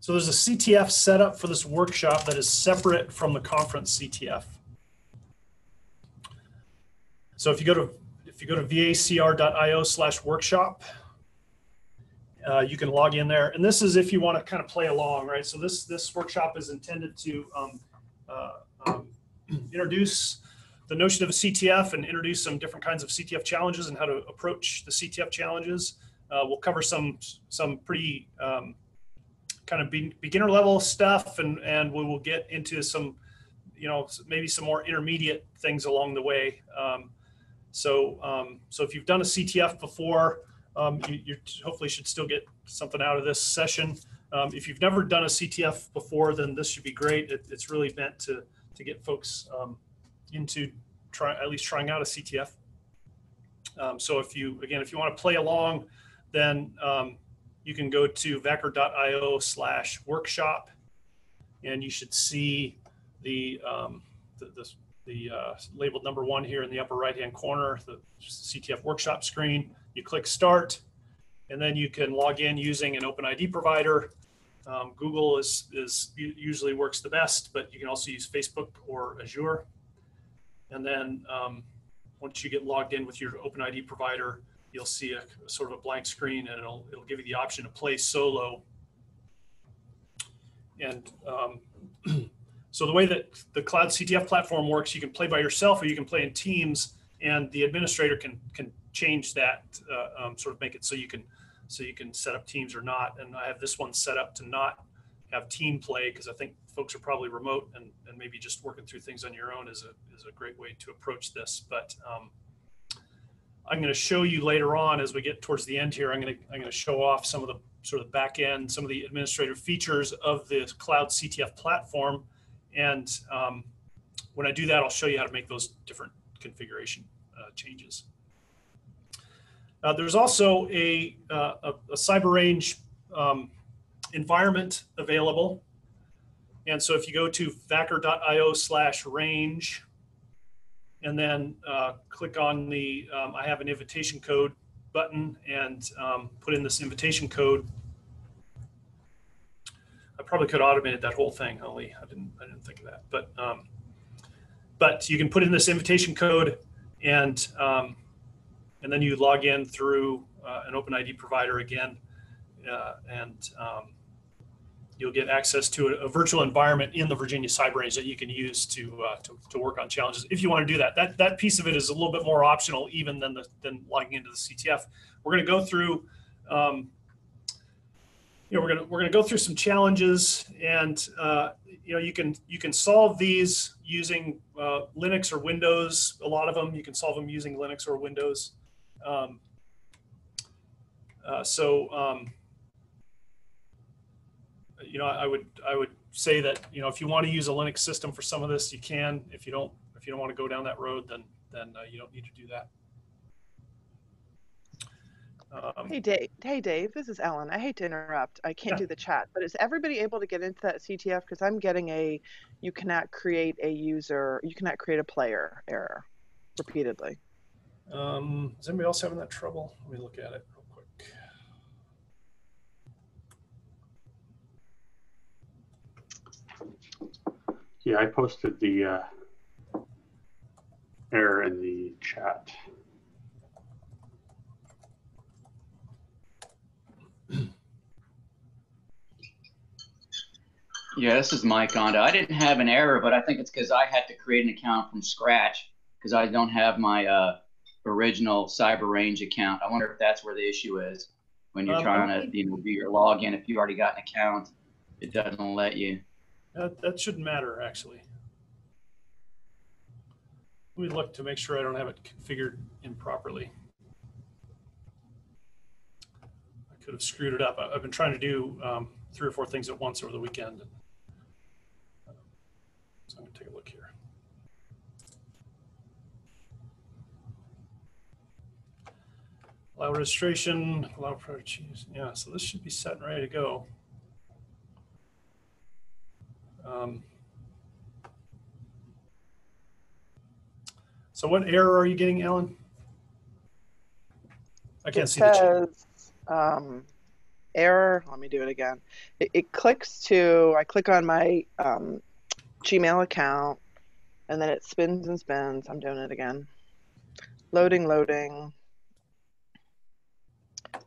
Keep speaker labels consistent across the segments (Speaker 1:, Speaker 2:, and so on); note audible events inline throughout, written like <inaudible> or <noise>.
Speaker 1: So there's a CTF set up for this workshop that is separate from the conference CTF. So if you go to if you go to vacr.io slash workshop, uh, you can log in there. And this is if you want to kind of play along, right? So this this workshop is intended to um, uh, um, <clears throat> introduce the notion of a CTF and introduce some different kinds of CTF challenges and how to approach the CTF challenges. Uh, we'll cover some some pretty um, kind of be, beginner level stuff, and and we will get into some, you know, maybe some more intermediate things along the way. Um, so um, so if you've done a CTF before, um, you, you hopefully should still get something out of this session. Um, if you've never done a CTF before, then this should be great. It, it's really meant to to get folks um, into try at least trying out a CTF. Um, so if you again, if you want to play along, then you can go to vacr.io slash workshop, and you should see the um, the, the, the uh, labeled number one here in the upper right hand corner, the CTF workshop screen. You click start, and then you can log in using an OpenID provider. Um, Google is, is usually works the best, but you can also use Facebook or Azure. And then um, once you get logged in with your OpenID provider, you'll see a, sort of a blank screen and it'll, it'll give you the option to play solo. And um, <clears throat> so the way that the Cloud CTF platform works, you can play by yourself or you can play in teams and the administrator can, can change that, uh, um, sort of make it so you can, so you can set up teams or not. And I have this one set up to not have team play because I think folks are probably remote and, and maybe just working through things on your own is a, is a great way to approach this. But um, I'm going to show you later on as we get towards the end here. I'm going to I'm going to show off some of the sort of back end, some of the administrative features of the Cloud CTF platform, and um, when I do that, I'll show you how to make those different configuration uh, changes. Uh, there's also a, uh, a, a cyber range um, environment available. And so if you go to vacr.io slash range, and then uh, click on the um, I have an invitation code button and um, put in this invitation code. I probably could have automated that whole thing, only I didn't I didn't think of that. But um, but you can put in this invitation code and um, and then you log in through uh, an OpenID provider again, uh, and um, you'll get access to a, a, virtual environment in the Virginia Cyber Range that you can use to, uh, to, to work on challenges if you want to do that. That that piece of it is a little bit more optional even than the than logging into the CTF. We're going to go through. Um, you know, we're gonna we're gonna go through some challenges, and uh, you know, you can you can solve these using uh, Linux or Windows. A lot of them you can solve them using Linux or Windows. Um, uh, so um, you know, I would I would say that you know if you want to use a Linux system for some of this, you can. If you don't if you don't want to go down that road, then then uh, you don't need to do that.
Speaker 2: Um, hey Dave, hey Dave, this is Ellen. I hate to interrupt. I can't yeah. do the chat, but is everybody able to get into that CTF? Because I'm getting a you cannot create a user, you cannot create a player error repeatedly.
Speaker 1: Um, is anybody else having that trouble? Let me look at it.
Speaker 3: Yeah, I posted the uh, error in the chat.
Speaker 4: Yeah, this is Mike Onda. I didn't have an error, but I think it's because I had to create an account from scratch because I don't have my uh, original Cyber Range account. I wonder if that's where the issue is when you're um, trying to you know do your login. If you already got an account, it doesn't let you.
Speaker 1: That, that shouldn't matter, actually. Let me look to make sure I don't have it configured improperly. I could have screwed it up. I, have been trying to do um, three or four things at once over the weekend. So I'm going to take a look here. Allow registration, allow product Yeah, so this should be set and ready to go. Um, so what error are you getting, Ellen? I can't
Speaker 2: it
Speaker 1: see
Speaker 2: says, the chat. Um, error. Let me do it again. It, it clicks to, I click on my um, Gmail account and then it spins and spins. I'm doing it again. Loading, loading.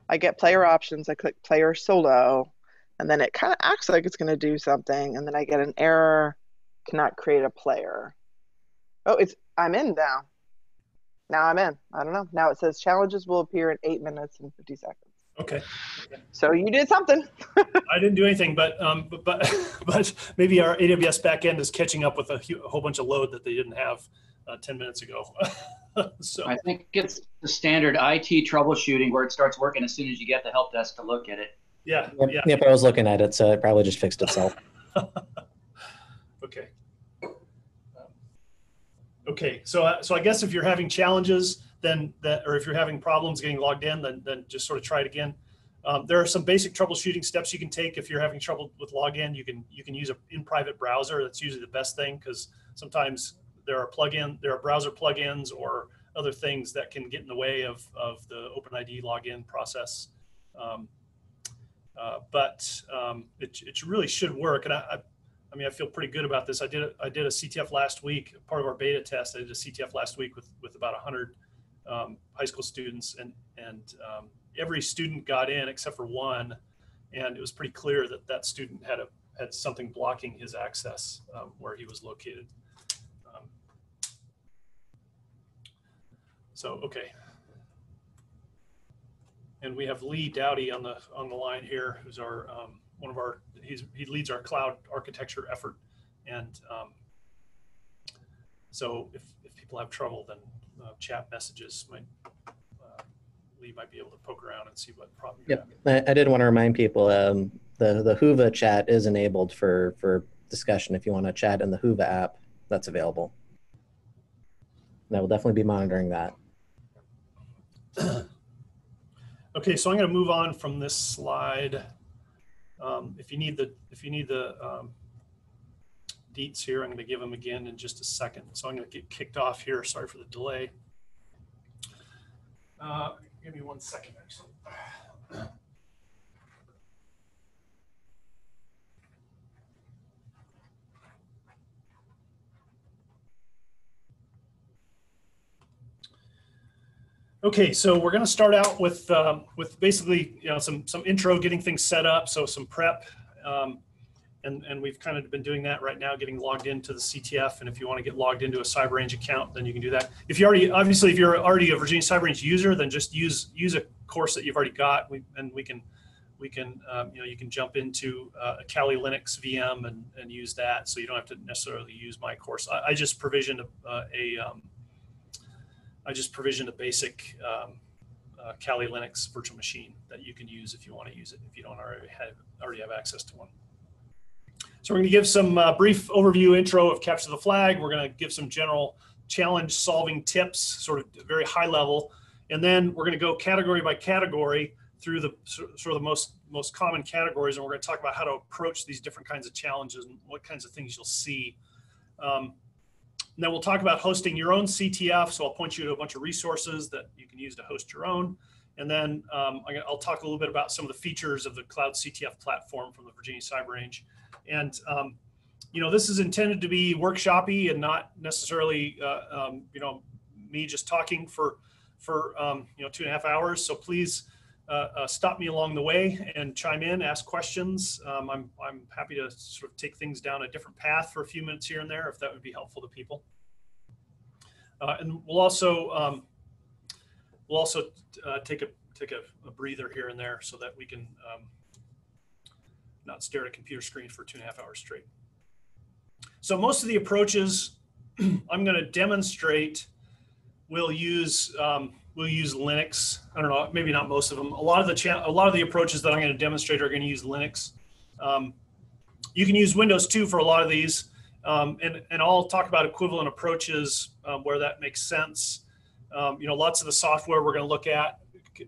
Speaker 2: I get player options. I click player solo and then it kind of acts like it's going to do something. And then I get an error, cannot create a player. Oh, it's, I'm in now. Now I'm in. I don't know. Now it says challenges will appear in eight minutes and 50 seconds.
Speaker 1: Okay.
Speaker 2: So you did something. <laughs>
Speaker 1: I didn't do anything, but um, but but, <laughs> but maybe our AWS backend is catching up with a, a whole bunch of load that they didn't have uh, ten minutes ago. <laughs> so
Speaker 4: I think it's the standard IT troubleshooting where it starts working as soon as you get the help desk to look at it.
Speaker 1: Yeah,
Speaker 5: Yep,
Speaker 1: yeah,
Speaker 5: yep, I was looking at it, so it probably just fixed itself. <laughs>
Speaker 1: okay. Um, Okay, so uh, so I guess if you're having challenges, then that, or if you're having problems getting logged in, then then just sort of try it again. Um, there are some basic troubleshooting steps you can take if you're having trouble with login. You can you can use a in private browser. That's usually the best thing because sometimes there are plugin there are browser plugins or other things that can get in the way of of the OpenID login process. Um, uh, but um, it, it really should work. And I, I, I mean, I feel pretty good about this. I did a, I did a CTF last week, part of our beta test. I did a CTF last week with with about 100 um, high school students, and and um, every student got in except for one, and it was pretty clear that that student had a had something blocking his access um, where he was located. Um, so okay. And we have Lee Dowdy on the on the line here, who's our um, one of our he's he leads our cloud architecture effort, and um, so if if people have trouble, then uh, chat messages might uh, Lee might be able to poke around and see what problem
Speaker 5: Yep. I, I did want to remind people um, the the Whova chat is enabled for for discussion. If you want to chat in the Whova app, that's available. And I will definitely be monitoring that. <clears throat>
Speaker 1: Okay, so I'm going to move on from this slide. Um, if you need the if you need the um, deets here, I'm going to give them again in just a second. So I'm going to get kicked off here. Sorry for the delay. Uh, give me one second, actually. Okay, so we're going to start out with um, with basically you know some some intro, getting things set up, so some prep, um, and and we've kind of been doing that right now, getting logged into the CTF. And if you want to get logged into a CyberRange account, then you can do that. If you already obviously if you're already a Virginia CyberRange user, then just use use a course that you've already got. We and we can we can um, you know you can jump into uh, a Kali Linux VM and and use that, so you don't have to necessarily use my course. I, I just provisioned a, a um, I just provisioned a basic um, uh, Kali Linux virtual machine that you can use if you want to use it, if you don't already have, already have access to one. So we're going to give some uh, brief overview intro of Capture the Flag. We're going to give some general challenge solving tips, sort of very high level. And then we're going to go category by category through the sort of the most, most common categories. And we're going to talk about how to approach these different kinds of challenges and what kinds of things you'll see. Um, and then we'll talk about hosting your own CTF. So I'll point you to a bunch of resources that you can use to host your own. And then um, I'll talk a little bit about some of the features of the Cloud CTF platform from the Virginia Cyber Range. And um, you know, this is intended to be workshoppy and not necessarily, uh, um, you know, me just talking for for um, you know two and a half hours. So please uh, uh, stop me along the way and chime in, ask questions. Um, I'm I'm happy to sort of take things down a different path for a few minutes here and there if that would be helpful to people. Uh, and we'll also um, we'll also uh, take a take a, a breather here and there so that we can um, not stare at a computer screen for two and a half hours straight. So most of the approaches <clears throat> I'm going to demonstrate will use um, we'll use Linux. I don't know, maybe not most of them. A lot of the a lot of the approaches that I'm going to demonstrate are going to use Linux. Um, you can use Windows too for a lot of these, um, and and I'll talk about equivalent approaches um, where that makes sense. Um, you know, lots of the software we're going to look at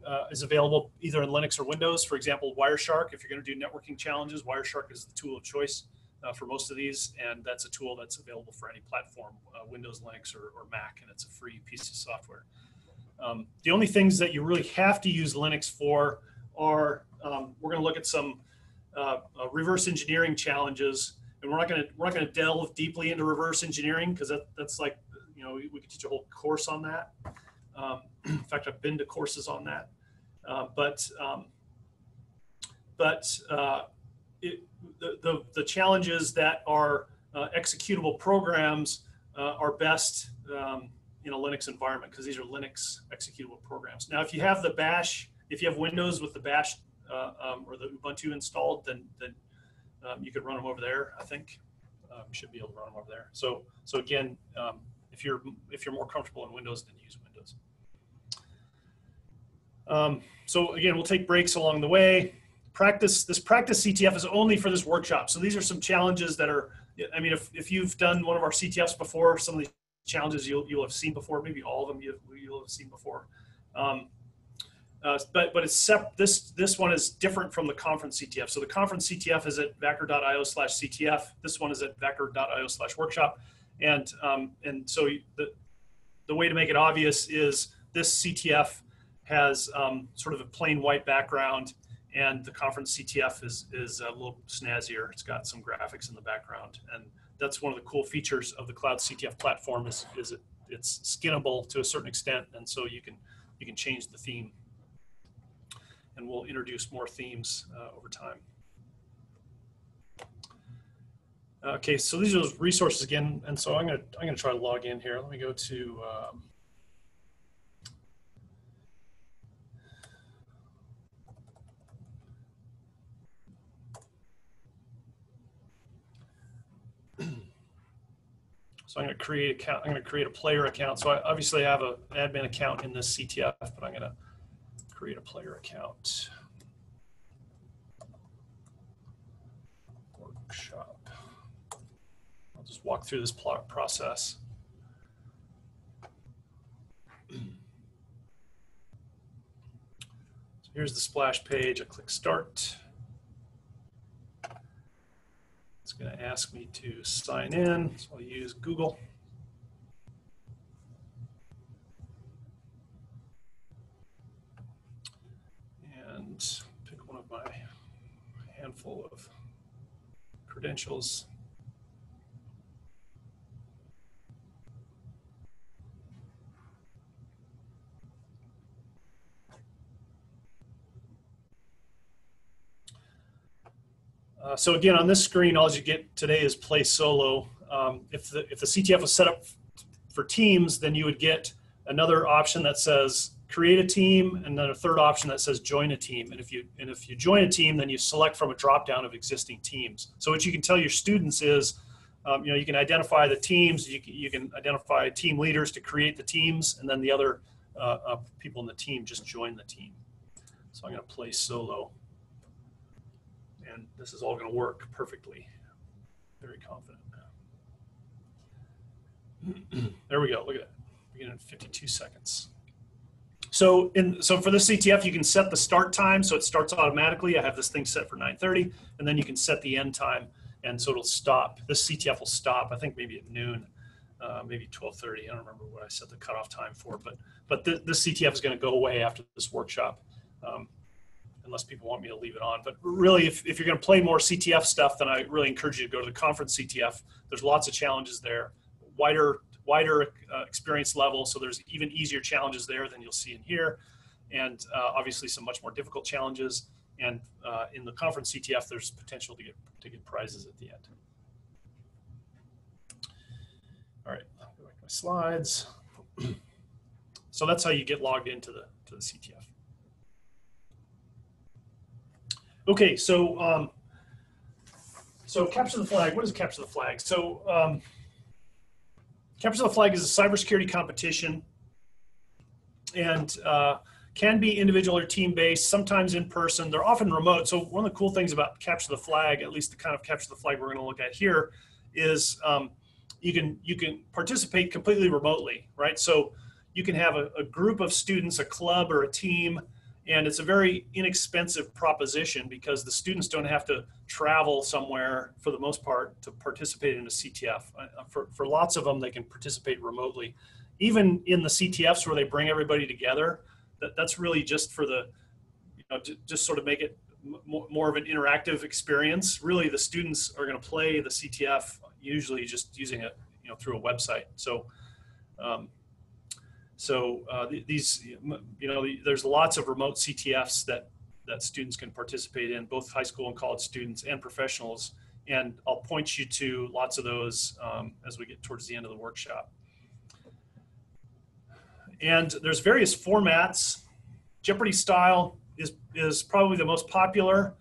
Speaker 1: uh, is available either in Linux or Windows. For example, Wireshark. If you're going to do networking challenges, Wireshark is the tool of choice uh, for most of these, and that's a tool that's available for any platform, uh, Windows, Linux, or, or Mac, and it's a free piece of software. Um, the only things that you really have to use Linux for are um, we're going to look at some uh, uh, reverse engineering challenges, and we're not going to we're not going to delve deeply into reverse engineering because that, that's like you know we, we could teach a whole course on that. Um, <clears throat> in fact, I've been to courses on that, uh, but um, but uh, it, the, the the challenges that are uh, executable programs uh, are best um, in a Linux environment because these are Linux executable programs. Now, if you have the Bash, if you have Windows with the Bash uh, um, or the Ubuntu installed, then then um, you could run them over there. I think um, should be able to run them over there. So so again, um, if you're if you're more comfortable in Windows, then use Windows. Um, so again, we'll take breaks along the way. Practice this practice CTF is only for this workshop. So these are some challenges that are. I mean, if, if you've done one of our CTFs before, some of these challenges you'll, you'll have seen before, maybe all of them you'll, you'll have seen before. Um, uh, but but it's sep- this this one is different from the conference CTF. So the conference CTF is at vacr.io slash CTF. This one is at vacr.io slash workshop. And um, and so the the way to make it obvious is this CTF has um, sort of a plain white background, and the conference CTF is is a little snazzier. It's got some graphics in the background, and that's one of the cool features of the Cloud CTF platform is is it it's skinnable to a certain extent, and so you can you can change the theme and we'll introduce more themes uh, over time. Okay, so these are those resources again, and so I'm gonna I'm gonna try to log in here. Let me go to. Um, So I'm going to create account. I'm going to create a player account. So I obviously have a admin account in this CTF, but I'm going to create a player account. Workshop. I'll just walk through this plot process. So here's the splash page. I click start. It's going to ask me to sign in. So I'll use Google. and pick one of my handful of credentials. Uh, so again, on this screen, all you get today is play solo. Um, if the if the CTF was set up for teams, then you would get another option that says create a team and then a third option that says join a team. And if you and if you join a team then you select from a drop down of existing teams. So what you can tell your students is um, you know you can identify the teams you can, you can identify team leaders to create the teams and then the other uh, uh, people in the team just join the team. So i'm going to play solo and this is all going to work perfectly very confident <clears throat> there we go look at that begin in 52 seconds so in so for the CTF, you can set the start time, so it starts automatically. I have this thing set for 9:30, and then you can set the end time, and so it'll stop. This CTF will stop. I think maybe at noon, uh, maybe 12:30. I don't remember what I set the cutoff time for, but but the, this CTF is going to go away after this workshop, um, unless people want me to leave it on. But really, if if you're going to play more CTF stuff, then I really encourage you to go to the conference CTF. There's lots of challenges there, wider wider uh, experience level. So there's even easier challenges there than you'll see in here. And uh, obviously some much more difficult challenges. And uh, in the conference CTF, there's potential to get, to get prizes at the end. All right, I'll go back to my slides. <clears throat> so that's how you get logged into the, to the CTF. Okay, so um, so capture the flag. What is capture the flag? So um, Capture the Flag is a cybersecurity competition and uh, can be individual or team based, sometimes in person. They're often remote. So, one of the cool things about Capture the Flag, at least the kind of Capture the Flag we're going to look at here, is um, you can you can participate completely remotely, right? So, you can have a, a group of students, a club or a team and it's a very inexpensive proposition because the students don't have to travel somewhere for the most part to participate in a CTF. Uh, for, for lots of them, they can participate remotely. Even in the CTFs where they bring everybody together, that, that's really just for the, you know, just sort of make it more of an interactive experience. Really, the students are going to play the CTF usually just using it, you know, through a website. So, um, so uh, these, you know, there's lots of remote CTFs that that students can participate in, both high school and college students and professionals. And I'll point you to lots of those um, as we get towards the end of the workshop. And there's various formats. Jeopardy style is, is probably the most popular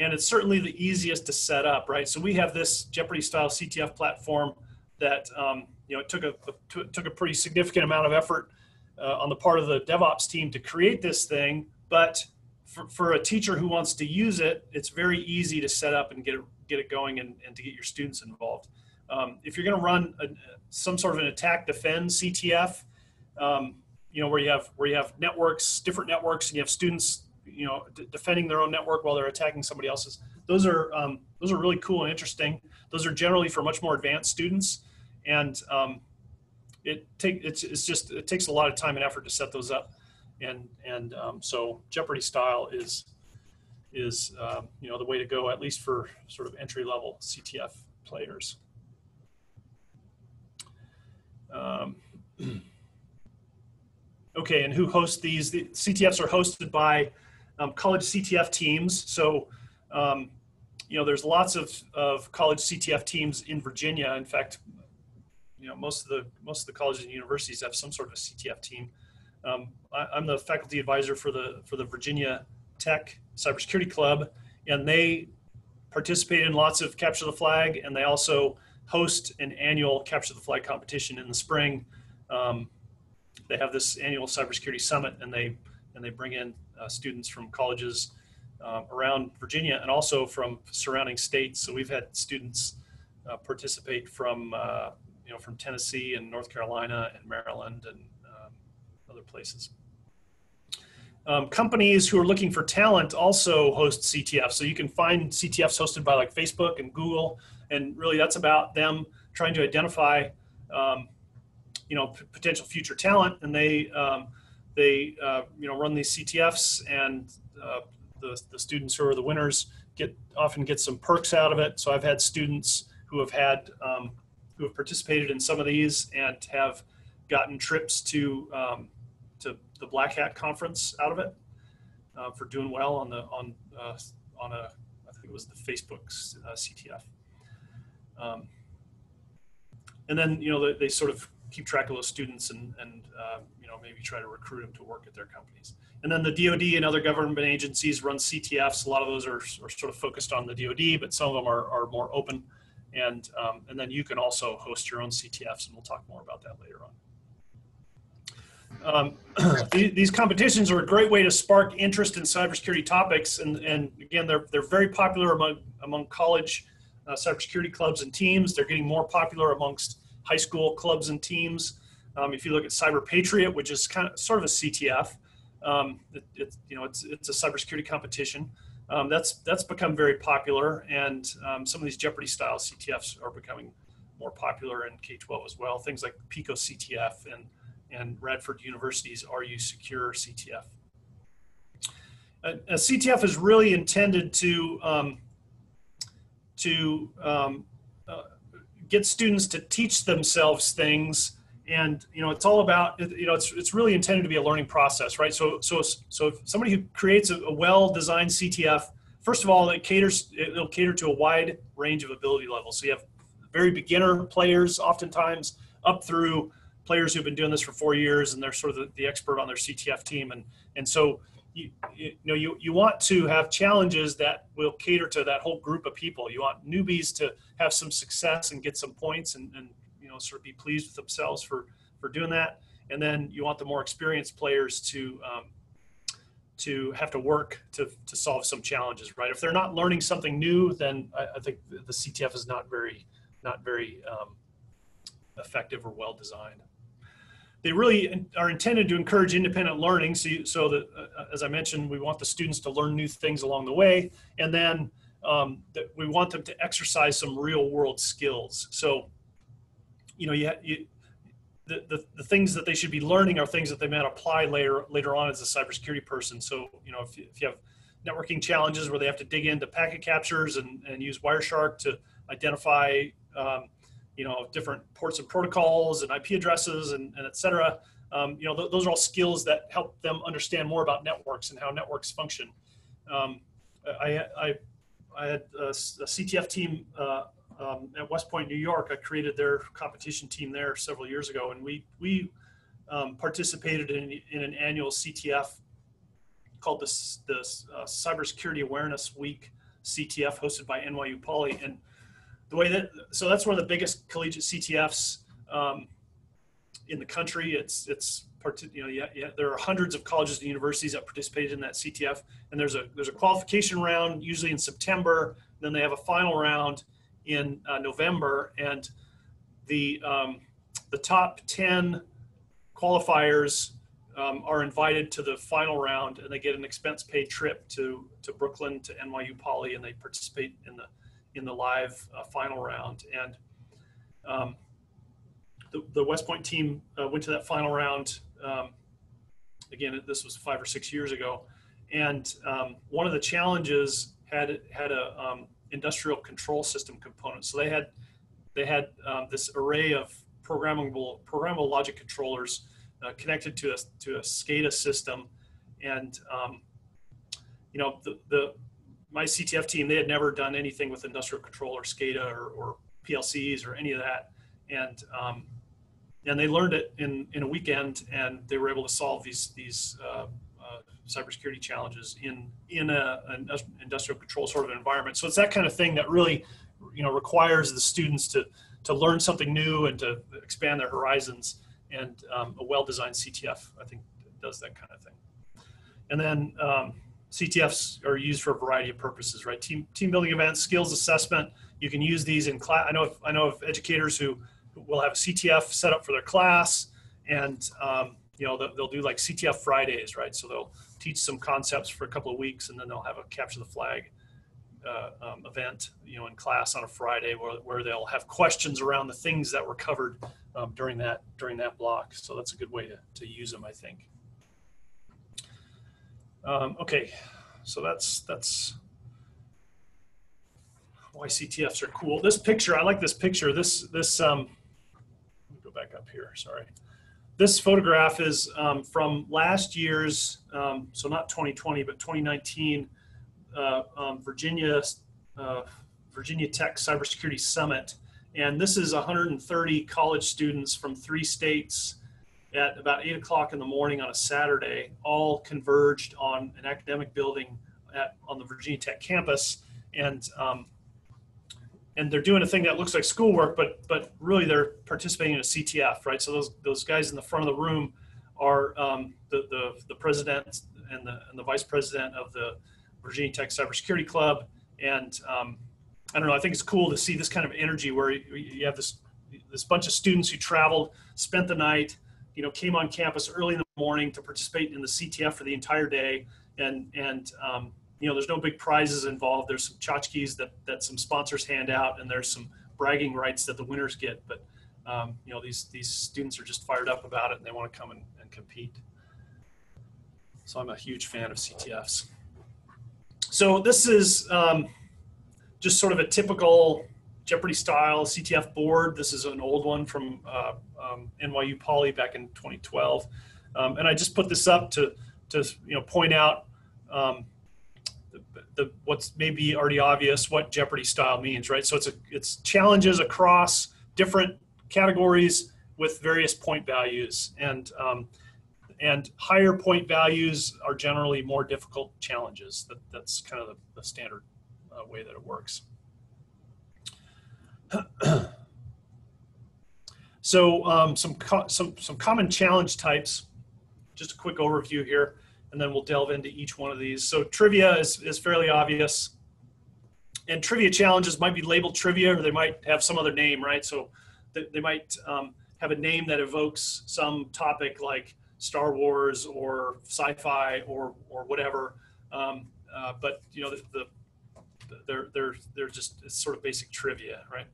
Speaker 1: and it's certainly the easiest to set up, right? So we have this Jeopardy style CTF platform that, um, you know, it took a, took a pretty significant amount of effort uh, on the part of the DevOps team to create this thing, but for, for a teacher who wants to use it, it's very easy to set up and get it, get it going and, and to get your students involved. Um, if you're going to run a, some sort of an attack defend CTF, um, you know where you have where you have networks, different networks, and you have students, you know, defending their own network while they're attacking somebody else's. Those are um, those are really cool and interesting. Those are generally for much more advanced students, and um, it take it's it's just it takes a lot of time and effort to set those up, and and um, so Jeopardy style is is um, you know the way to go at least for sort of entry level CTF players. Um, <clears throat> okay, and who hosts these? The CTFs are hosted by um, college CTF teams. So, you know, there's lots of, of college CTF teams in Virginia. In fact, you know, most of the most of the colleges and universities have some sort of a CTF team. Um, I, I'm the faculty advisor for the for the Virginia Tech Cybersecurity Club, and they participate in lots of capture the flag, and they also host an annual capture the flag competition in the spring. Um, they have this annual cybersecurity summit, and they and they bring in uh, students from colleges um, around Virginia and also from surrounding states. So we've had students uh, participate from uh, you know from Tennessee and North Carolina and Maryland and um, other places. Um, companies who are looking for talent also host CTFs. So you can find CTFs hosted by like Facebook and Google, and really that's about them trying to identify, um, you know, potential future talent, and they um, they uh, you know run these CTFs, and uh, the the students who are the winners get often get some perks out of it. So I've had students who have had um, who have participated in some of these and have gotten trips to um, to the Black Hat conference out of it uh, for doing well on the on uh, on a I think it was the Facebook uh, CTF. Um, and then you know they, sort of keep track of those students and and uh, you know maybe try to recruit them to work at their companies. And then the DoD and other government agencies run CTFs. A lot of those are, are sort of focused on the DoD, but some of them are, are more open. And um, and then you can also host your own CTFs, and we'll talk more about that later on. Um, <clears throat> these competitions are a great way to spark interest in cybersecurity topics, and, and again, they're they're very popular among among college uh, cybersecurity clubs and teams. They're getting more popular amongst high school clubs and teams. Um, if you look at Cyber Patriot, which is kind of sort of a CTF, um, it, you know it's it's a cybersecurity competition. Um, that's that's become very popular, and um, some of these Jeopardy style CTFs are becoming more popular in K-12 as well. Things like Pico CTF and and Radford University's RU Secure CTF. A, a CTF is really intended to um, to um, uh, get students to teach themselves things, and you know it's all about you know it's it's really intended to be a learning process, right? So so so somebody who creates a, a well-designed CTF, first of all, it caters it'll cater to a wide range of ability levels. So you have very beginner players, oftentimes up through players who've been doing this for four years and they're sort of the, the expert on their CTF team. And, and so, you, you know, you, you want to have challenges that will cater to that whole group of people. You want newbies to have some success and get some points and, and know, sort of be pleased with themselves for, for doing that. And then you want the more experienced players to, um, to have to work to, to solve some challenges, right? If they're not learning something new, then I, I think the CTF is not very, not very um, effective or well designed they really are intended to encourage independent learning. So, you, so that, uh, as I mentioned, we want the students to learn new things along the way, and then um, that we want them to exercise some real world skills. So, you know, you, you the, the, the things that they should be learning are things that they might apply later later on as a cybersecurity person. So, you know, if you, if you have networking challenges where they have to dig into packet captures and, and use Wireshark to identify, um, you know, different ports and protocols and IP addresses and, and et cetera. Um, you know, th- those are all skills that help them understand more about networks and how networks function. Um, I, I, I had a, a CTF team uh, um, at West Point, New York. I created their competition team there several years ago, and we we um, participated in, in an annual CTF called the, the uh, Cybersecurity Awareness Week CTF hosted by NYU Poly. And the way that, so that's one of the biggest collegiate CTFs um, in the country. It's, it's, you know, yeah, yeah, there are hundreds of colleges and universities that participated in that CTF. And there's a, there's a qualification round usually in September. Then they have a final round in uh, November. And the, um, the top 10 qualifiers um, are invited to the final round and they get an expense paid trip to to Brooklyn to NYU Poly and they participate in the in the live uh, final round and um, the, the West Point team uh, went to that final round um, again this was five or six years ago and um, one of the challenges had had a um, industrial control system component so they had they had um, this array of programmable programmable logic controllers uh, connected to a to a SCADA system, and um, you know the the my CTF team they had never done anything with industrial control or SCADA or, or PLCs or any of that, and um, and they learned it in in a weekend, and they were able to solve these these uh, cybersecurity challenges in in a, an industrial control sort of environment. So it's that kind of thing that really you know requires the students to to learn something new and to expand their horizons and um, a well-designed CTF, I think, does that kind of thing. And then um, CTFs are used for a variety of purposes, right? Team team building events, skills assessment. You can use these in class. I know if, I know of educators who will have a CTF set up for their class, and um, you know they'll, they'll do like CTF Fridays, right? So they'll teach some concepts for a couple of weeks, and then they'll have a capture the flag uh, um, event, you know, in class on a Friday where, where they'll have questions around the things that were covered um, during that during that block. So that's a good way to, to use them, I think. Um, okay, so that's that's why CTFs are cool. This picture, I like this picture. This this um, let me go back up here. Sorry. This photograph is um, from last year's, um, so not 2020, but 2019 uh, um, Virginia uh, Virginia Tech Cybersecurity Summit and this is 130 college students from three states at about eight o'clock in the morning on a Saturday, all converged on an academic building at, on the Virginia Tech campus. And, um, and they're doing a thing that looks like schoolwork, but, but really they're participating in a CTF, right? So those, those guys in the front of the room are um, the, the, the president and the, and the vice president of the Virginia Tech Cybersecurity Club. And um, I don't know. I think it's cool to see this kind of energy where you have this this bunch of students who traveled, spent the night, you know, came on campus early in the morning to participate in the CTF for the entire day, and and um, you know, there's no big prizes involved. There's some tchotchkes that that some sponsors hand out, and there's some bragging rights that the winners get. But um, you know, these these students are just fired up about it, and they want to come and, and compete. So I'm a huge fan of CTFs. So this is. Um, just sort of a typical Jeopardy style CTF board. This is an old one from uh, um, NYU Poly back in 2012. Um, and I just put this up to, to you know, point out um, the, what's maybe already obvious what Jeopardy style means, right? So it's, a, it's challenges across different categories with various point values. And, um, and higher point values are generally more difficult challenges. That, that's kind of the, the standard uh, way that it works. <clears throat> so um, some, some, some common challenge types, just a quick overview here, and then we'll delve into each one of these. So trivia is, is fairly obvious. And trivia challenges might be labeled trivia or they might have some other name, right? So they, they might um, have a name that evokes some topic like Star Wars or sci-fi or, or whatever. Um, uh, but you know the, the, they're they're they're just sort of basic trivia, right?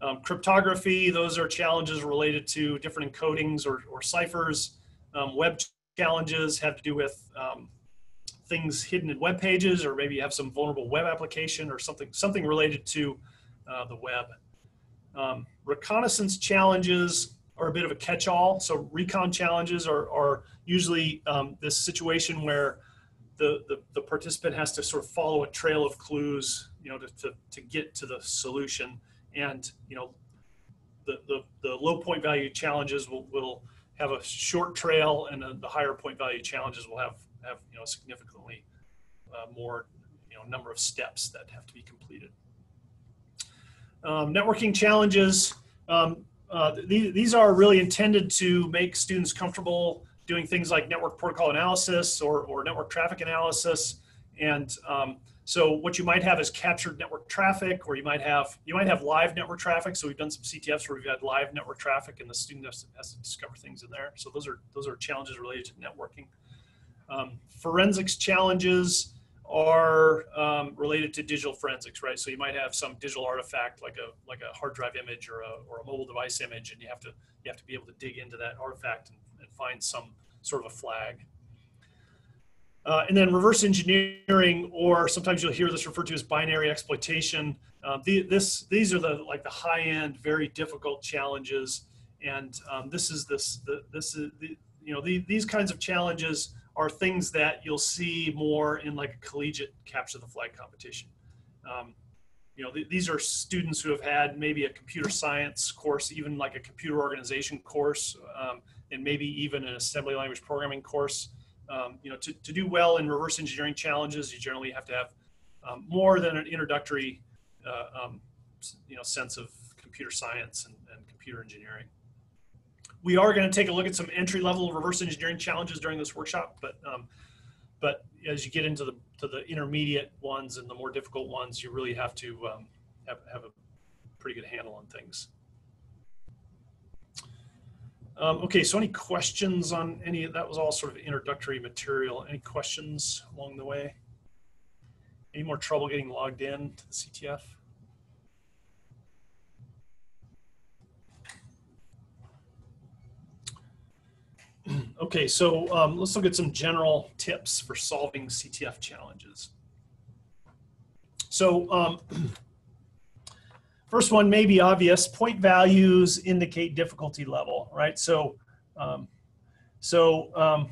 Speaker 1: Um, cryptography, those are challenges related to different encodings or, or ciphers. Um, web challenges have to do with um, things hidden in web pages, or maybe you have some vulnerable web application or something something related to uh, the web. Um, reconnaissance challenges are a bit of a catch-all. So recon challenges are, are usually um, this situation where the, the, the participant has to sort of follow a trail of clues, you know, to, to, to get to the solution. And, you know, the, the, the low point value challenges will, will have a short trail and the, the higher point value challenges will have, have, you know, significantly uh, more, you know, number of steps that have to be completed. Um, networking challenges, um, uh, these, these are really intended to make students comfortable doing things like network protocol analysis or, or network traffic analysis. And um, so what you might have is captured network traffic, or you might have you might have live network traffic. So we've done some CTFs where we've had live network traffic, and the student has to, has to discover things in there. So those are those are challenges related to networking. Um, forensics challenges are um, related to digital forensics, right? So you might have some digital artifact like a like a hard drive image or a, or a mobile device image, and you have to you have to be able to dig into that artifact and, and find some sort of a flag. Uh, and then reverse engineering, or sometimes you'll hear this referred to as binary exploitation. Uh, the, this these are the like the high end, very difficult challenges, and um, this is this the, this is the, you know the, these kinds of challenges are things that you'll see more in like a collegiate capture the flag competition. Um, you know, th these are students who have had maybe a computer science course, even like a computer organization course, um, and maybe even an assembly language programming course. Um, you know, to, to do well in reverse engineering challenges, you generally have to have um, more than an introductory, uh, um, you know, sense of computer science and, and computer engineering. We are going to take a look at some entry level reverse engineering challenges during this workshop, but um, but as you get into the to the intermediate ones and the more difficult ones, you really have to um, have, have a pretty good handle on things. Um, okay, so any questions on any that was all sort of introductory material. Any questions along the way? Any more trouble getting logged in to the CTF? <clears throat> Okay, so um, let's look at some general tips for solving CTF challenges. So um, <clears throat> first one may be obvious, point values indicate difficulty level, right? So, um, so um,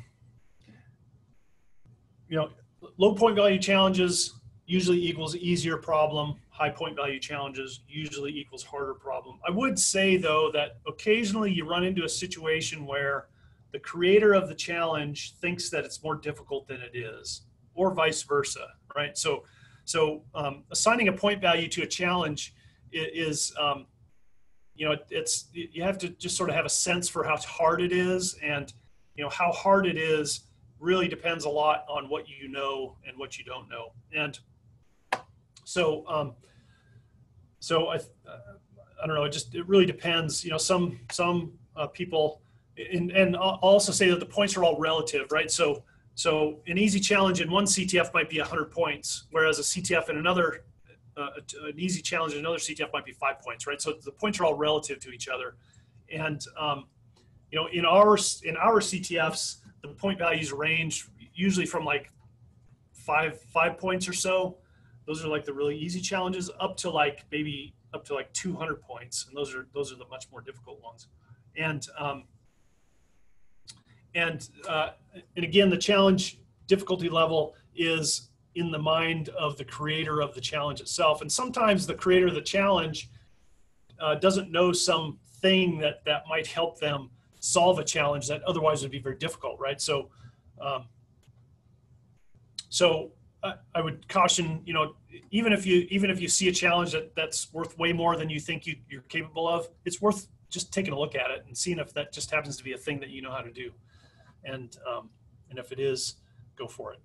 Speaker 1: you know, low point value challenges usually equals easier problem. High point value challenges usually equals harder problem. I would say though that occasionally you run into a situation where the creator of the challenge thinks that it's more difficult than it is, or vice versa, right? So, so um, assigning a point value to a challenge is, um, you know, it's you have to just sort of have a sense for how hard it is, and you know how hard it is really depends a lot on what you know and what you don't know, and so, um, so I, uh, I don't know. It just it really depends. You know, some some uh, people and, and I'll also say that the points are all relative, right? So, so an easy challenge in one CTF might be 100 points, whereas a CTF in another, an easy challenge in another CTF might be five points, right? So the points are all relative to each other, and um, you know, in our in our CTFs, the point values range usually from like five five points or so. Those are like the really easy challenges, up to like maybe up to like 200 points, and those are those are the much more difficult ones. And um, and uh, and again, the challenge difficulty level is in the mind of the creator of the challenge itself. And sometimes the creator of the challenge uh, doesn't know some thing that that might help them solve a challenge that otherwise would be very difficult, right? So, um, so I, I would caution, you know, even if you even if you see a challenge that that's worth way more than you think you, you're capable of, it's worth just taking a look at it and seeing if that just happens to be a thing that you know how to do and um, and if it is, go for it.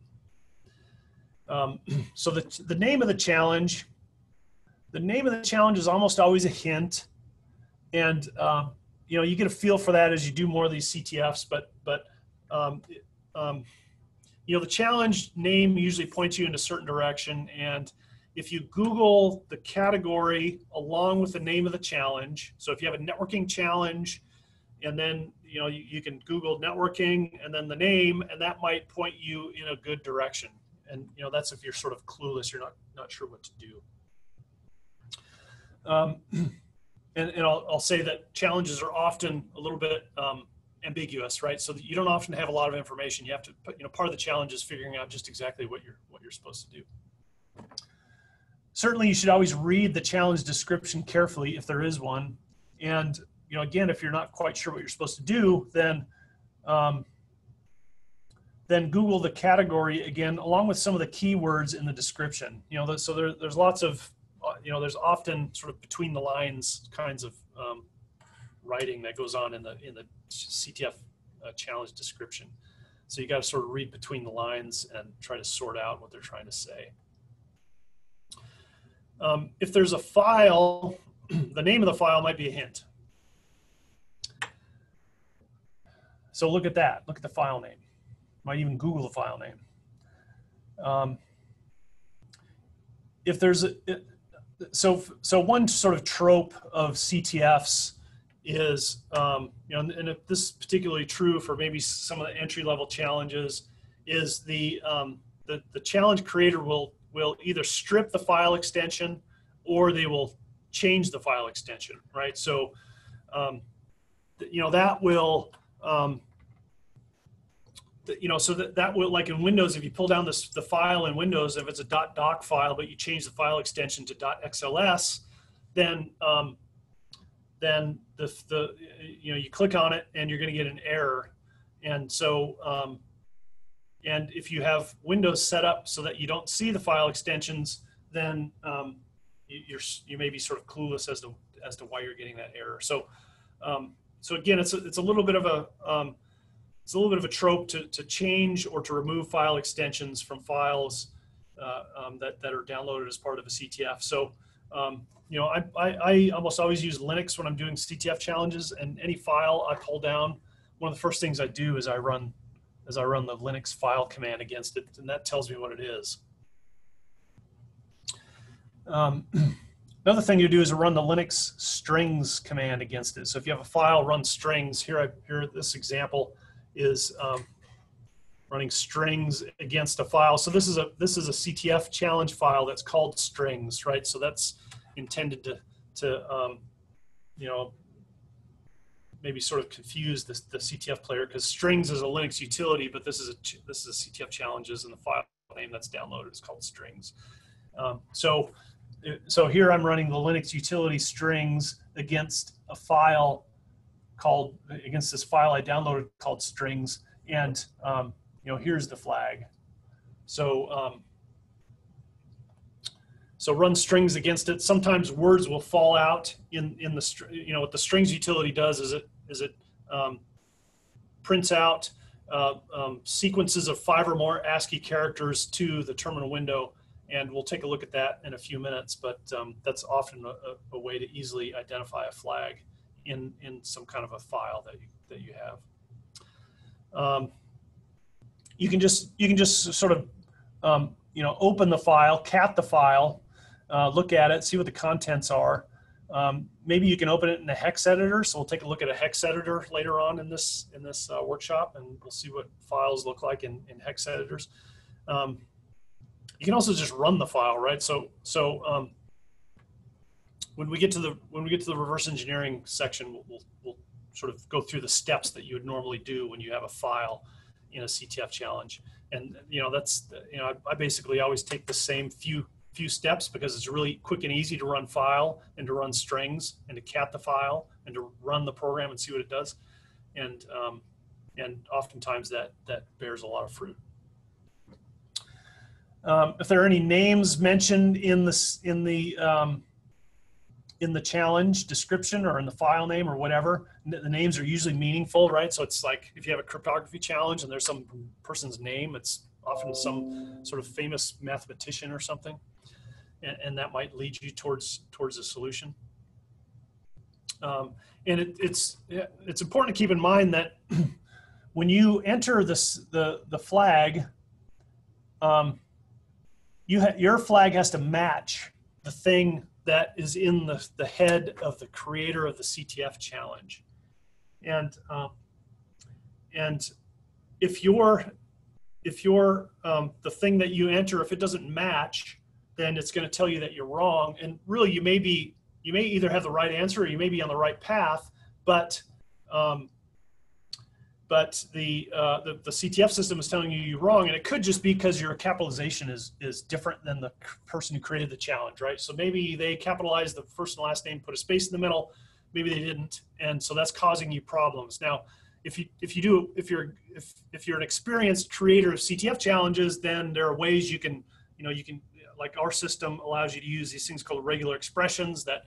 Speaker 1: Um, <clears throat> so the the name of the challenge, the name of the challenge is almost always a hint, and um, you know you get a feel for that as you do more of these CTFs. But but um, um, you know the challenge name usually points you in a certain direction, and if you Google the category along with the name of the challenge, so if you have a networking challenge, and then you know you, you, can google networking and then the name and that might point you in a good direction and you know that's if you're sort of clueless, you're not not sure what to do. Um, <clears throat> and and I'll, I'll say that challenges are often a little bit um, ambiguous, right? So you don't often have a lot of information. You have to, put, you know, part of the challenge is figuring out just exactly what you're what you're supposed to do. Certainly, you should always read the challenge description carefully if there is one. And you know, again, if you're not quite sure what you're supposed to do, then um, then Google the category again, along with some of the keywords in the description. You know, so there, there's lots of, uh, you know, there's often sort of between the lines kinds of um, writing that goes on in the in the CTF uh, challenge description. So you got to sort of read between the lines and try to sort out what they're trying to say. Um, if there's a file, <clears throat> the name of the file might be a hint. So look at that. Look at the file name. Might even Google the file name. Um, if there's a, so so one sort of trope of CTFs is, um, you know, and if this is particularly true for maybe some of the entry level challenges, is the um, the the challenge creator will will either strip the file extension or they will change the file extension, right? So, um, you know, that will um, you know, so that, that will, like in Windows, if you pull down this, the file in Windows, if it's a .doc file, but you change the file extension to .xls, then, um, then the, the, you know, you click on it and you're going to get an error. And so, um, and if you have Windows set up so that you don't see the file extensions, then um, you, you're, you may be sort of clueless as to, as to why you're getting that error. So, um, so again, it's a, it's a little bit of a, um, it's a little bit of a trope to, to change or to remove file extensions from files uh, um, that, that are downloaded as part of a CTF. So, um, you know, I, I, I, almost always use Linux when I'm doing CTF challenges and any file I pull down, one of the first things I do is I run, is I run the Linux file command against it and that tells me what it is. Um, <clears throat> another thing you do is run the Linux strings command against it. So if you have a file run strings, here I, here this example, is um, running strings against a file. So this is a this is a CTF challenge file that's called strings, right? So that's intended to to um, you know maybe sort of confuse the, the CTF player because strings is a Linux utility, but this is a this is a CTF challenges and the file name that's downloaded is called strings. Um, so so here I'm running the Linux utility strings against a file called against this file I downloaded called strings. And um, you know, here's the flag. So um, so run strings against it. Sometimes words will fall out in in the you know what the strings utility does is it is it um, prints out uh, um, sequences of five or more ASCII characters to the terminal window, and we'll take a look at that in a few minutes. But um, that's often a, a, way to easily identify a flag in in some kind of a file that you that you have. Um, you can just you can just sort of um, you know open the file, cat the file, uh, look at it, see what the contents are. Um, maybe you can open it in a hex editor. So we'll take a look at a hex editor later on in this in this uh, workshop, and we'll see what files look like in, in hex editors. Um, you can also just run the file, right? So so um, when we get to the when we get to the reverse engineering section, we'll, we'll, we'll sort of go through the steps that you would normally do when you have a file in a CTF challenge. And you know that's you know I, I basically always take the same few few steps because it's really quick and easy to run file and to run strings and to cat the file and to run the program and see what it does. And um, and oftentimes that that bears a lot of fruit. Um, if there are any names mentioned in this in the um, in the challenge description or in the file name or whatever. The names are usually meaningful, right? So it's like if you have a cryptography challenge and there's some person's name, it's often some sort of famous mathematician or something, and, and that might lead you towards towards a solution. Um, and it, it's it's important to keep in mind that <clears throat> when you enter this the the flag, um, you your flag has to match the thing that is in the, the head of the creator of the CTF challenge. And, um, and if your, if you're um, the thing that you enter, if it doesn't match, then it's going to tell you that you're wrong. And really, you may be you may either have the right answer or you may be on the right path, but um, but the, uh, the the CTF system is telling you you're wrong, and it could just be because your capitalization is is different than the person who created the challenge, right? So maybe they capitalized the first and last name, put a space in the middle, maybe they didn't, and so that's causing you problems. Now, if you if you do if you're if if you're an experienced creator of CTF challenges, then there are ways you can you know you can like our system allows you to use these things called regular expressions that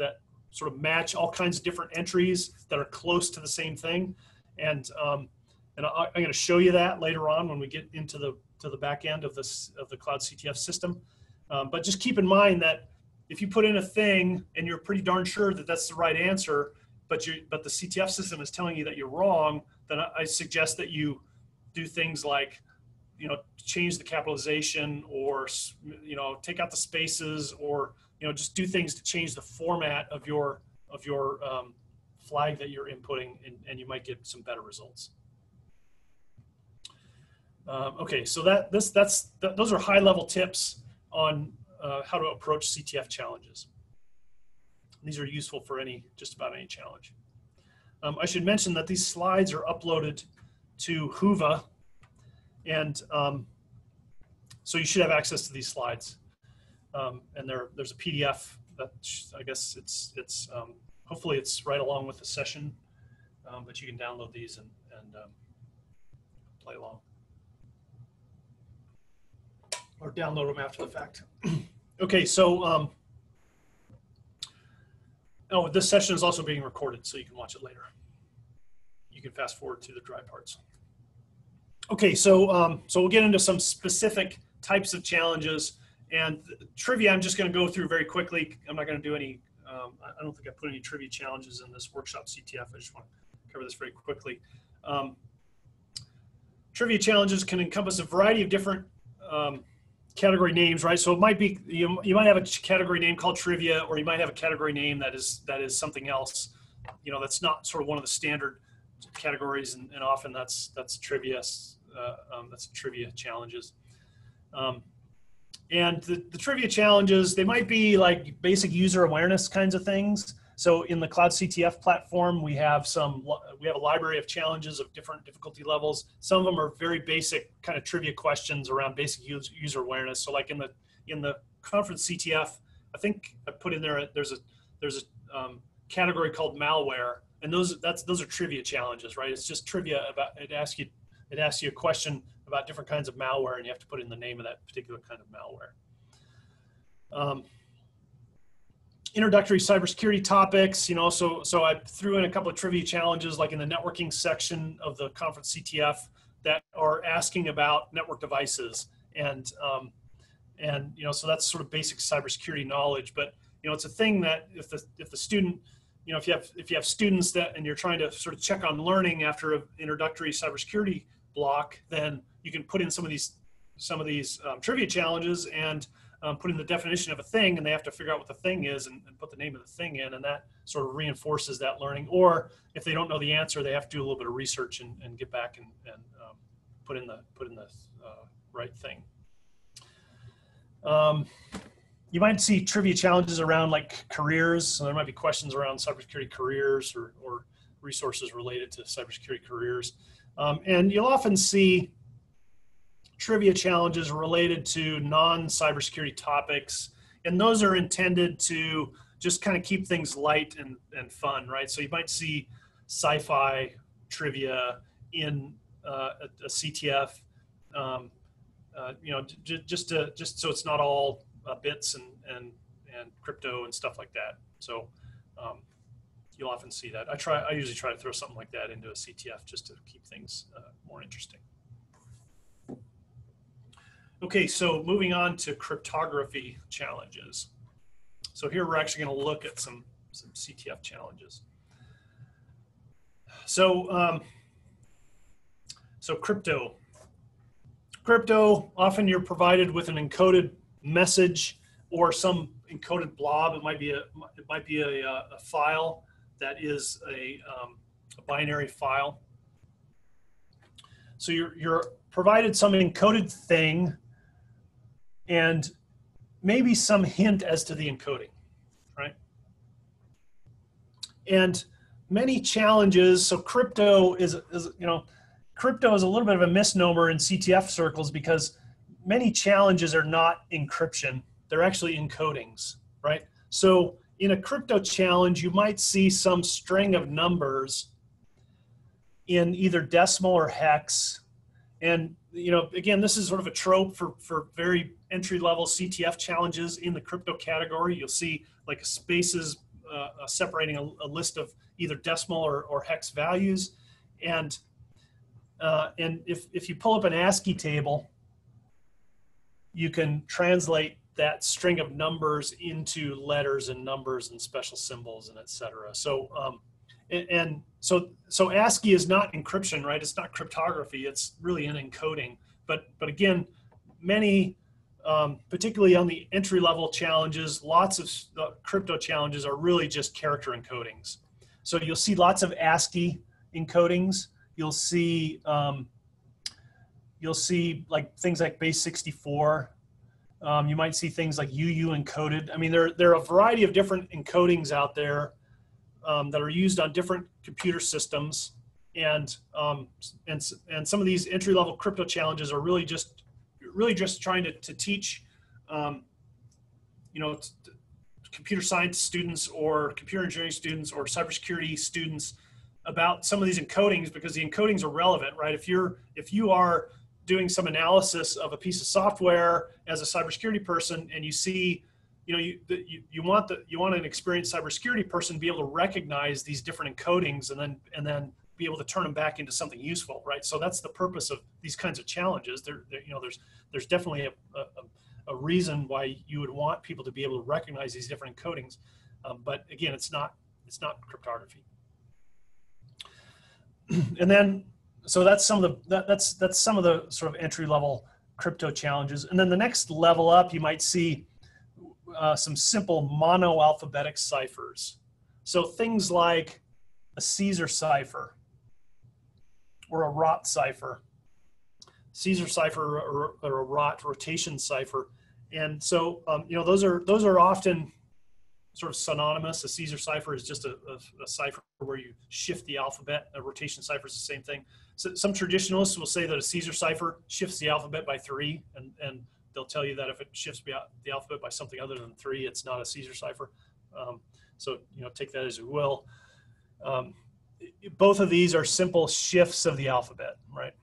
Speaker 1: that sort of match all kinds of different entries that are close to the same thing and um, and I, I'm going to show you that later on when we get into the to the back end of this of the cloud CTF system. Um, but just keep in mind that if you put in a thing and you're pretty darn sure that that's the right answer, but you but the CTF system is telling you that you're wrong, then I, I suggest that you do things like you know change the capitalization or you know take out the spaces or you know just do things to change the format of your of your um, flag that you're inputting and, and you might get some better results. Um, okay, so that this that's th- those are high level tips on uh, how to approach CTF challenges. These are useful for any just about any challenge. Um, I should mention that these slides are uploaded to Whova, and um, so you should have access to these slides. Um, and there there's a PDF that I guess it's it's um, hopefully it's right along with the session, um, but you can download these and, and um, play along. Or download them after the fact. <clears throat> okay, so, um, oh, this session is also being recorded, so you can watch it later. You can fast forward to the dry parts. Okay, so, um, so we'll get into some specific types of challenges and trivia. I'm just going to go through very quickly. I'm not going to do any um, I don't think I put any trivia challenges in this workshop CTF. I just want to cover this very quickly. Um, trivia challenges can encompass a variety of different um, category names, right? So it might be you, you might have a category name called trivia, or you might have a category name that is that is something else. You know, that's not sort of one of the standard categories, and, and often that's that's trivia. Uh, um, that's trivia challenges. Um, and the, the trivia challenges, they might be like basic user awareness kinds of things. So in the Cloud CTF platform, we have some, we have a library of challenges of different difficulty levels. Some of them are very basic kind of trivia questions around basic user, awareness. So like in the, in the conference CTF, I think I put in there, there's a, there's a um, category called malware. And those, that's, those are trivia challenges, right? It's just trivia about, it asks you, it asks you a question about different kinds of malware and you have to put in the name of that particular kind of malware. Um, introductory cybersecurity topics, you know, so, so I threw in a couple of trivia challenges like in the networking section of the conference CTF that are asking about network devices. And, um, and, you know, so that's sort of basic cybersecurity knowledge, but, you know, it's a thing that if the, if the student, you know, if you have, if you have students that, and you're trying to sort of check on learning after an introductory cybersecurity block, then you can put in some of these some of these um, trivia challenges and um, put in the definition of a thing, and they have to figure out what the thing is and, and, put the name of the thing in, and that sort of reinforces that learning. Or if they don't know the answer, they have to do a little bit of research and, and get back and, and um, put in the put in the uh, right thing. Um, you might see trivia challenges around like careers. So there might be questions around cybersecurity careers or, or resources related to cybersecurity careers. Um, and you'll often see trivia challenges related to non-cybersecurity topics. And those are intended to just kind of keep things light and, and fun, right? So you might see sci-fi trivia in uh, a, a, CTF, um, uh, you know, j- just to, just so it's not all uh, bits and, and, and crypto and stuff like that. So um, you'll often see that. I try, I usually try to throw something like that into a CTF just to keep things uh, more interesting. Okay, so moving on to cryptography challenges. So here we're actually going to look at some, some CTF challenges. So, um, so crypto. Crypto, often you're provided with an encoded message or some encoded blob. It might be a, it might be a, a file that is a, um, a binary file. So you're you're provided some encoded thing, and maybe some hint as to the encoding, right? And many challenges. So crypto is, is you know, crypto is a little bit of a misnomer in CTF circles because many challenges are not encryption; they're actually encodings, right? So in a crypto challenge, you might see some string of numbers in either decimal or hex. And you know, again, this is sort of a trope for for very entry level CTF challenges in the crypto category. You'll see like spaces uh, separating a, a, list of either decimal or, or hex values, and uh, and if if you pull up an ASCII table, you can translate that string of numbers into letters and numbers and special symbols and etc. So um, and, so so ASCII is not encryption, right? It's not cryptography. It's really an encoding. But but again, many um, particularly on the entry level challenges, lots of uh, crypto challenges are really just character encodings. So you'll see lots of ASCII encodings. You'll see um, you'll see like things like base 64 um, you might see things like UU encoded. I mean, there, there are a variety of different encodings out there um, that are used on different computer systems. And, um, and, and some of these entry level crypto challenges are really just, really just trying to, to teach, um, you know, computer science students or computer engineering students or cybersecurity students about some of these encodings because the encodings are relevant, right? If you're, if you are doing some analysis of a piece of software as a cybersecurity person and you see you know you, you, you want the you want an experienced cybersecurity person to be able to recognize these different encodings and then and then be able to turn them back into something useful right? So that's the purpose of these kinds of challenges. There, there you know there's there's definitely a, a, a, reason why you would want people to be able to recognize these different encodings um, but again it's not it's not cryptography. <clears throat> And then so that's some of the that, that's that's some of the sort of entry level crypto challenges. And then the next level up you might see uh, some simple mono alphabetic ciphers. So things like a caesar cipher or a rot cipher caesar cipher or, or a rot rotation cipher and so um, you know those are those are often sort of synonymous. A Caesar cipher is just a, a, a, cipher where you shift the alphabet. A rotation cipher is the same thing. So some traditionalists will say that a Caesar cipher shifts the alphabet by three, and, and they'll tell you that if it shifts the alphabet by something other than three, it's not a Caesar cipher. Um, so you know, take that as you will. Um, both of these are simple shifts of the alphabet, right?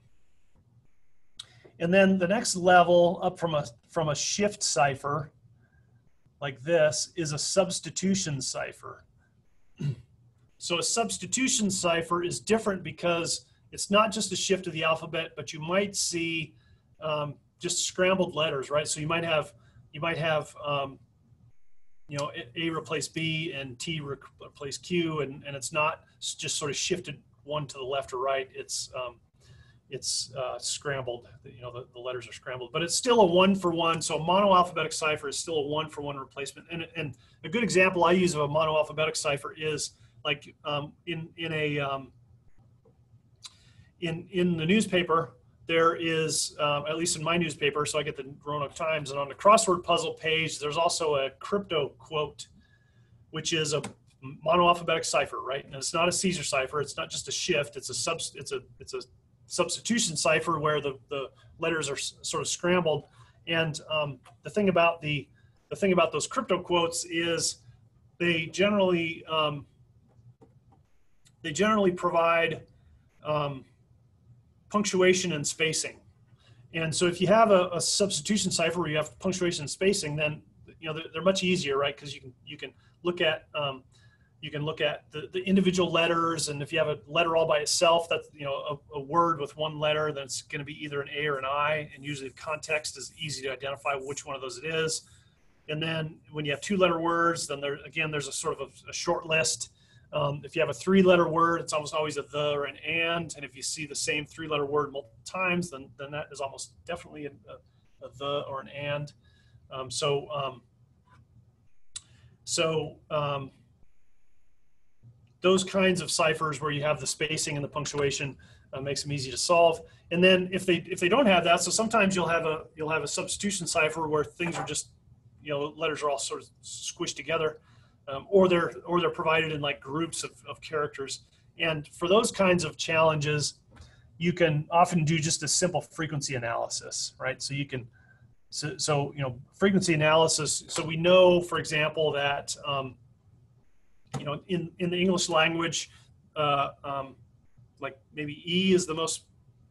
Speaker 1: And then the next level up from a from a shift cipher like this is a substitution cipher. <clears throat> so a substitution cipher is different because it's not just a shift of the alphabet, but you might see um, just scrambled letters, right? So you might have you might have um, you know A replace B and T replace Q, and and it's not just sort of shifted one to the left or right. It's um, it's uh, scrambled. You know, the, the, letters are scrambled, but it's still a one for one. So a monoalphabetic cipher is still a one for one replacement. And, and a good example I use of a monoalphabetic cipher is like um, in in a um, in in the newspaper. There is, um, at least in my newspaper, so I get the Roanoke Times, and on the crossword puzzle page, there's also a crypto quote, which is a monoalphabetic cipher, right? And it's not a Caesar cipher. It's not just a shift. It's a sub. It's a it's a substitution cipher where the, the letters are sort of scrambled. And um, the thing about the the thing about those crypto quotes is they generally um, they generally provide um, punctuation and spacing. And so if you have a, a, substitution cipher where you have punctuation and spacing, then you know they're, they're much easier, right? Because you can you can look at um, you can look at the, the individual letters and if you have a letter all by itself that's you know a, a word with one letter then it's going to be either an a or an i and usually the context is easy to identify which one of those it is and then when you have two letter words then there again there's a sort of a, a short list um, if you have a three letter word it's almost always a the or an and and if you see the same three letter word multiple times then then that is almost definitely a, a, a the or an and um, so um, so um, those kinds of ciphers where you have the spacing and the punctuation uh, makes them easy to solve. And then if they if they don't have that, so sometimes you'll have a you'll have a substitution cipher where things are just you know letters are all sort of squished together, um, or they're or they're provided in like groups of, of characters. And for those kinds of challenges, you can often do just a simple frequency analysis, right? So you can so, so you know frequency analysis. So we know, for example, that um, you know in in the English language. Uh, um, like maybe E is the most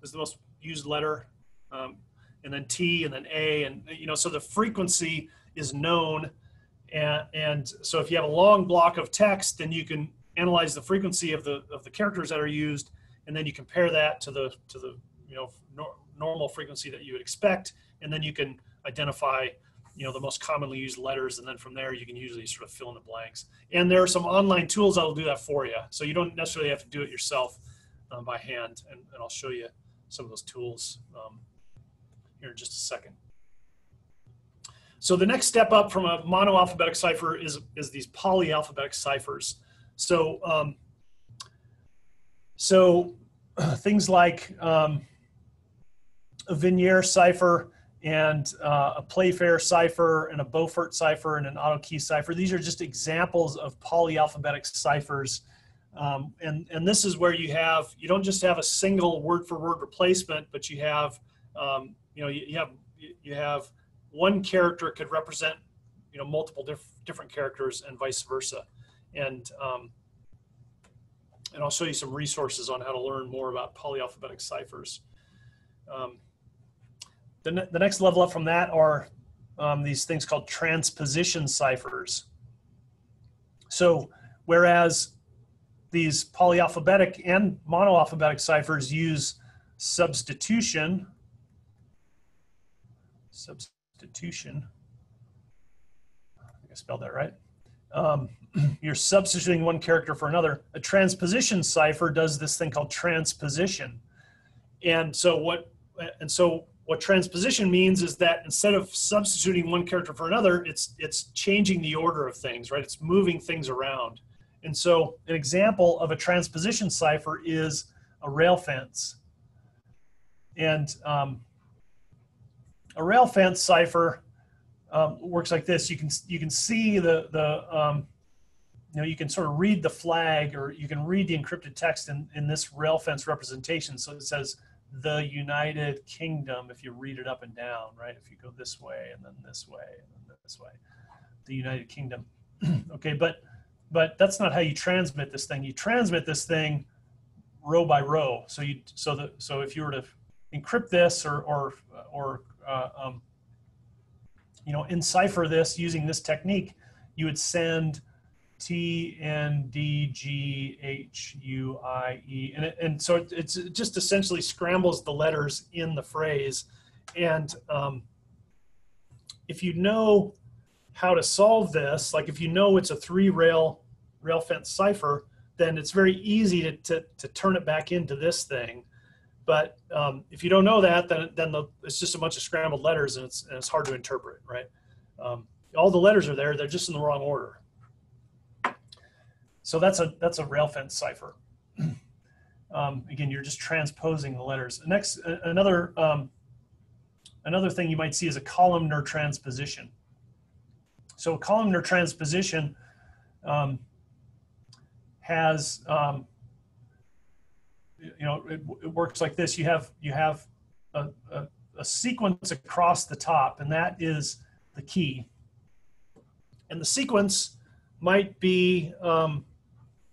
Speaker 1: is the most used letter, um, and then T and then A, and you know, so the frequency is known, and and so if you have a long block of text, then you can analyze the frequency of the of the characters that are used, and then you compare that to the to the you know nor, normal frequency that you would expect, and then you can identify you know the most commonly used letters and then from there you can usually sort of fill in the blanks. And there are some online tools that will do that for you so you don't necessarily have to do it yourself um, by hand, and, and, I'll show you some of those tools um, here in just a second. So the next step up from a monoalphabetic cipher is, is these polyalphabetic ciphers. So, um, so <clears throat> things like um, a Vigenère cipher and uh, a Playfair cipher and a Beaufort cipher and an AutoKey cipher. These are just examples of polyalphabetic ciphers um, and, and this is where you have, you don't just have a single word for word replacement, but you have, um, you know, you, you, have, you have one character could represent, you know, multiple diff- different characters and vice versa. And, um, and I'll show you some resources on how to learn more about polyalphabetic ciphers. Um, the, ne- the next level up from that are um, these things called transposition ciphers. So whereas these polyalphabetic and monoalphabetic ciphers use substitution. Substitution. I think I spelled that right. Um, <clears throat> you're substituting one character for another. A transposition cipher does this thing called transposition. And so what and so what transposition means is that instead of substituting one character for another, it's it's changing the order of things, right? It's moving things around. And so an example of a transposition cipher is a rail fence. And um, a rail fence cipher um, works like this. You can you can see the the um, you know you can sort of read the flag or you can read the encrypted text in, in this rail fence representation. So it says the United Kingdom if you read it up and down, right? If you go this way and then this way and then this way, the United Kingdom. <clears throat> okay, but but that's not how you transmit this thing. You transmit this thing row by row. So you so that so if you were to encrypt this or or or uh, um, you know encipher this using this technique, you would send T N D G H U I E, and it, and so it, it's it just essentially scrambles the letters in the phrase, and um, if you know how to solve this, like if you know it's a three rail rail fence cipher, then it's very easy to, to, to turn it back into this thing. But um, if you don't know that, then, then the, it's just a bunch of scrambled letters and it's, and it's hard to interpret, right? Um, all the letters are there, they're just in the wrong order. So that's a, that's a rail fence cipher. <clears throat> um, again, you're just transposing the letters. Next, another, um, another thing you might see is a columnar transposition. So a columnar transposition um, has, um, you know, it, it, works like this. You have you have a, a, a sequence across the top, and that is the key. And the sequence might be um,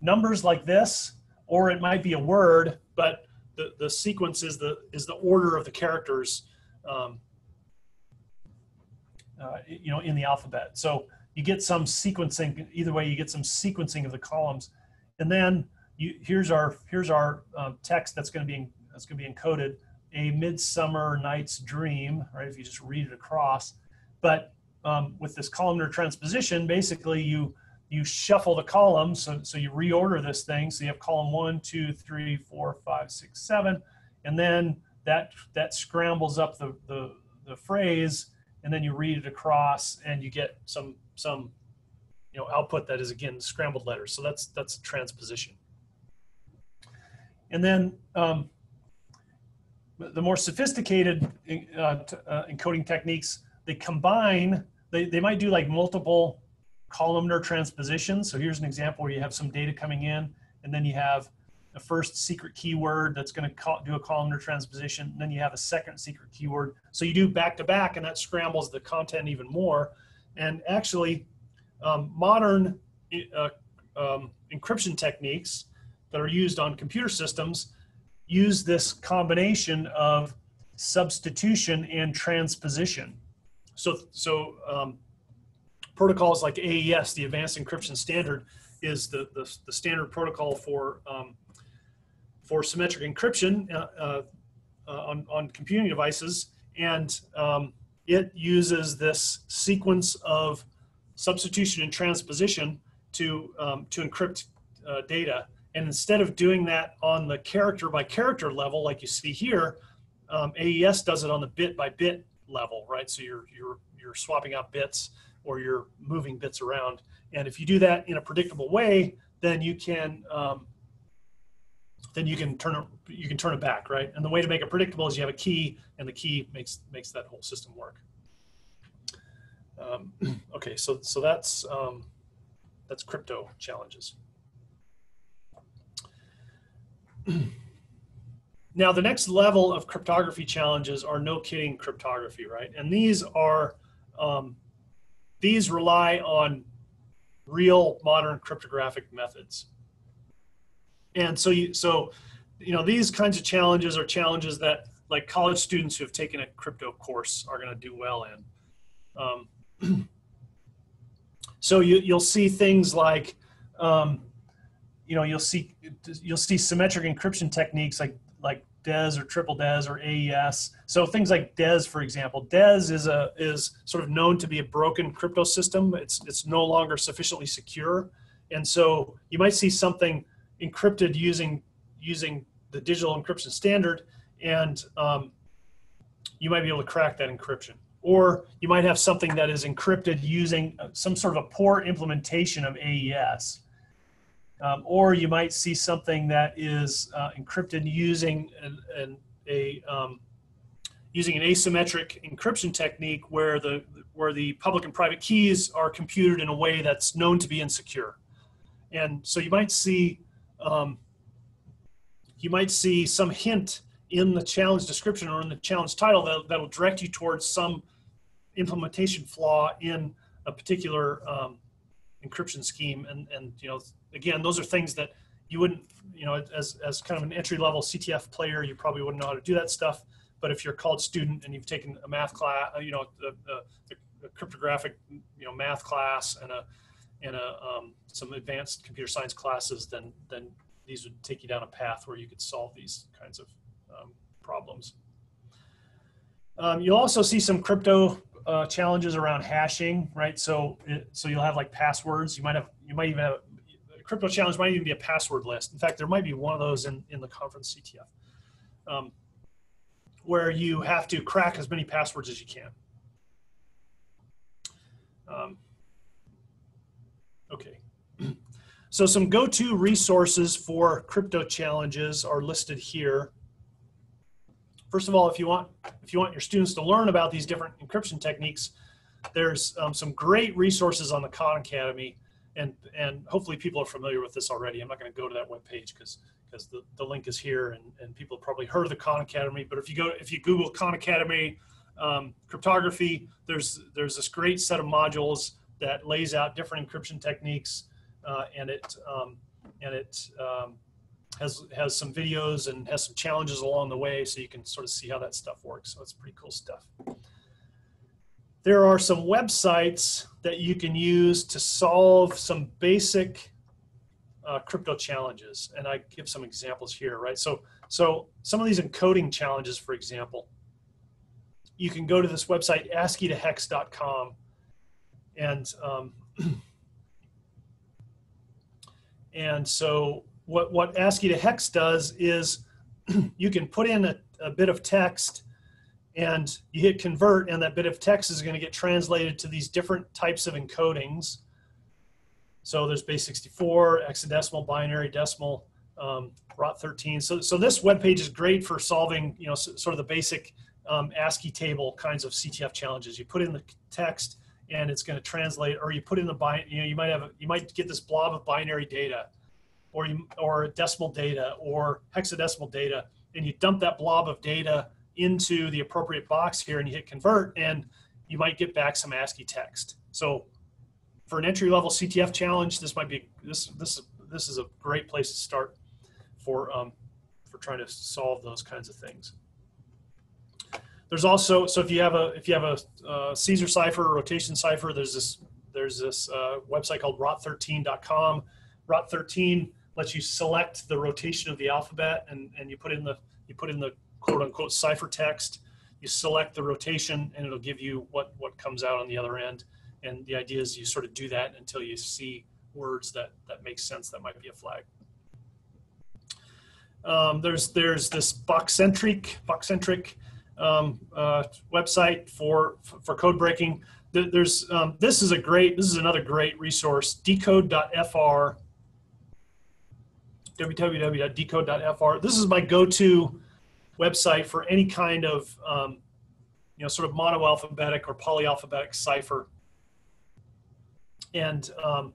Speaker 1: numbers like this, or it might be a word, but the, the sequence is the is the order of the characters um, uh, you know in the alphabet so you get some sequencing either way you get some sequencing of the columns and then you, here's our here's our uh, text that's going to be that's going to be encoded a midsummer night's dream right if you just read it across but um, with this columnar transposition basically you you shuffle the columns so, so you reorder this thing so you have column one two three four five six seven and then that that scrambles up the the, the phrase and then you read it across and you get some some you know, output that is again scrambled letters. So that's that's transposition. And then um, the more sophisticated uh, t- uh, encoding techniques, they combine. They they might do like multiple columnar transpositions. So here's an example where you have some data coming in, and then you have a first secret keyword that's going to do a columnar transposition. And then you have a second secret keyword. So you do back to back, and that scrambles the content even more. And actually, um, modern uh, um, encryption techniques that are used on computer systems use this combination of substitution and transposition. So, so um, protocols like AES, the Advanced Encryption Standard, is the, the, the standard protocol for um, for symmetric encryption uh, uh, on, on computing devices. And um, it uses this sequence of substitution and transposition to, um, to encrypt uh, data. And instead of doing that on the character by character level, like you see here, um, AES does it on the bit by bit level, right? So you're, you're, you're swapping out bits or you're moving bits around. And if you do that in a predictable way, then you can um, then you can turn it you can turn it back, right? And the way to make it predictable is you have a key, and the key makes makes that whole system work. Um, <clears throat> okay, so so that's um, that's crypto challenges. <clears throat> now the next level of cryptography challenges are no kidding cryptography, right? And these are um, these rely on real modern cryptographic methods and so you so you know these kinds of challenges are challenges that like college students who have taken a crypto course are going to do well in um, <clears throat> so you, you'll see things like um, you know you'll see you'll see symmetric encryption techniques like like DES or triple DES or AES. So things like DES, for example, DES is a is sort of known to be a broken crypto system. It's it's no longer sufficiently secure, and so you might see something encrypted using using the digital encryption standard, and um, you might be able to crack that encryption. Or you might have something that is encrypted using some sort of a poor implementation of AES. Um, or you might see something that is uh, encrypted using an, an a um, using an asymmetric encryption technique where the where the public and private keys are computed in a way that's known to be insecure. And so you might see um, you might see some hint in the challenge description or in the challenge title that, that'll direct you towards some implementation flaw in a particular um, encryption scheme. And, and, you know, again, those are things that you wouldn't, you know, as, as kind of an entry level CTF player, you probably wouldn't know how to do that stuff. But if you're a college student and you've taken a math class, uh, you know, a, the, the cryptographic, you know, math class and a, and a, um, some advanced computer science classes, then then these would take you down a path where you could solve these kinds of um, problems. Um, you'll also see some crypto uh, challenges around hashing, right? So so you'll have like passwords. You might have you might even have a crypto challenge might even be a password list. In fact, there might be one of those in in the conference CTF. Um, where you have to crack as many passwords as you can. Um, Okay. <clears throat> So some go-to resources for crypto challenges are listed here. First of all, if you want if you want your students to learn about these different encryption techniques, there's um, some great resources on the Khan Academy, and and hopefully people are familiar with this already. I'm not going to go to that web page because because the, the link is here, and, and people have probably heard of the Khan Academy. But if you go if you Google Khan Academy um, cryptography, there's there's this great set of modules that lays out different encryption techniques, uh, and it um, and it um, has has some videos and has some challenges along the way, so you can sort of see how that stuff works. So it's pretty cool stuff. There are some websites that you can use to solve some basic uh, crypto challenges, and I give some examples here. Right, so so some of these encoding challenges, for example, you can go to this website ASCII2hex.com and um, <clears throat> and so what what ASCII to hex does is <clears throat> you can put in a, a bit of text and you hit convert and that bit of text is going to get translated to these different types of encodings So there's base 64, hexadecimal, binary, decimal, um, ROT13. So, so this web page is great for solving, you know, s- sort of the basic um, ASCII table kinds of CTF challenges. You put in the text and it's going to translate, or you put in the you know, you might have, a, you might get this blob of binary data, or you, or decimal data, or hexadecimal data, and you dump that blob of data into the appropriate box here, and you hit convert, and you might get back some ASCII text. So, for an entry level CTF challenge, this might be this this this is a great place to start for um, for trying to solve those kinds of things. There's also so if you have a if you have a uh, Caesar cipher rotation cipher, there's this there's this uh, website called rot13.com. Rot13 lets you select the rotation of the alphabet and and you put in the you put in the quote unquote cipher text. You select the rotation and it'll give you what what comes out on the other end. And the idea is you sort of do that until you see words that that make sense that might be a flag. Um, there's there's this Boxentriq Boxentriq um, uh, website for for code breaking. There's um, this is a great this is another great resource. Dcode.fr www.dcode.fr. This is my go-to website for any kind of um, you know sort of monoalphabetic or polyalphabetic cipher. And um,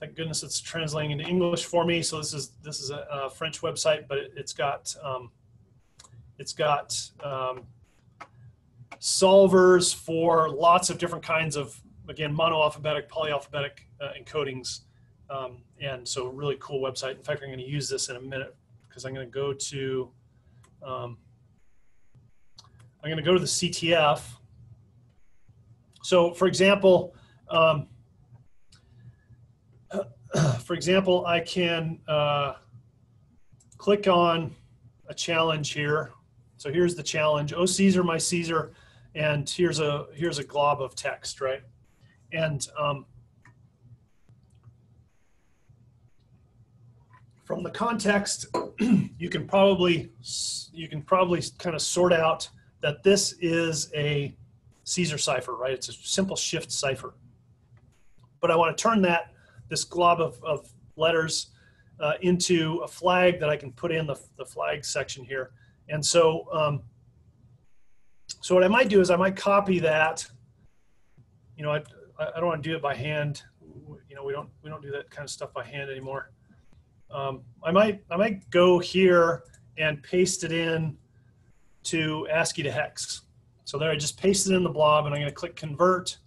Speaker 1: thank goodness it's translating into English for me. So this is this is a, a French website, but it, it's got um, it's got um, solvers for lots of different kinds of again monoalphabetic, polyalphabetic uh, encodings, um, and so really cool website. In fact, I'm going to use this in a minute because I'm going to go to um, I'm going to go to the CTF. So, for example. Um, <clears throat> for example, I can uh, click on a challenge here. So here's the challenge. Oh Caesar, my Caesar, and here's a here's a glob of text, right? And um, from the context, <clears throat> you can probably you can probably kind of sort out that this is a Caesar cipher, right? It's a simple shift cipher. But I want to turn that this glob of, of letters uh, into a flag that I can put in the, the flag section here. And so, um, so what I might do is I might copy that. You know, I, I don't want to do it by hand. You know, we don't we don't do that kind of stuff by hand anymore. Um, I might I might go here and paste it in to ASCII to hex. So there I just pasted in the blob and I'm going to click convert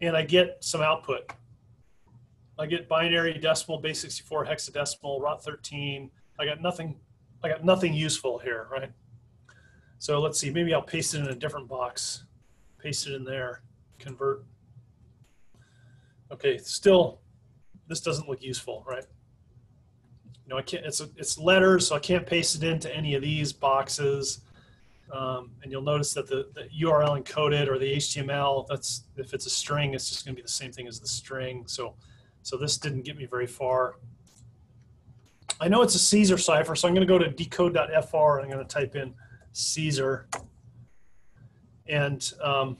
Speaker 1: and I get some output. I get binary, decimal, base 64, hexadecimal, ROT13. I got nothing, I got nothing useful here, right? So let's see, maybe I'll paste it in a different box. Paste it in there, convert. Okay, still, this doesn't look useful, right? You know, I can't, it's, a, it's letters, so I can't paste it into any of these boxes. Um, and you'll notice that the, the URL encoded or the HTML, that's if it's a string, it's just going to be the same thing as the string. So, so this didn't get me very far. I know it's a Caesar cipher, so I'm going to go to dcode.fr and I'm going to type in Caesar. And um,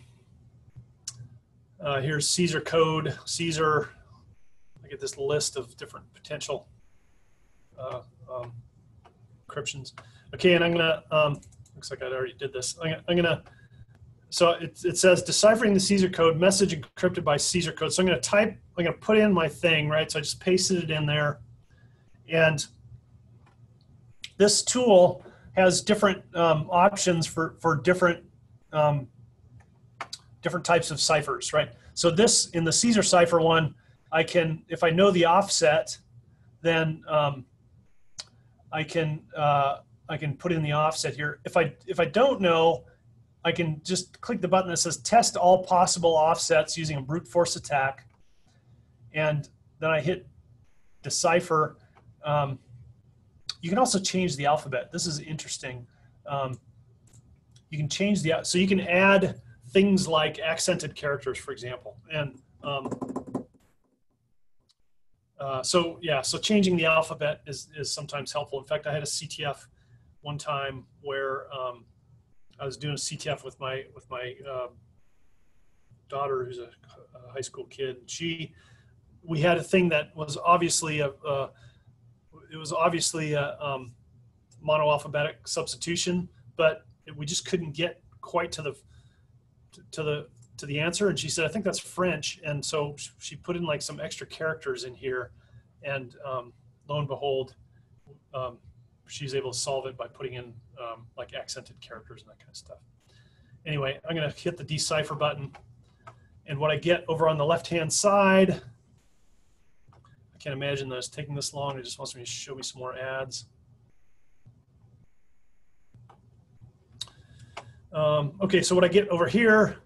Speaker 1: uh, here's Caesar code, Caesar. Get this list of different potential uh, um, encryptions. Okay, and I'm to um, looks like I already did this. I'm, I'm gonna, so it, it says deciphering the Caesar code, message encrypted by Caesar code. So I'm gonna type, I'm gonna put in my thing, right? So I just pasted it in there. And this tool has different um, options for, for different, um, different types of ciphers, right? So this, in the Caesar cipher one, I can, if I know the offset, then um, I can, uh, I can put in the offset here. If I if I don't know, I can just click the button that says test all possible offsets using a brute force attack, and then I hit decipher. Um, you can also change the alphabet. This is interesting. Um, you can change the so you can add things like accented characters, for example, and um, uh, so yeah, so changing the alphabet is is sometimes helpful. In fact, I had a CTF one time where um, I was doing a CTF with my with my uh, daughter who's a, a high school kid. She, we had a thing that was obviously a, a it was obviously a um, monoalphabetic substitution, but we just couldn't get quite to the to the to the answer. And she said, I think that's French. And so she put in like some extra characters in here, and um, lo and behold, um, she's able to solve it by putting in um, like accented characters and that kind of stuff. Anyway, I'm going to hit the decipher button. And what I get over on the left-hand side, I can't imagine that it's taking this long. It just wants me to show me some more ads. Um, okay, so what I get over here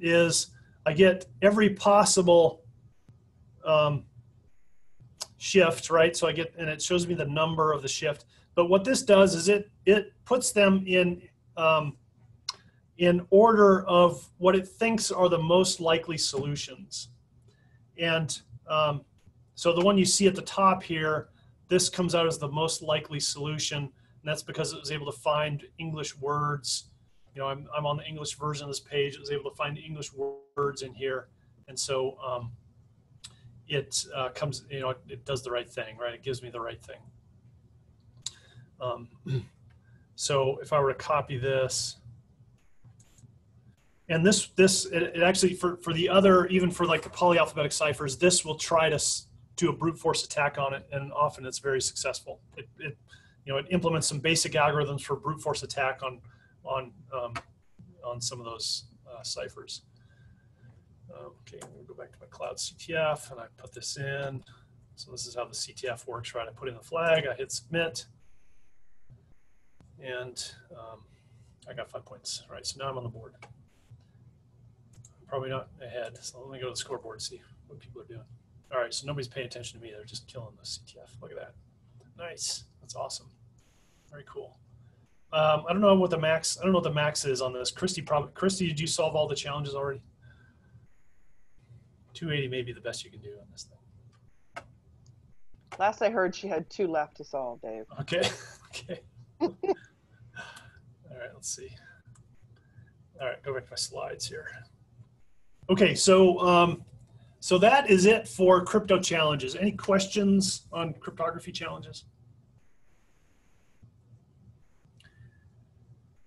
Speaker 1: is I get every possible um, shift, right? So I get, and it shows me the number of the shift. But what this does is it it puts them in um, in order of what it thinks are the most likely solutions. And um, so the one you see at the top here, this comes out as the most likely solution, and that's because it was able to find English words you know, I'm, I'm on the English version of this page. It was able to find English words in here. And so um, it uh, comes, you know, it, it, does the right thing, right? It gives me the right thing. Um, <clears throat> so if I were to copy this, and this, this, it, it, actually, for, for the other, even for like the polyalphabetic ciphers, this will try to do a brute force attack on it. And often it's very successful. It, it you know, it implements some basic algorithms for brute force attack on on um, on some of those uh, ciphers. Uh, okay, I'm gonna go back to my cloud CTF and I put this in. So this is how the CTF works, right? I put in the flag, I hit submit, and um, I got five points. All right, so now I'm on the board. Probably not ahead, so let me go to the scoreboard and see what people are doing. All right, so nobody's paying attention to me. They're just killing the CTF. Look at that. Nice. That's awesome. Very cool. Um, I don't know what the max. I don't know what the max is on this. Christy, probably. Christy, did you solve all the challenges already? 280 may be the best you can do on this thing.
Speaker 2: Last I heard, she had two left to solve, Dave.
Speaker 1: Okay. <laughs> okay. all right. Let's see. All right. Go back to my slides here. Okay. So, um, so that is it for crypto challenges. Any questions on cryptography challenges?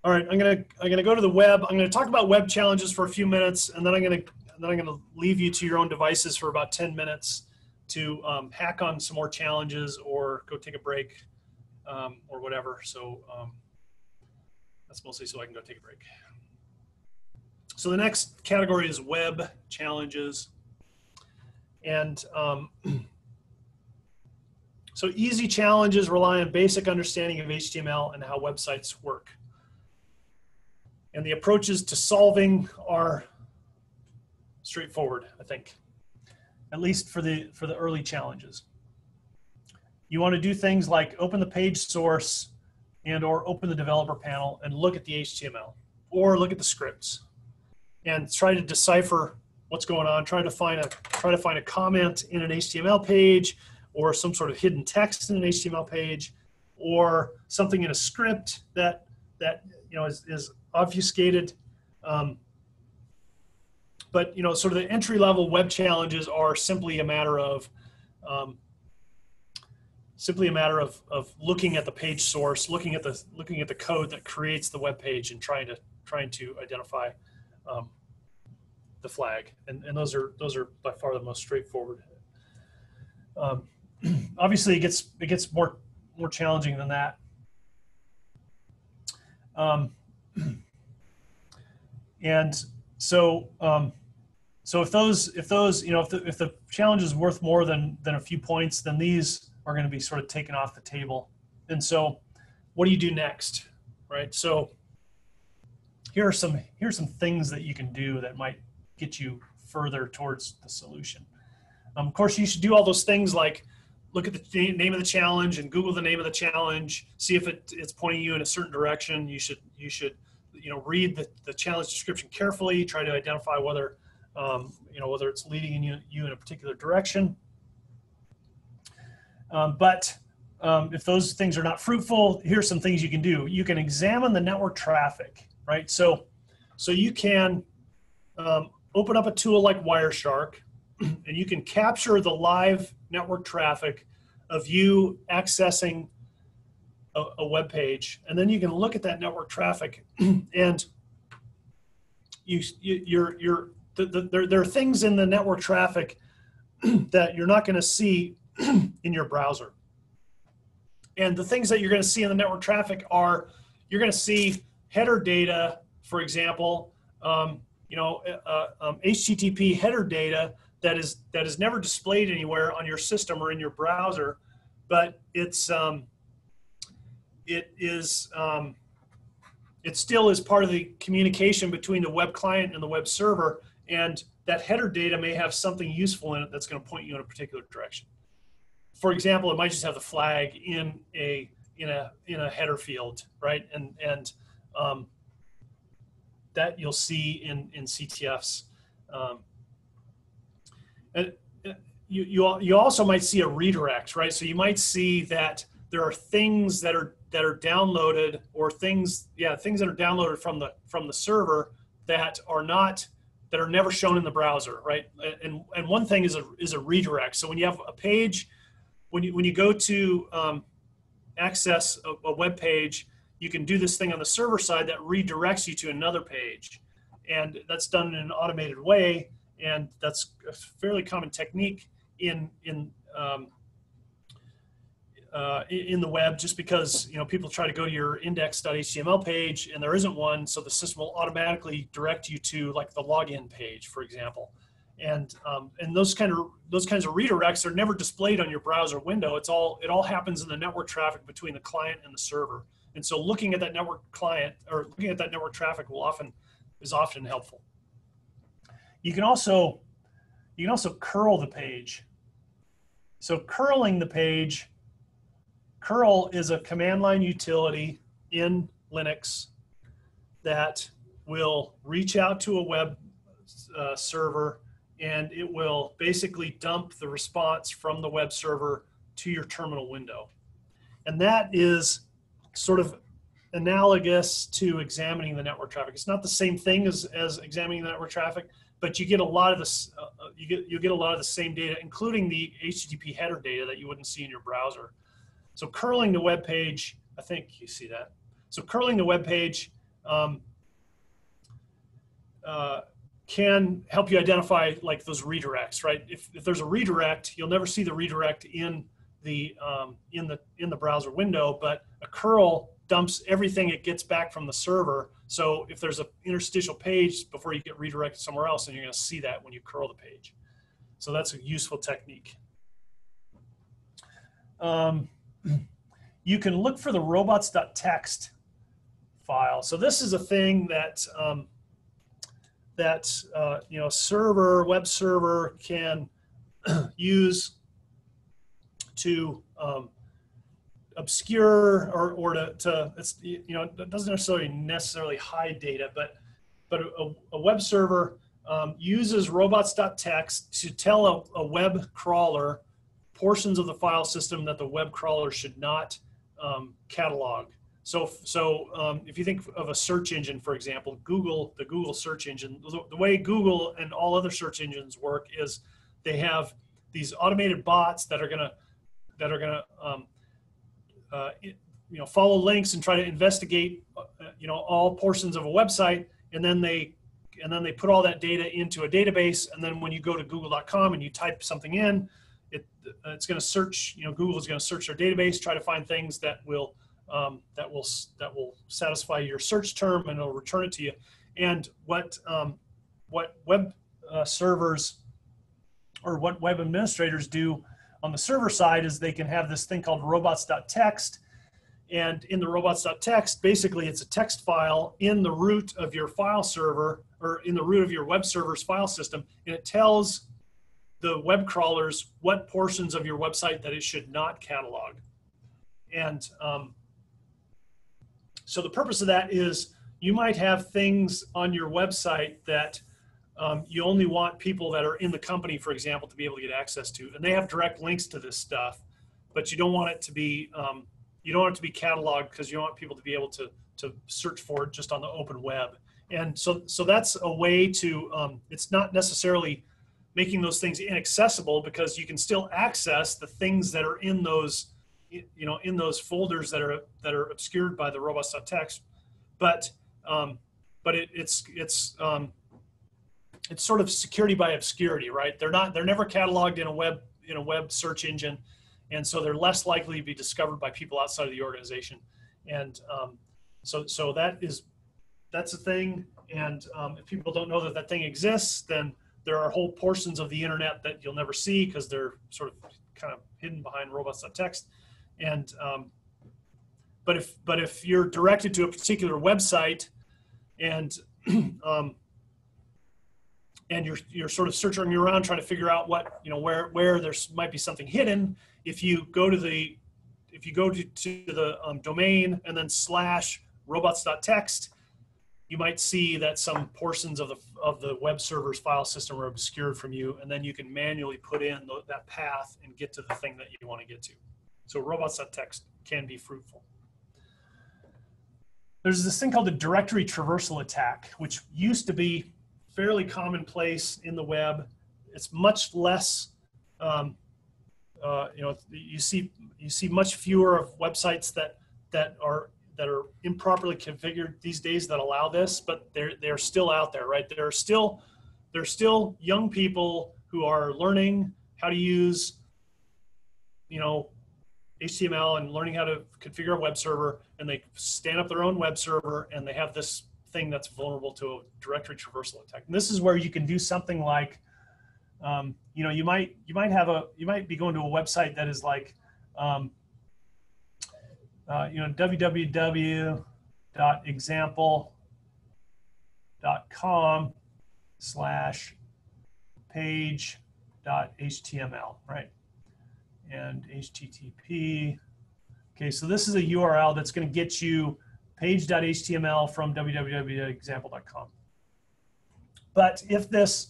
Speaker 1: All right, I'm gonna I'm gonna go to the web. I'm gonna talk about web challenges for a few minutes, and then I'm gonna then I'm gonna leave you to your own devices for about 10 minutes to um, hack on some more challenges or go take a break um, or whatever. So um, that's mostly so I can go take a break. So the next category is web challenges, and um, <clears throat> so easy challenges rely on basic understanding of HTML and how websites work and the approaches to solving are straightforward, I think, at least for the, for the early challenges. You want to do things like open the page source and or open the developer panel and look at the HTML or look at the scripts and try to decipher what's going on, try to find a, try to find a comment in an HTML page or some sort of hidden text in an HTML page or something in a script that, that you know, is, is obfuscated. Um, but you know, sort of the entry level web challenges are simply a matter of um, simply a matter of, of looking at the page source, looking at the looking at the code that creates the web page, and trying to trying to identify um, the flag. And, and those are those are by far the most straightforward. Um, <clears throat> obviously, it gets it gets more more challenging than that. Um, <clears throat> and so um, so if those if those you know if the, if the challenge is worth more than than a few points then these are going to be sort of taken off the table. And so what do you do next right? So here are some here are some things that you can do that might get you further towards the solution. Um, of course you should do all those things like look at the name of the challenge and google the name of the challenge see if it, it's pointing you in a certain direction. You should you should you know read the, the challenge description carefully try to identify whether um, you know whether it's leading in you, you in a particular direction. Um, but um, if those things are not fruitful here's some things you can do. You can examine the network traffic right? So so you can um, open up a tool like Wireshark, <clears throat> and you can capture the live network traffic of you accessing a, a web page, and then you can look at that network traffic, <clears throat> and you, you you're you're the, the, there, there are things in the network traffic <clears throat> that you're not going to see in your browser. And the things that you're going to see in the network traffic are you're going to see header data, for example, um, you know, uh, um, HTTP header data that is that is never displayed anywhere on your system or in your browser, but it's um, it is um, it still is part of the communication between the web client and the web server, and that header data may have something useful in it that's going to point you in a particular direction. For example, it might just have the flag in a in a in a header field, right? And and um, that you'll see in in CTFs. Um, and uh, you, you you also might see a redirect, right? So you might see that there are things that are that are downloaded or things yeah things that are downloaded from the from the server that are not that are never shown in the browser, right? And and one thing is a is a redirect. So when you have a page, when you when you go to um, access a, a web page, you can do this thing on the server side that redirects you to another page, and that's done in an automated way. And that's a fairly common technique in in um, uh, in the web just because you know people try to go to your index.html page and there isn't one so the system will automatically direct you to like the login page for example. And um, and those kind of those kinds of redirects are never displayed on your browser window. It's all it all happens in the network traffic between the client and the server. And so looking at that network client or looking at that network traffic will often is often helpful you can also you can also curl the page so curling the page curl is a command line utility in linux that will reach out to a web uh, server and it will basically dump the response from the web server to your terminal window. And that is sort of analogous to examining the network traffic. It's not the same thing as, as examining the network traffic, but you get a lot of this, uh, uh you get you get a lot of the same data, including the HTTP header data that you wouldn't see in your browser. So curling the web page, I think you see that. So curling the web page um, uh, can help you identify like those redirects, right? If, if there's a redirect, you'll never see the redirect in the um, in the in the browser window, but a curl dumps everything it gets back from the server. So if there's an interstitial page before you get redirected somewhere else, and you're going to see that when you curl the page. So that's a useful technique. Um, <clears throat> you can look for the robots.txt file. So this is a thing that um, that uh, you know server web server can <clears throat> use to um, obscure or, or to, to it's you know it doesn't necessarily necessarily hide data but but a, a web server um, uses robots.txt to tell a, a, web crawler portions of the file system that the web crawler should not um, catalog. So, so um, if you think of a search engine, for example, Google, the Google search engine, the, the way Google and all other search engines work is they have these automated bots that are gonna that are gonna um, uh, you know follow links and try to investigate uh, you know all portions of a website, and then they and then they put all that data into a database, and then when you go to Google.com and you type something in, it it's going to search. You know, Google is going to search their database, try to find things that will um, that will that will satisfy your search term and it'll return it to you. And what um, what web uh, servers or what web administrators do on the server side is they can have this thing called robots.txt. And in the robots.txt, basically it's a text file in the root of your file server or in the root of your web server's file system. And it tells the web crawlers what portions of your website that it should not catalog. And um, so the purpose of that is you might have things on your website that um, you only want people that are in the company, for example, to be able to get access to, and they have direct links to this stuff, but you don't want it to be um, you don't want it to be cataloged because you want people to be able to to search for it just on the open web. And so, so that's a way to, um, it's not necessarily making those things inaccessible because you can still access the things that are in those, you know, in those folders that are, that are obscured by the robots.txt. But, um, but it, it's, it's, um, it's sort of security by obscurity, right? They're not, they're never cataloged in a web, in a web search engine. And so they're less likely to be discovered by people outside of the organization. And, um, so, so that is, that's a thing. And um, if people don't know that that thing exists, then there are whole portions of the internet that you'll never see because they're sort of kind of hidden behind robots.txt. And, um, but if, but if you're directed to a particular website and, <clears throat> um, and you're, you're sort of searching around trying to figure out what, you know, where, where there's might be something hidden. If you go to the, if you go to, to the um, domain and then slash robots.txt, you might see that some portions of the of the web server's file system are obscured from you, and then you can manually put in the, that path and get to the thing that you want to get to. So robots.txt can be fruitful. There's this thing called the directory traversal attack, which used to be fairly commonplace in the web. It's much less, um, uh, you know, you see you see much fewer of websites that that are that are improperly configured these days that allow this, but they're they're still out there, right? There are still there are still young people who are learning how to use, you know, HTML and learning how to configure a web server, and they stand up their own web server, and they have this thing that's vulnerable to a directory traversal attack. And this is where you can do something like, um, you know, you might you might have a you might be going to a website that is like um, uh, you know, www.example.com slash page.html, right? And HTTP. Okay, so this is a URL that's going to get you page.html from www.example.com. But if this,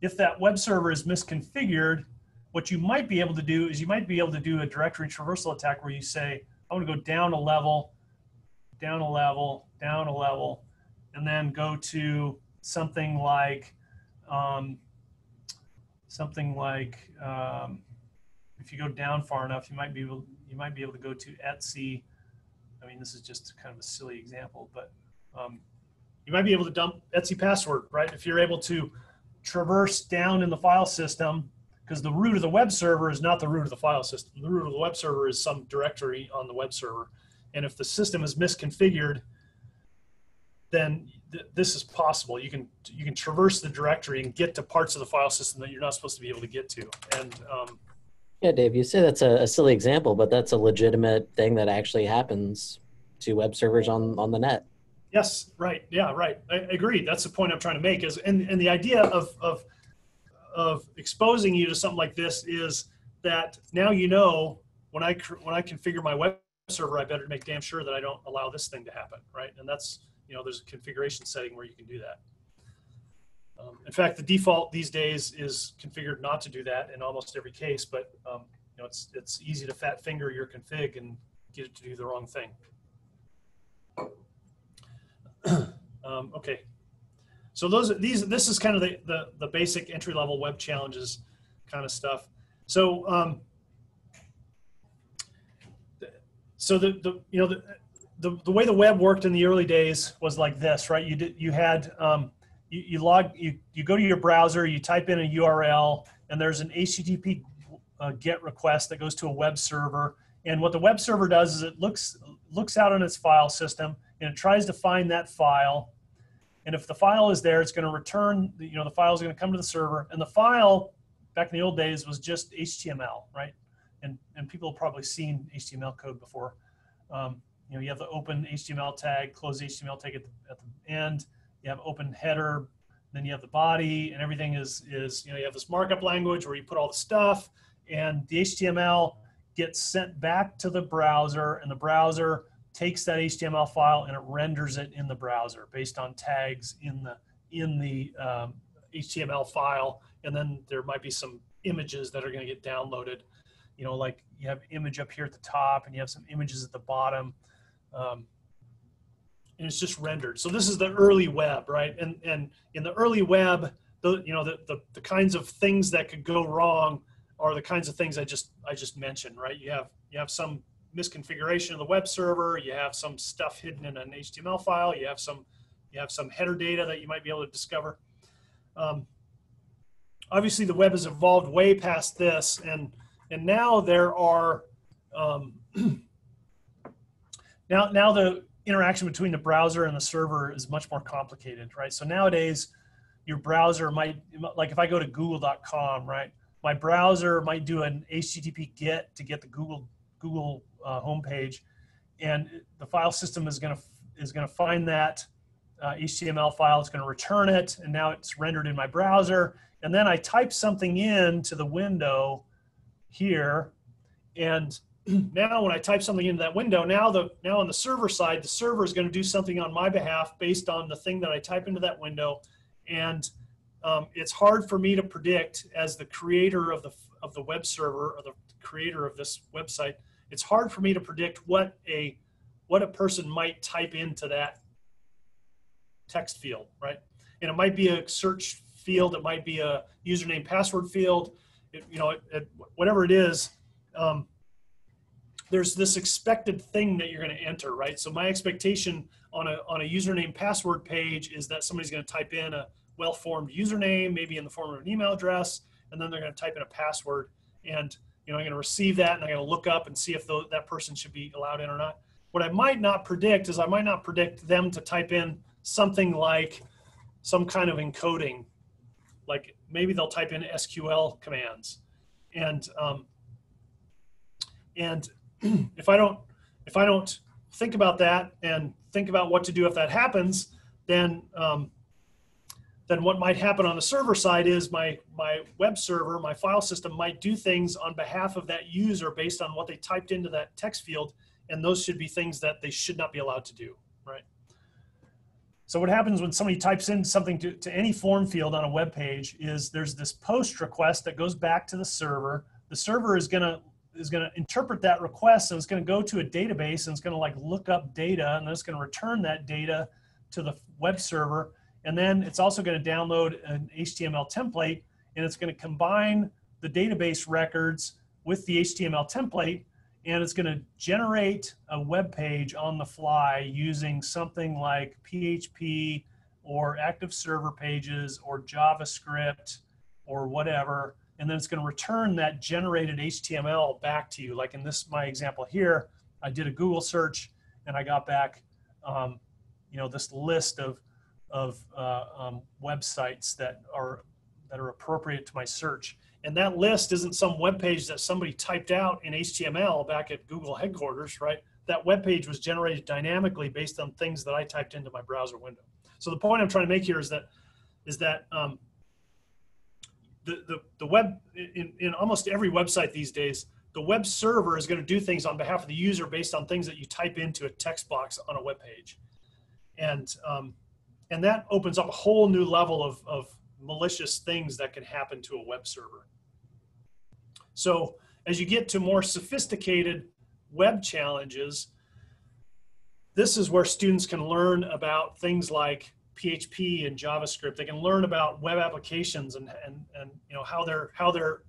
Speaker 1: if that web server is misconfigured, what you might be able to do is you might be able to do a directory traversal attack where you say, I want to go down a level, down a level, down a level, and then go to something like, um, something like, um, if you go down far enough, you might be able, you might be able to go to Etsy. I mean, this is just kind of a silly example, but um, you might be able to dump Etsy password, right? If you're able to traverse down in the file system because the root of the web server is not the root of the file system. The root of the web server is some directory on the web server. And if the system is misconfigured, then th this is possible. You can you can traverse the directory and get to parts of the file system that you're not supposed to be able to get to. And um,
Speaker 5: yeah, Dave, you say that's a, a silly example, but that's a legitimate thing that actually happens to web servers on on the net.
Speaker 1: Yes, right. Yeah, right. I agree. That's the point I'm trying to make. Is and and the idea of of of exposing you to something like this is that now you know when I when I configure my web server, I better make damn sure that I don't allow this thing to happen, right? And that's you know there's a configuration setting where you can do that. Um, in fact, the default these days is configured not to do that in almost every case, but um, you know it's it's easy to fat finger your config and get it to do the wrong thing. <clears throat> um, okay, so those these this is kind of the the, the basic entry level web challenges kind of stuff. So um, so the the you know the, the the way the web worked in the early days was like this, right? You did you had um, you, you log you you go to your browser, you type in a URL, and there's an HTTP uh, GET request that goes to a web server. And what the web server does is it looks looks out on its file system and it tries to find that file and if the file is there, it's going to return, you know, the file is going to come to the server. And the file back in the old days was just HTML, right? And, and people have probably seen HTML code before. Um, you know, you have the open HTML tag, close HTML tag at the, at the end. You have open header, then you have the body, and everything is is you know you have this markup language where you put all the stuff, and the HTML gets sent back to the browser, and the browser takes that HTML file and it renders it in the browser based on tags in the in the um, HTML file, and then there might be some images that are going to get downloaded. You know, like you have image up here at the top, and you have some images at the bottom. Um, and it's just rendered. So this is the early web, right? And and in the early web, the you know the, the the kinds of things that could go wrong are the kinds of things I just I just mentioned, right? You have you have some misconfiguration of the web server, you have some stuff hidden in an HTML file, you have some you have some header data that you might be able to discover. Um, obviously, the web has evolved way past this, and and now there are um, <clears throat> now now the interaction between the browser and the server is much more complicated, right? So nowadays, your browser might like if I go to google.com, right? My browser might do an HTTP GET to get the Google Google uh, homepage, and the file system is going to is going to find that uh, HTML file. It's going to return it, and now it's rendered in my browser. And then I type something in to the window here, and <clears throat> now when I type something into that window, now the now on the server side, the server is going to do something on my behalf based on the thing that I type into that window, and um, it's hard for me to predict as the creator of the of the web server or the creator of this website. It's hard for me to predict what a what a person might type into that text field, right? And it might be a search field, it might be a username password field, it, you know, it, it, whatever it is. Um, there's this expected thing that you're going to enter, right? So my expectation on a on a username password page is that somebody's going to type in a well-formed username, maybe in the form of an email address, and then they're going to type in a password. And you know, I'm going to receive that, and I'm going to look up and see if the, that person should be allowed in or not. What I might not predict is I might not predict them to type in something like some kind of encoding, like maybe they'll type in SQL commands, and um, and if I don't if I don't think about that and think about what to do if that happens, then um, then what might happen on the server side is my my web server, my file system might do things on behalf of that user based on what they typed into that text field, and those should be things that they should not be allowed to do, right? So what happens when somebody types in something to, to any form field on a web page is there's this post request that goes back to the server. The server is gonna is going to interpret that request and it's going to go to a database and it's going to like look up data and then it's going to return that data to the web server. And then it's also going to download an HTML template and it's going to combine the database records with the HTML template and it's going to generate a web page on the fly using something like PHP or active server pages or JavaScript or whatever and then it's going to return that generated HTML back to you. Like in this, my example here, I did a Google search and I got back, um, you know, this list of, of uh, um, websites that are, that are appropriate to my search. And that list isn't some web page that somebody typed out in HTML back at Google headquarters, right? That web page was generated dynamically based on things that I typed into my browser window. So the point I'm trying to make here is that, is that um, the, the, the web in, in almost every website these days the web server is going to do things on behalf of the user based on things that you type into a text box on a web page. And um, and that opens up a whole new level of, of malicious things that can happen to a web server. So as you get to more sophisticated web challenges this is where students can learn about things like PHP and JavaScript. They can learn about web applications and, and, and you know how they're how they're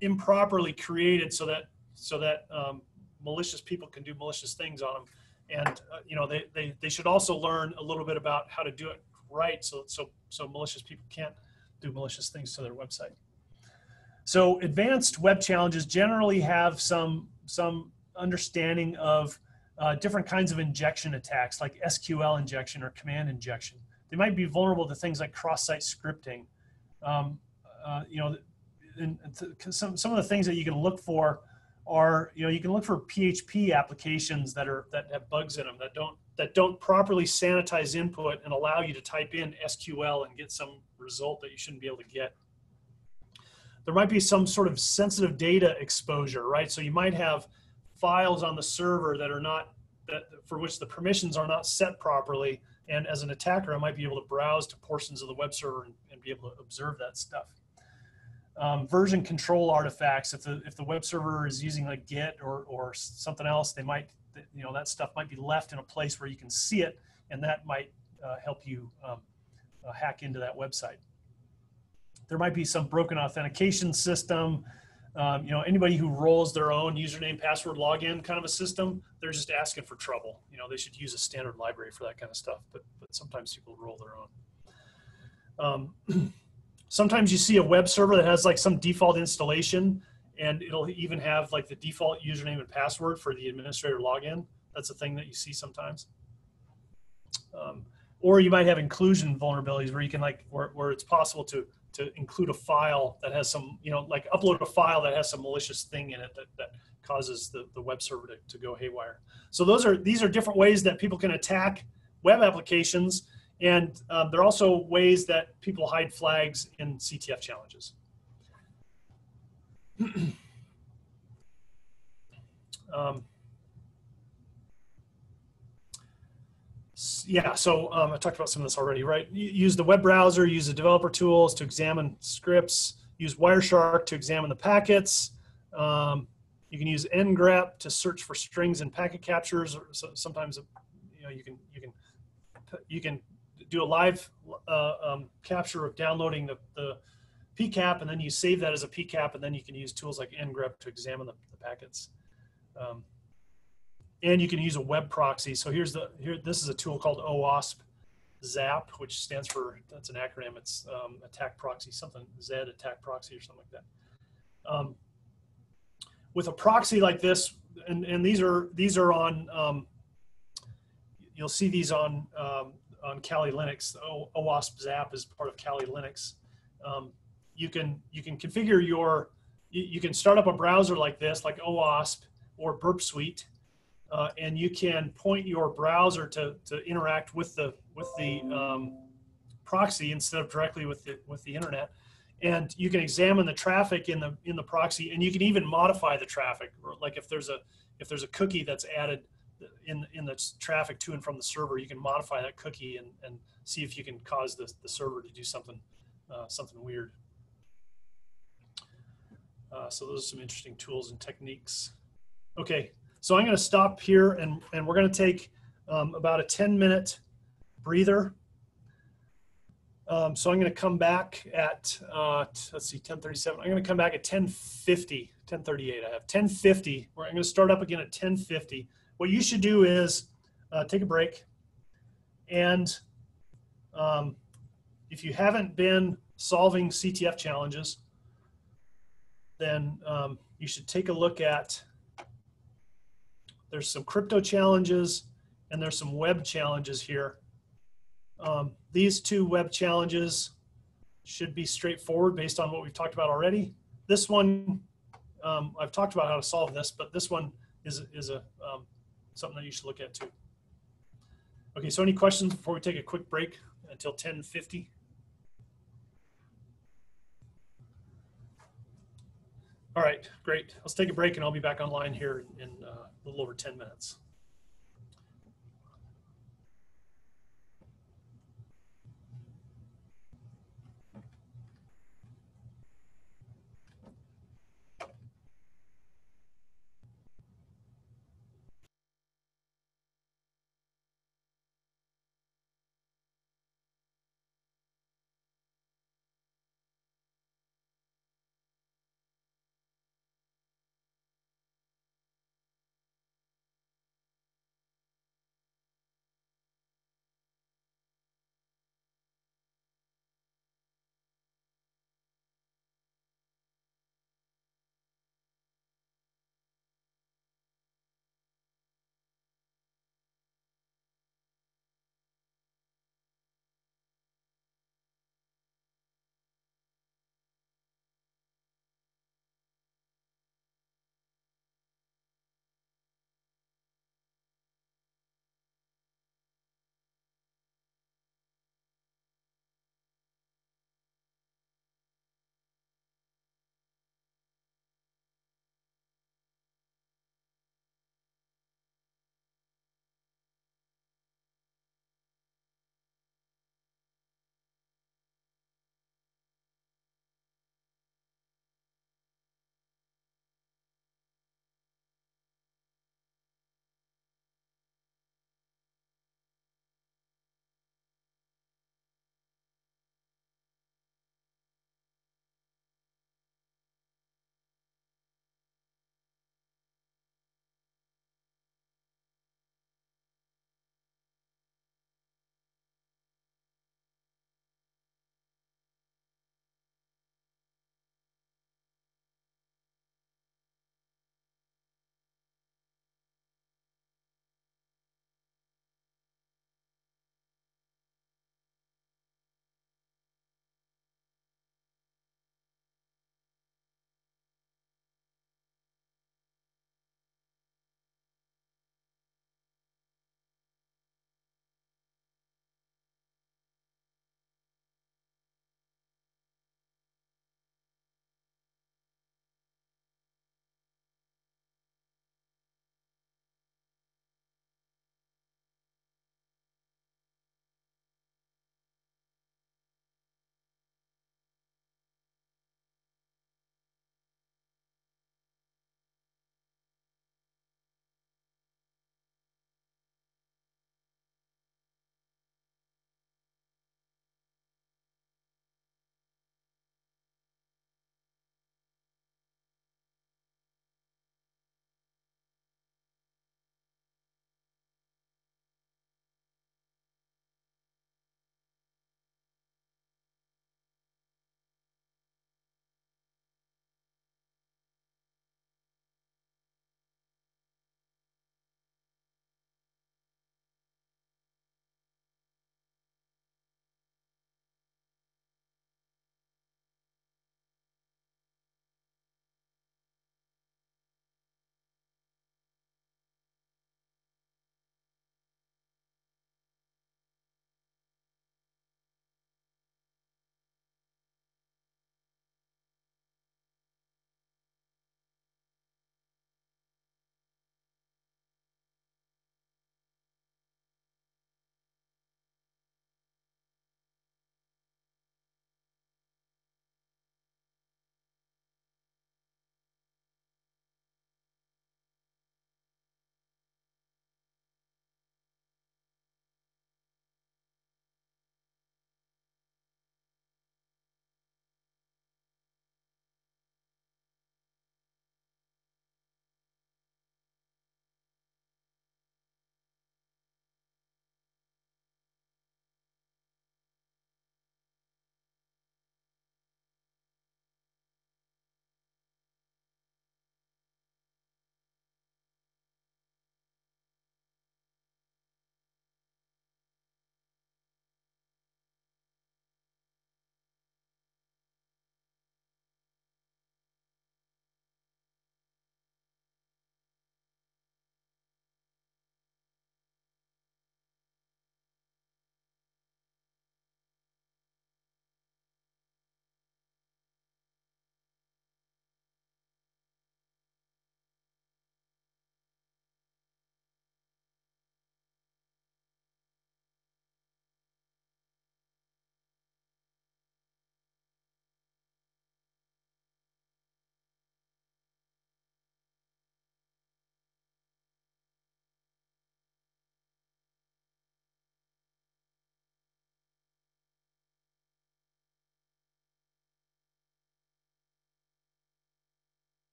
Speaker 1: improperly created so that so that um, malicious people can do malicious things on them. And uh, you know they, they they should also learn a little bit about how to do it right so so so malicious people can't do malicious things to their website. So advanced web challenges generally have some some understanding of uh, different kinds of injection attacks like SQL injection or command injection. They might be vulnerable to things like cross-site scripting. Um, uh, you know, some, some of the things that you can look for are, you know, you can look for PHP applications that are that have bugs in them that don't that don't properly sanitize input and allow you to type in SQL and get some result that you shouldn't be able to get. There might be some sort of sensitive data exposure, right? So you might have files on the server that are not that for which the permissions are not set properly and as an attacker i might be able to browse to portions of the web server and, and be able to observe that stuff um, version control artifacts. If the if the web server is using like Git or or something else, they might you know that stuff might be left in a place where you can see it, and that might uh, help you um, uh, hack into that website. There might be some broken authentication system. Um, you know, anybody who rolls their own username, password, login kind of a system, they're just asking for trouble. You know, they should use a standard library for that kind of stuff. But but sometimes people roll their own. Um, <clears throat> sometimes you see a web server that has like some default installation and it'll even have like the default username and password for the administrator login. That's a thing that you see sometimes. Um, or you might have inclusion vulnerabilities where you can like, where, where it's possible to, to include a file that has some, you know, like upload a file that has some malicious thing in it that, that causes the, the web server to, to go haywire. So those are, these are different ways that people can attack web applications and um, there are also ways that people hide flags in CTF challenges. <clears throat> um, yeah, so um, I talked about some of this already, right? Use the web browser, use the developer tools to examine scripts, use Wireshark to examine the packets. Um, you can use ngrep to search for strings and packet captures. Or so, sometimes, you know, you can you can you can do a live uh, um, capture of downloading the, the PCAP, and then you save that as a PCAP, and then you can use tools like ngrep to examine the, the packets. Um, and you can use a web proxy. So here's the here. This is a tool called OWASP ZAP, which stands for that's an acronym. It's um, attack proxy, something Z attack proxy or something like that. Um, with a proxy like this, and and these are these are on. Um, you'll see these on um, on Kali Linux. O, OWASP Zap is part of Kali Linux. Um, you can you can configure your you, you, can start up a browser like this, like OWASP or Burp Suite, uh, and you can point your browser to to interact with the with the um, proxy instead of directly with the with the internet. And you can examine the traffic in the in the proxy, and you can even modify the traffic. Like if there's a if there's a cookie that's added in in the traffic to and from the server, you can modify that cookie and, and see if you can cause the, the server to do something uh, something weird. Uh, so those are some interesting tools and techniques. Okay, so I'm going to stop here and, and we're going to take um, about a 10 minute breather. Um, so I'm going to come back at, uh, let's see, 1037. I'm going to come back at 1050, 1038 I have. 1050, where I'm going to start up again at 1050 what you should do is uh, take a break and um, if you haven't been solving CTF challenges, then um, you should take a look at, there's some crypto challenges and there's some web challenges here. Um, these two web challenges should be straightforward based on what we've talked about already. This one, um, I've talked about how to solve this, but this one is, is a um, something that you should look at too. Okay, so any questions before we take a quick break until 1050? All right, great. Let's take a break and I'll be back online here in uh, a little over 10 minutes.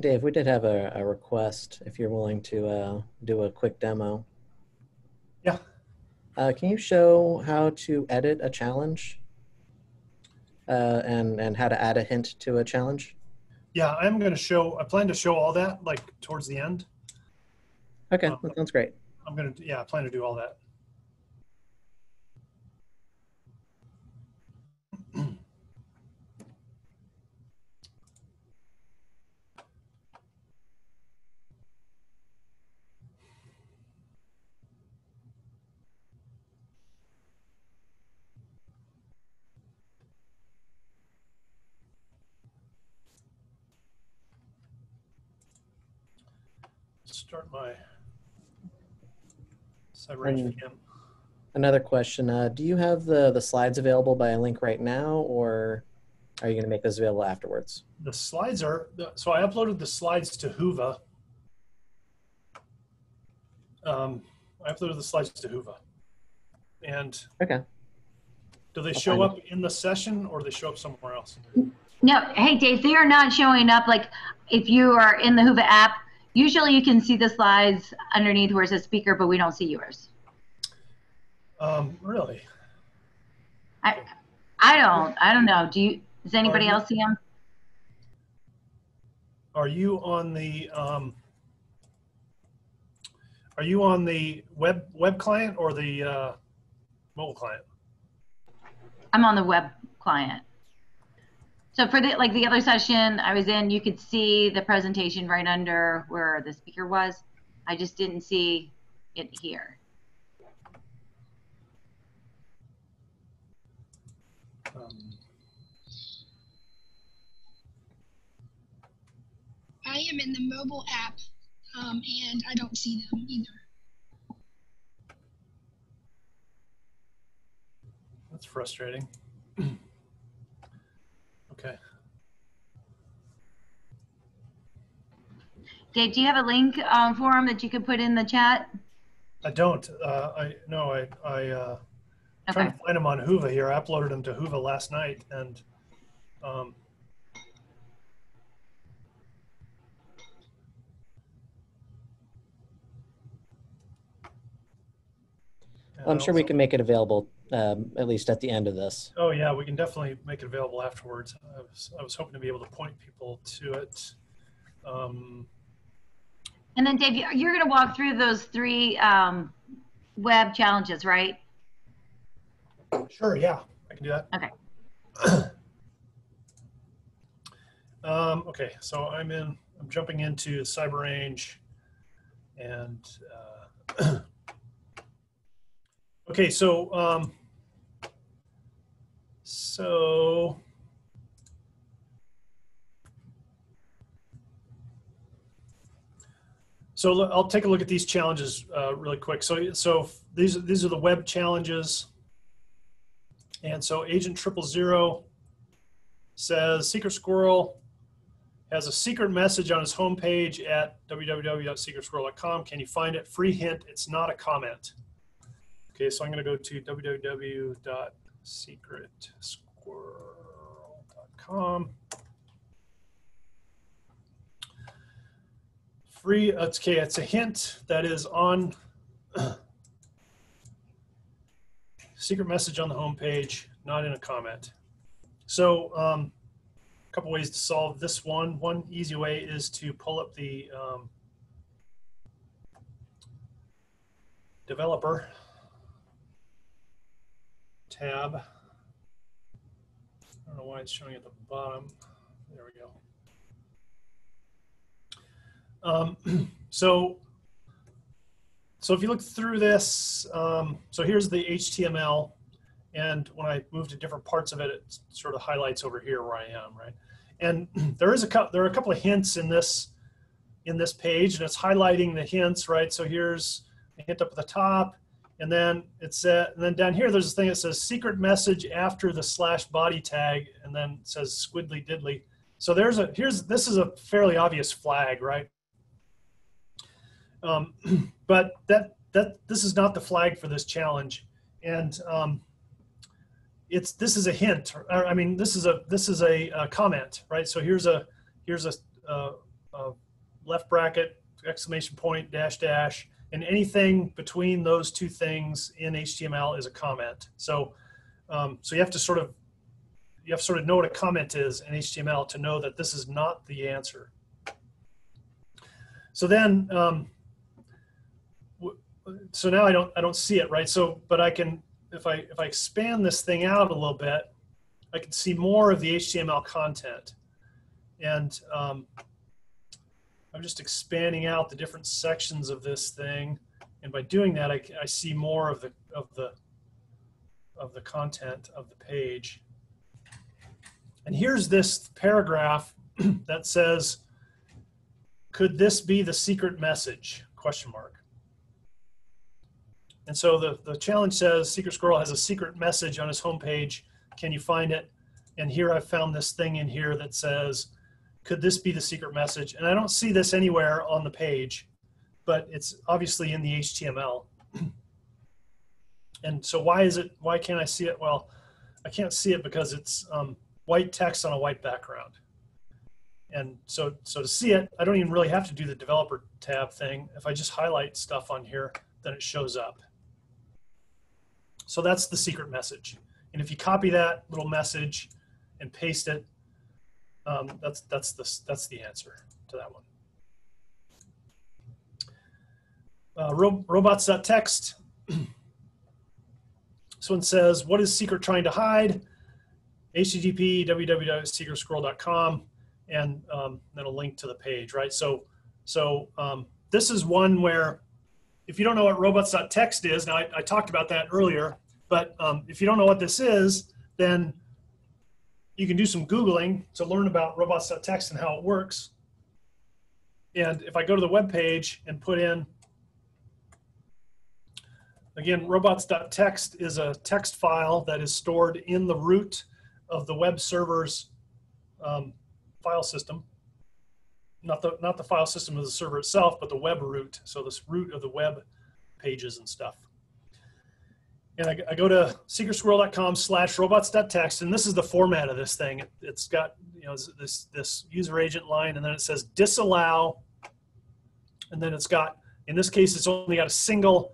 Speaker 5: Dave, we did have a, a request if you're willing to uh, do a quick demo.
Speaker 1: Yeah.
Speaker 5: Uh, can you show how to edit a challenge uh, and and how to add a hint to a challenge?
Speaker 1: Yeah, I'm going to show, I plan to show all that like towards the end.
Speaker 5: Okay,
Speaker 1: Uh,
Speaker 5: that sounds great.
Speaker 1: I'm going to, yeah, I plan to do all that. Start my CyberRange
Speaker 5: Um, Another question: uh, Do you have the the slides available by a link right now, or are you going to make those available afterwards?
Speaker 1: The slides are, so I uploaded the slides to Whova. Um, I uploaded the slides to Whova. And
Speaker 5: Okay.
Speaker 1: do they
Speaker 5: I'll
Speaker 1: show
Speaker 5: find
Speaker 1: up in the session or they show up somewhere else?
Speaker 6: No, hey Dave, they are not showing up. Like if you are in the Whova app, usually you can see the slides underneath where it says speaker, but we don't see yours.
Speaker 1: Um, really?
Speaker 6: I don't. I don't know. Do you? Does anybody
Speaker 1: you-
Speaker 6: else see them?
Speaker 1: Are you on the, um, are you on the web, web client or the, uh, mobile client?
Speaker 6: I'm on the web client. So for the like the other session I was in, you could see the presentation right under where the speaker was. I just didn't see it here.
Speaker 1: Um,
Speaker 7: I am in the mobile app, um, and I don't see them either.
Speaker 1: That's frustrating. <clears throat>
Speaker 6: Dave, do you have a link um, for them that you could put in the chat?
Speaker 1: I don't, uh, I, no, I, I, uh, trying to find them on Whova here. I uploaded them to Whova last night and, um, and
Speaker 5: I'm sure we can make it available um, at least at the end of this.
Speaker 1: Oh yeah, we can definitely make it available afterwards. I was, I was hoping to be able to point people to it. Um,
Speaker 6: And then Dave, you- you're going to walk through those three um, web challenges, right?
Speaker 1: Sure, yeah, I can do that.
Speaker 6: Okay. <clears throat>
Speaker 1: um, okay, so I'm in, I'm jumping into cyber range and, uh, <clears throat> okay, so, um, so, so I'll take a look at these challenges, uh, really quick. So, so these, these are the web challenges. And so agent triple zero says secret squirrel has a secret message on his homepage at www.secretsquirrel.com. Can you find it? Free hint, it's not a comment. Okay, so I'm going to go to www.secretsquirrel.com. Free, okay, it's a hint that is on <clears throat> secret message on the homepage, not in a comment. So, um, a couple ways to solve this one. One easy way is to pull up the um, developer tab. I don't know why it's showing at the bottom. There we go. Um, <clears throat> so, so if you look through this, um, so here's the HTML, and when I move to different parts of it, it sort of highlights over here where I am, right? And <clears throat> there is a there are a couple of hints in this in this page, and it's highlighting the hints, right? So here's a hint up at the top, and then it's uh, and then down here there's a thing that says secret message after the slash body tag, and then says squiddly diddly. So there's a here's this is a fairly obvious flag, right? Um, <clears throat> but that that this is not the flag for this challenge, and um, it's this is a hint. Or, I mean, this is a this is a, a comment, right? So here's a here's a uh, uh, left bracket, exclamation point, dash, dash, and anything between those two things in HTML is a comment. So, um, so you have to sort of, you have to sort of know what a comment is in HTML to know that this is not the answer. So then, um, so now I don't, I don't see it, right? So, but I can, if I, if I expand this thing out a little bit, I can see more of the HTML content. And um, I'm just expanding out the different sections of this thing. And by doing that, I see more of the, of the, of the content of the page. And here's this paragraph <clears throat> that says, could this be the secret message? Question mark. And so the, the challenge says Secret Squirrel has a secret message on his homepage. Can you find it? And here I found this thing in here that says, could this be the secret message? And I don't see this anywhere on the page, but it's obviously in the HTML. And so why is it, why can't I see it? Well, I can't see it because it's um, white text on a white background. And so, so to see it, I don't even really have to do the developer tab thing. If I just highlight stuff on here, then it shows up. So that's the secret message. And if you copy that little message and paste it, um, that's that's the that's the answer to that one. Uh, ro robots.txt. <clears throat> this one says, "What is secret trying to hide?" HTTP www.secretsquirrel.com, and um, then a link to the page. Right. So so um, this is one where if you don't know what robots.txt is, now I, I talked about that earlier, but um, if you don't know what this is, then you can do some Googling to learn about robots.txt and how it works. And if I go to the web page and put in, again, robots.txt is a text file that is stored in the root of the web server's um, file system not the not the file system of the server itself, but the web root. So this root of the web pages and stuff. And I, I go to secretsquirrel.com slash robots.txt, and this is the format of this thing. It, has got you know this this user agent line, and then it says disallow, and then it's got in this case it's only got a single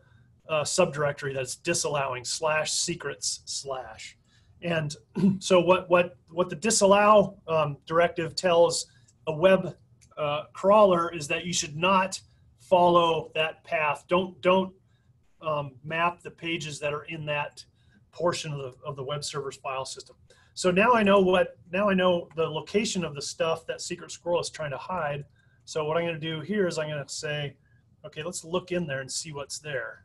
Speaker 1: uh, subdirectory that's disallowing slash secrets slash. And <clears throat> so what what what the disallow um, directive tells a web uh, crawler is that you should not follow that path. Don't don't um, map the pages that are in that portion of the of the web server's file system. So now I know what now I know the location of the stuff that Secret Squirrel is trying to hide. So what I'm going to do here is I'm going to say, okay, let's look in there and see what's there.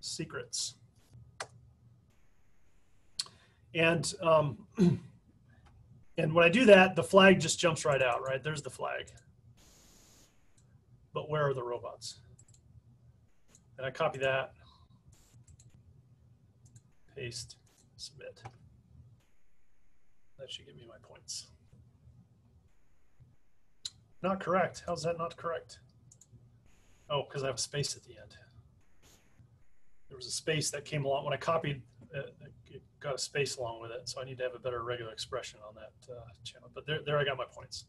Speaker 1: Secrets. And um, <clears throat> And when I do that, the flag just jumps right out, right? There's the flag. But where are the robots? And I copy that, paste, submit. That should give me my points. Not correct. How's that not correct? Oh, because I have a space at the end. There was a space that came along when I copied. Uh, it got a space along with it, so I need to have a better regular expression on that uh, channel. But there, there I got my points.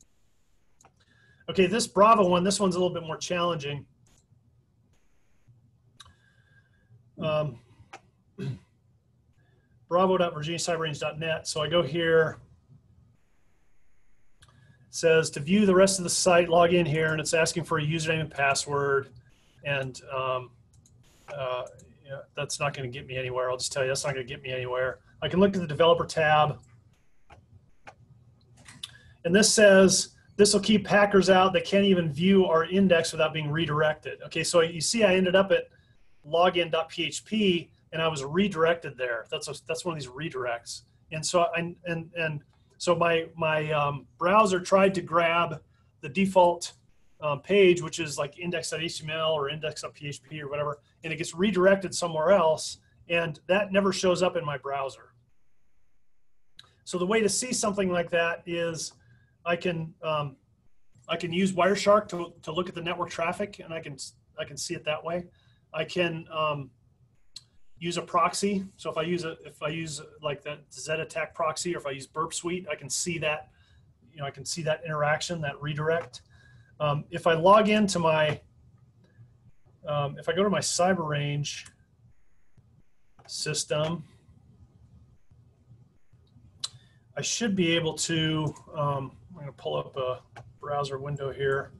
Speaker 1: Okay, this Bravo one, this one's a little bit more challenging. Um, <clears throat> bravo.virginiacyberrange.net. So I go here. Says to view the rest of the site, log in here, and it's asking for a username and password. And um, uh, yeah, that's not going to get me anywhere. I'll just tell you, that's not going to get me anywhere. I can look at the developer tab. And this says, this will keep hackers out that can't even view our index without being redirected. Okay, so you see I ended up at login.php and I was redirected there. That's a, that's one of these redirects. And so I, and and so my my um, browser tried to grab the default um, page, which is like index.html or index.php or whatever, and it gets redirected somewhere else, and that never shows up in my browser. So the way to see something like that is I can um, I can use Wireshark to, to look at the network traffic, and I can I can see it that way. I can um, use a proxy. So if I use a if I use like that Z attack proxy, or if I use Burp Suite, I can see that you know, I can see that interaction, that redirect. Um, if I log into my, um, if I go to my cyber range system, I should be able to, um, I'm going to pull up a browser window here.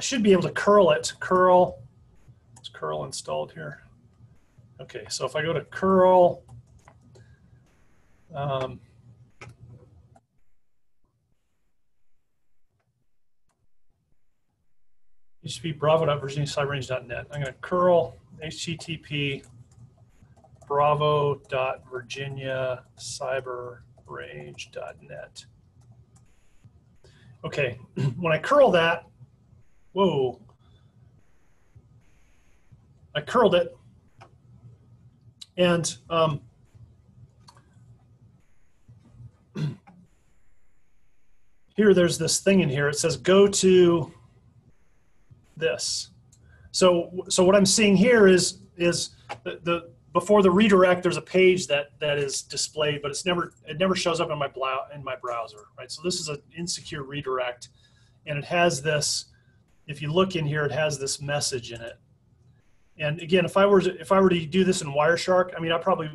Speaker 1: Should be able to curl it, curl, is curl installed here? Okay, so if I go to curl, um, HTTP bravo.virginiacyberrange.net. I'm going to curl HTTP bravo.virginiacyberrange.net. Okay, <clears throat> when I curl that, whoa, I curled it, and um, <clears throat> here there's this thing in here. It says go to this. So so what I'm seeing here is is the, the before the redirect there's a page that that is displayed but it's never it never shows up in my in my browser right so this is an insecure redirect and it has this if you look in here it has this message in it. And again if i were to, if i were to do this in wireshark i mean i probably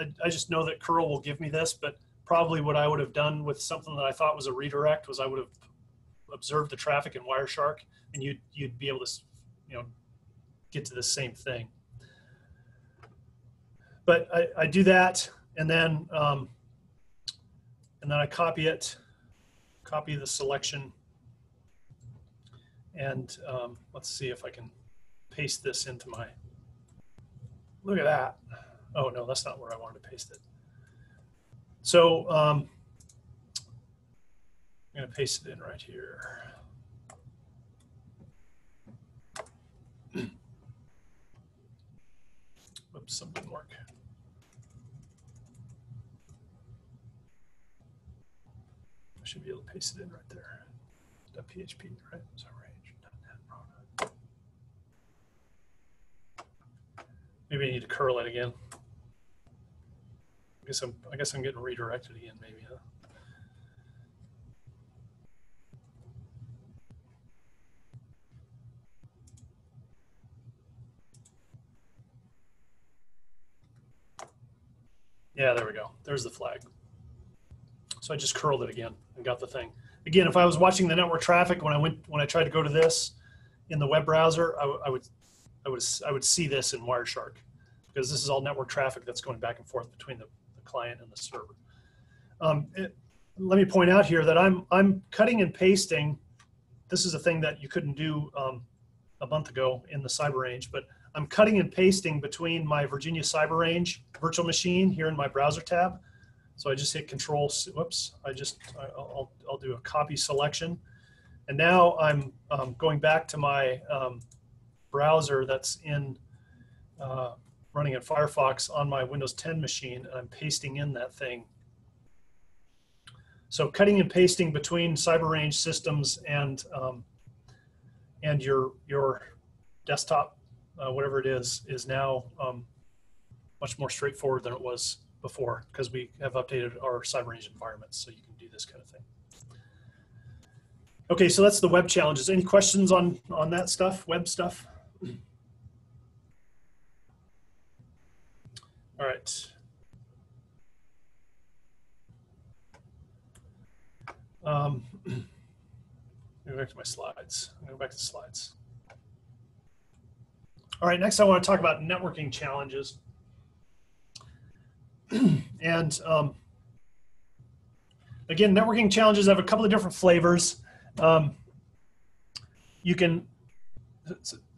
Speaker 1: I, I just know that curl will give me this but probably what i would have done with something that i thought was a redirect was i would have observed the traffic in wireshark and you'd you'd be able to you know get to the same thing. But I, I do that and then um, and then I copy it, copy the selection, and um, let's see if I can paste this into my. Look at that! Oh no, that's not where I wanted to paste it. So um, I'm to paste it in right here. <clears throat> Oops, something didn't work. I should be able to paste it in right there. .php, right? So range. Maybe I need to curl it again. I guess I'm I guess I'm getting redirected again, maybe, huh? Yeah, there we go. There's the flag. So I just curled it again and got the thing. Again, if I was watching the network traffic when I went when I tried to go to this in the web browser, I, I would I would I would see this in Wireshark because this is all network traffic that's going back and forth between the, the client and the server. Um, it, let me point out here that I'm I'm cutting and pasting. This is a thing that you couldn't do um, a month ago in the cyber range, but I'm cutting and pasting between my Virginia Cyber Range virtual machine here in my browser tab so I just hit control, whoops, I just, I'll, I'll do a copy selection. And now I'm um, going back to my um, browser that's in, uh, running in Firefox on my Windows 10 machine, and I'm pasting in that thing. So cutting and pasting between CyberRange systems and, um, and your, your desktop, uh, whatever it is, is now um, much more straightforward than it was before because we have updated our CyberRange environments so you can do this kind of thing. Okay, so that's the web challenges. Any questions on, on that stuff, web stuff? All right. Um, <clears throat> go back to my slides. Go back to the slides. All right, next I want to talk about networking challenges. <clears throat> and um, again, networking challenges have a couple of different flavors. Um, you can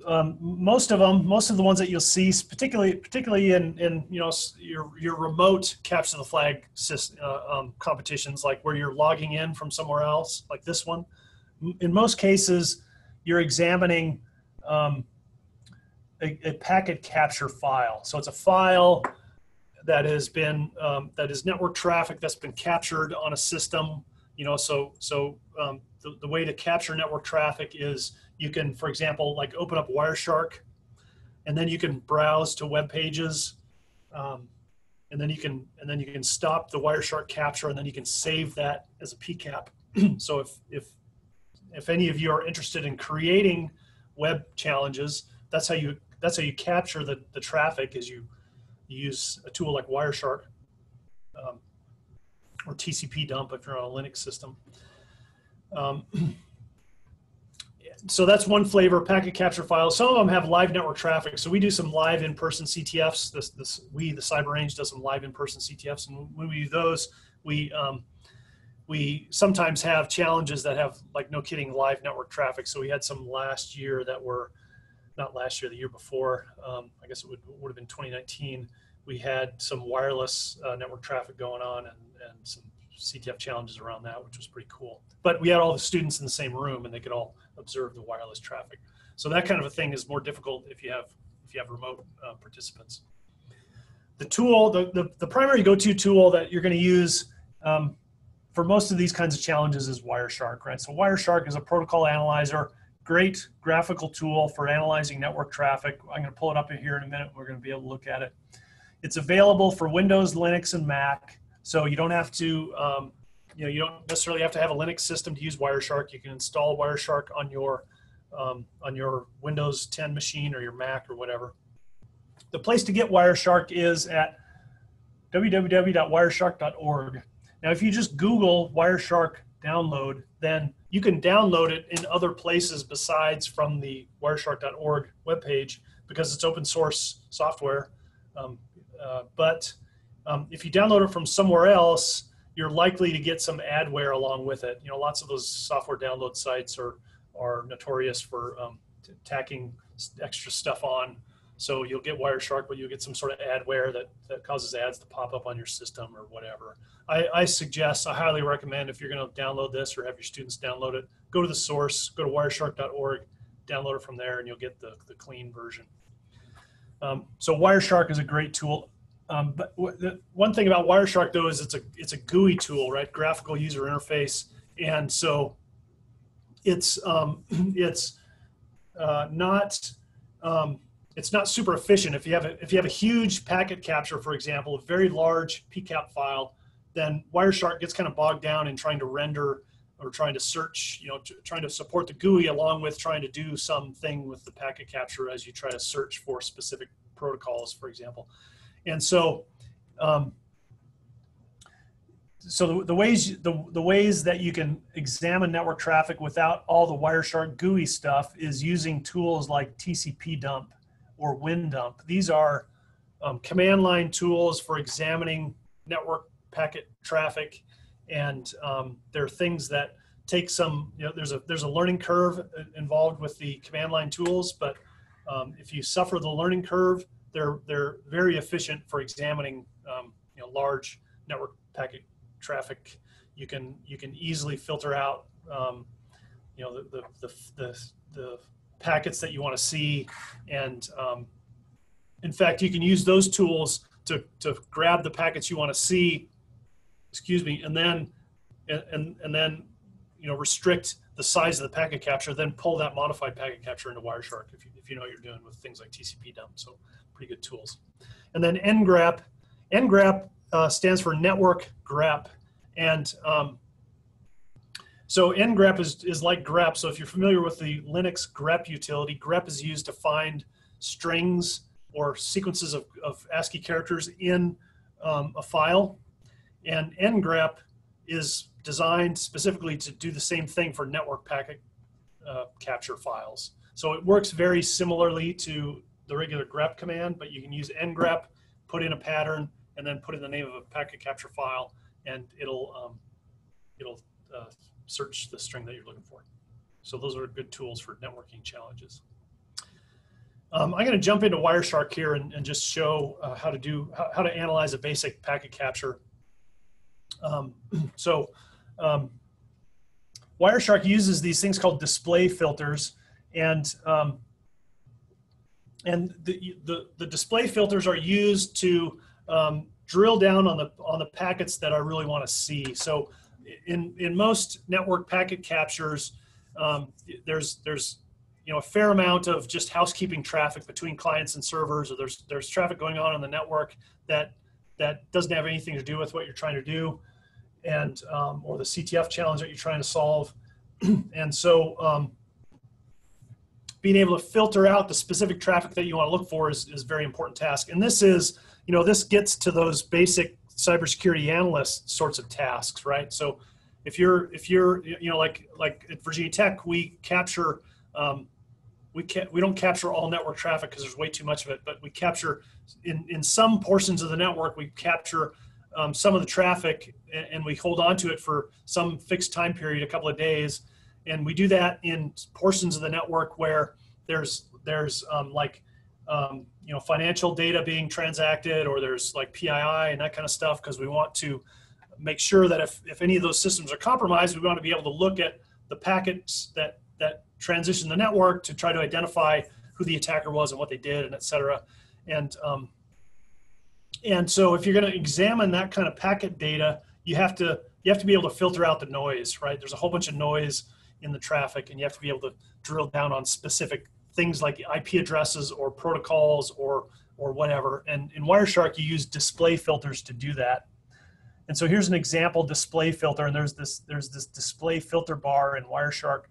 Speaker 1: um, most of them, most of the ones that you'll see, particularly particularly in in you know your your remote capture the flag uh, um, competitions, like where you're logging in from somewhere else, like this one. In most cases, you're examining um, a, a packet capture file. So it's a file that has been um, that is network traffic that's been captured on a system you know so so um, the, the way to capture network traffic is you can for example like open up wireshark and then you can browse to web pages um, and then you can and then you can stop the Wireshark capture, and then you can save that as a PCAP. <clears throat> so if if if any of you are interested in creating web challenges, that's how you that's how you capture the, the traffic is you, you use a tool like Wireshark um, or TCP dump if you're on a Linux system. Um, <clears throat> so that's one flavor, packet capture files. Some of them have live network traffic. So we do some live in-person CTFs. This, this, we, the Cyber Range, does some live in-person CTFs. And when we do those, we, um, we sometimes have challenges that have, like no kidding, live network traffic. So we had some last year that were, not last year, the year before. Um, I guess it would, would have been 2019. We had some wireless uh, network traffic going on and, and some CTF challenges around that, which was pretty cool. But we had all the students in the same room and they could all observe the wireless traffic. So that kind of a thing is more difficult if you have if you have remote uh, participants. The tool, the, the, the primary go-to tool that you're going to use um, for most of these kinds of challenges is Wireshark, right? So Wireshark is a protocol analyzer, great graphical tool for analyzing network traffic. I'm going to pull it up here in a minute. We're going to be able to look at it. It's available for Windows, Linux, and Mac. So you don't have to, um, you know, you don't necessarily have to have a Linux system to use Wireshark. You can install Wireshark on your um, on your Windows 10 machine or your Mac or whatever. The place to get Wireshark is at www.wireshark.org. Now, if you just Google Wireshark download, then you can download it in other places besides from the wireshark.org webpage because it's open source software. Um, uh, but um, if you download it from somewhere else, you're likely to get some adware along with it. You know, lots of those software download sites are are notorious for um, tacking extra stuff on. So you'll get Wireshark, but you'll get some sort of adware that, that causes ads to pop up on your system or whatever. I, I suggest, I highly recommend if you're going to download this or have your students download it, go to the source, go to wireshark.org, download it from there, and you'll get the, the clean version. Um, so Wireshark is a great tool. Um, but the, one thing about Wireshark though is it's a it's a GUI tool, right? Graphical user interface, and so it's um, <clears throat> it's uh, not um, it's not super efficient. If you have a, if you have a huge packet capture, for example, a very large PCAP file, then Wireshark gets kind of bogged down in trying to render or trying to search, you know, trying to support the GUI along with trying to do something with the packet capture as you try to search for specific protocols, for example. And so, um, so the, the, ways the, the ways that you can examine network traffic without all the Wireshark GUI stuff is using tools like TCP dump or WinDump. These are um, command line tools for examining network packet traffic, and um, there are things that take some. You know, there's a there's a learning curve involved with the command line tools, but um, if you suffer the learning curve, they're they're very efficient for examining um, you know large network packet traffic. You can you can easily filter out um, you know the the the, the, the packets that you want to see. And um, in fact, you can use those tools to, to grab the packets you want to see, excuse me, and then, and, and then, you know, restrict the size of the packet capture, then pull that modified packet capture into Wireshark if you, if you know what you're doing with things like TCP dump. So pretty good tools. And then ngrep, ngrep uh, stands for network grep. And um, so ngrep is, is like grep. So if you're familiar with the Linux grep utility, grep is used to find strings or sequences of, of ASCII characters in um, a file. And ngrep is designed specifically to do the same thing for network packet uh, capture files. So it works very similarly to the regular grep command, but you can use ngrep, put in a pattern, and then put in the name of a packet capture file, and it'll um, it'll uh, search the string that you're looking for. So those are good tools for networking challenges. Um, I'm going to jump into Wireshark here and, and just show uh, how to do how, how, to analyze a basic packet capture. Um, <clears throat> so um, Wireshark uses these things called display filters, and um, and the, the, the display filters are used to um, drill down on the on the packets that I really want to see. So in in most network packet captures, um, there's there's you know a fair amount of just housekeeping traffic between clients and servers, or there's there's traffic going on in the network that that doesn't have anything to do with what you're trying to do, and um, or the CTF challenge that you're trying to solve. <clears throat> and so, um, being able to filter out the specific traffic that you want to look for is, is a very important task. And this is, you know, this gets to those basic cybersecurity analyst sorts of tasks, right? So if you're if you're you know like like at Virginia Tech, we capture um, we can't we don't capture all network traffic because there's way too much of it, but we capture in in some portions of the network we capture um, some of the traffic and, and we hold on to it for some fixed time period, a couple of days, and we do that in portions of the network where there's there's um, like um, you know financial data being transacted or there's like PII and that kind of stuff because we want to make sure that if, if any of those systems are compromised, we want to be able to look at the packets that that transition the network to try to identify who the attacker was and what they did and et cetera. And um, and so if you're going to examine that kind of packet data, you have to you have to be able to filter out the noise, right? There's a whole bunch of noise in the traffic, and you have to be able to drill down on specific things like IP addresses or protocols or or whatever. And in Wireshark, you use display filters to do that. And so here's an example display filter, and there's this there's this display filter bar in Wireshark.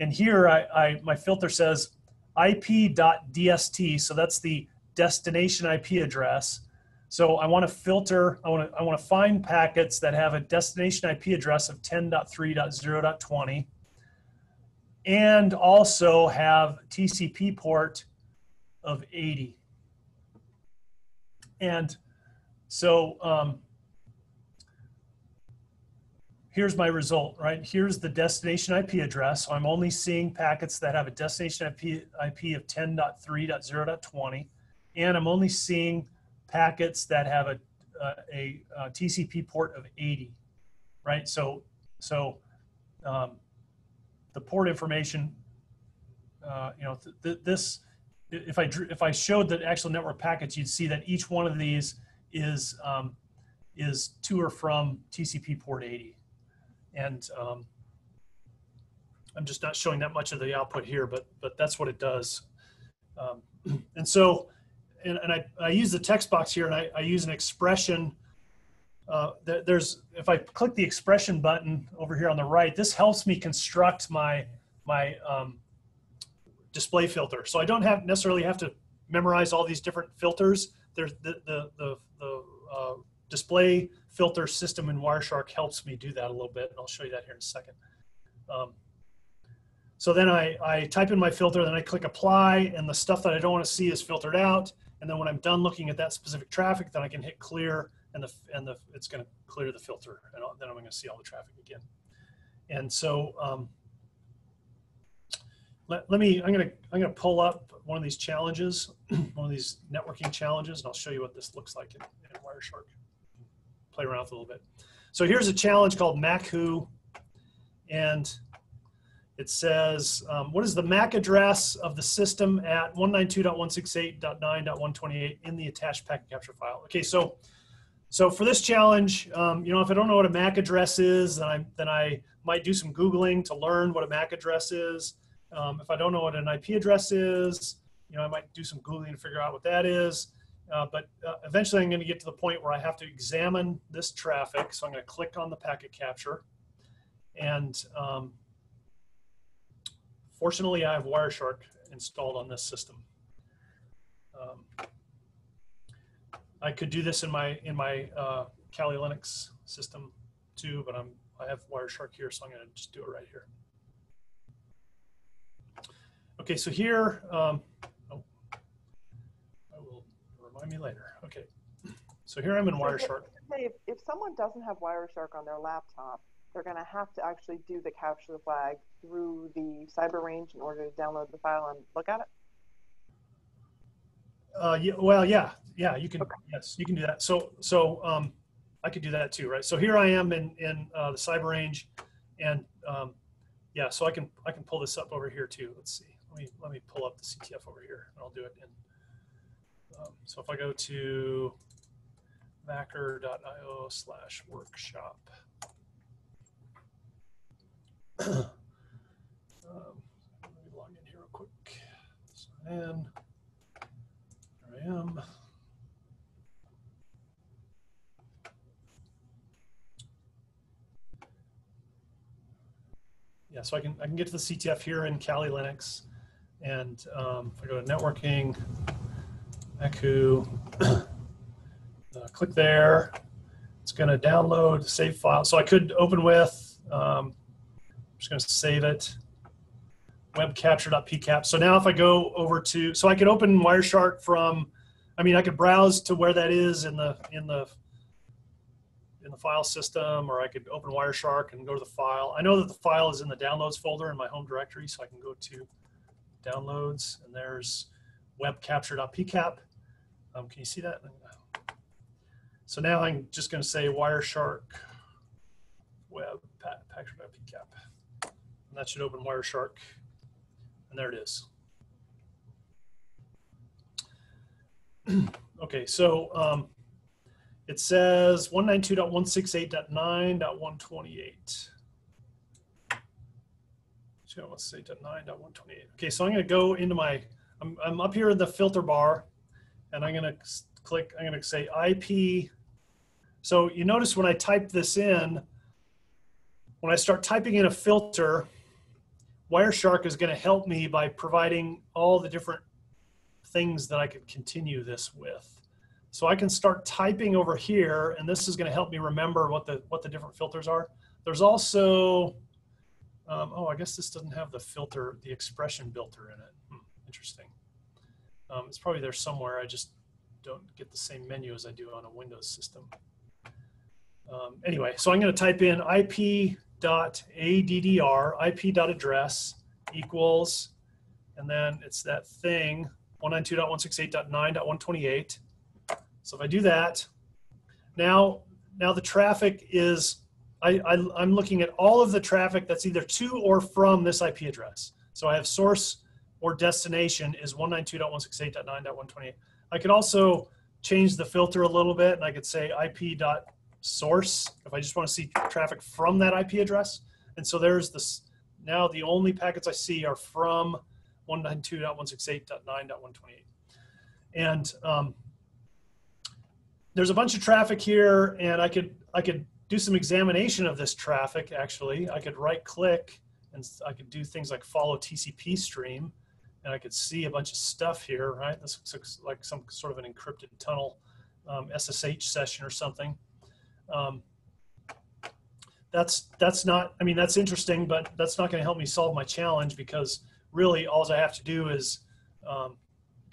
Speaker 1: And here I, I my filter says IP.dst, so that's the destination IP address. So I want to filter, I want to, I want to find packets that have a destination IP address of 10.3.0.20 and also have TCP port of 80. And so um, here's my result, right? Here's the destination IP address. So I'm only seeing packets that have a destination IP, IP of 10.3.0.20. And I'm only seeing packets that have a, uh, a, a, TCP port of 80, right? So, so um, the port information, uh, you know, th th this, if I drew, if I showed the actual network packets, you'd see that each one of these is um, is to or from TCP port 80, and um, I'm just not showing that much of the output here, but but that's what it does. Um, <clears throat> and so, and, and I, I use the text box here, and I, I use an expression. Uh, there's if I click the expression button over here on the right, this helps me construct my my um, display filter. So I don't have necessarily have to memorize all these different filters. There's the the the, the uh, display filter system in Wireshark helps me do that a little bit, and I'll show you that here in a second. Um, so then I, I type in my filter, then I click apply, and the stuff that I don't want to see is filtered out. And then when I'm done looking at that specific traffic, then I can hit clear, and the and the it's going to clear the filter, and then I'm going to see all the traffic again. And so um, let, let me, I'm gonna, I'm gonna pull up one of these challenges, <clears throat> one of these networking challenges, and I'll show you what this looks like in, in Wireshark. Play around with a little bit. So here's a challenge called MAC-WHO, and it says, um, what is the MAC address of the system at 192.168.9.128 in the attached packet capture file? Okay, so so for this challenge, um, you know, if I don't know what a MAC address is, then I, then I might do some Googling to learn what a MAC address is. Um, if I don't know what an IP address is, you know, I might do some Googling to figure out what that is. Uh, but uh, eventually I'm going to get to the point where I have to examine this traffic. So I'm going to click on the packet capture. And um, fortunately, I have Wireshark installed on this system. I could do this in my in my uh, Kali Linux system too, but I'm I have Wireshark here, so I'm going to just do it right here. Okay, so here, um, oh, I will remind me later. Okay, so here I'm in Wireshark.
Speaker 2: If, if someone doesn't have Wireshark on their laptop, they're going to have to actually do the capture the flag through the cyber range in order to download the file and look at it.
Speaker 1: Uh, yeah, well, yeah, yeah, you can, okay. yes, you can do that. So, so um, I could do that too, right? So here I am in in uh, the cyber range, and um, yeah, so I can I can pull this up over here too. Let's see. Let me let me pull up the CTF over here, and I'll do it in. Um, so if I go to vacr.io slash workshop. <clears throat> um, let me log in here real quick. Sign in. There I am. Yeah, so I can, I can get to the CTF here in Kali Linux. And um, if I go to networking, Aku, <coughs> uh, click there. It's going to download, save file. So I could open with, um, I'm just going to save it, webcapture.pcap. So now if I go over to, so I could open Wireshark from, I mean, I could browse to where that is in the, in the, the file system, or I could open Wireshark and go to the file. I know that the file is in the downloads folder in my home directory, so I can go to downloads, and there's webcapture.pcap. Um, can you see that? So now I'm just going to say Wireshark web capture.pcap. And that should open Wireshark. And there it is. <clears throat> okay, so um, it says 192.168.9.128. 168.9.128. Okay, so I'm going to go into my, I'm, I'm up here in the filter bar, and I'm going to click, I'm going to say IP. So you notice when I type this in, when I start typing in a filter, Wireshark is going to help me by providing all the different things that I could continue this with. So I can start typing over here, and this is going to help me remember what the what the different filters are. There's also, um, oh, I guess this doesn't have the filter, the expression filter in it. Hmm, interesting. Um, it's probably there somewhere. I just don't get the same menu as I do on a Windows system. Um, anyway, so I'm going to type in ip.addr, ip.address equals, and then it's that thing 192.168.9.128. So if I do that, now now the traffic is I, I am looking at all of the traffic that's either to or from this IP address. So I have source or destination is 192.168.9.128. I could also change the filter a little bit and I could say IP dot source if I just want to see traffic from that IP address. And so there's this now the only packets I see are from 192.168.9.128. And um, there's a bunch of traffic here and I could, I could do some examination of this traffic actually. I could right click and I could do things like follow TCP stream and I could see a bunch of stuff here, right? This looks like some sort of an encrypted tunnel um, SSH session or something. Um, that's that's not. I mean, that's interesting, but that's not going to help me solve my challenge because really, all I have to do is um,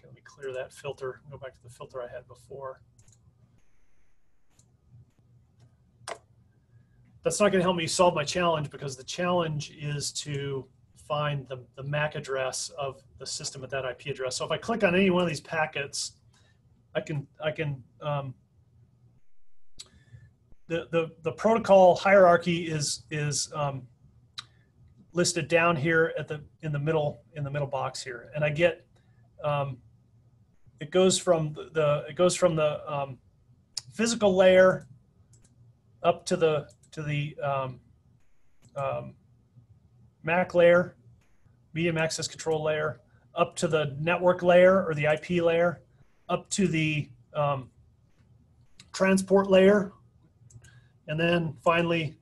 Speaker 1: let me clear that filter. Go back to the filter I had before. That's not going to help me solve my challenge because the challenge is to find the, the MAC address of the system at that IP address. So if I click on any one of these packets, I can I can um, the, the the protocol hierarchy is is um, listed down here at the in the middle in the middle box here, and I get um, it goes from the, the it goes from the um, physical layer up to the to the um, um, MAC layer, medium access control layer, up to the network layer or the IP layer, up to the um, transport layer, and then finally,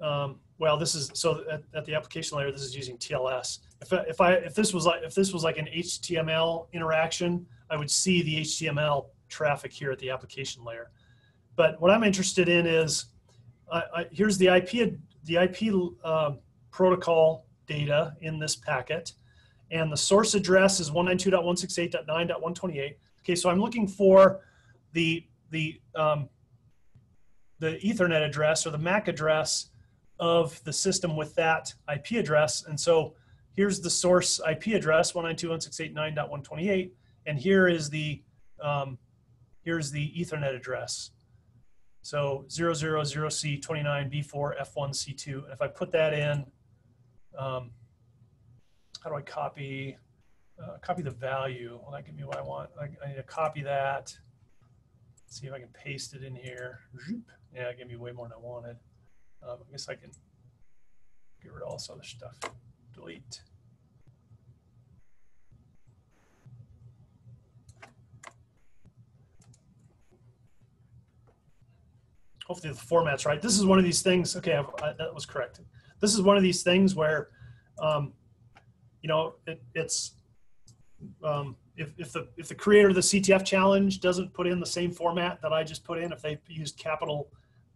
Speaker 1: um, well, this is so at, at, the application layer, this is using TLS. If I, if I if this was like if this was like an HTML interaction, I would see the HTML traffic here at the application layer. But what I'm interested in is I, here's the IP the IP uh, protocol data in this packet, and the source address is 192.168.9.128. Okay, so I'm looking for the the um, the Ethernet address or the MAC address of the system with that IP address. And so here's the source IP address 192.168.9.128, and here is the um, here's the Ethernet address. So 000C29B4F1C2. And if I put that in, um, how do I copy uh, copy the value? Will that give me what I want? I, I need to copy that. See if I can paste it in here. Yeah, it gave me way more than I wanted. Um, I guess I can get rid of all this other stuff. Delete. Hopefully the format's right. This is one of these things. Okay, I, that was correct. This is one of these things where um, you know, it, it's, um, if, if the, if the creator of the CTF challenge doesn't put in the same format that I just put in, if they used capital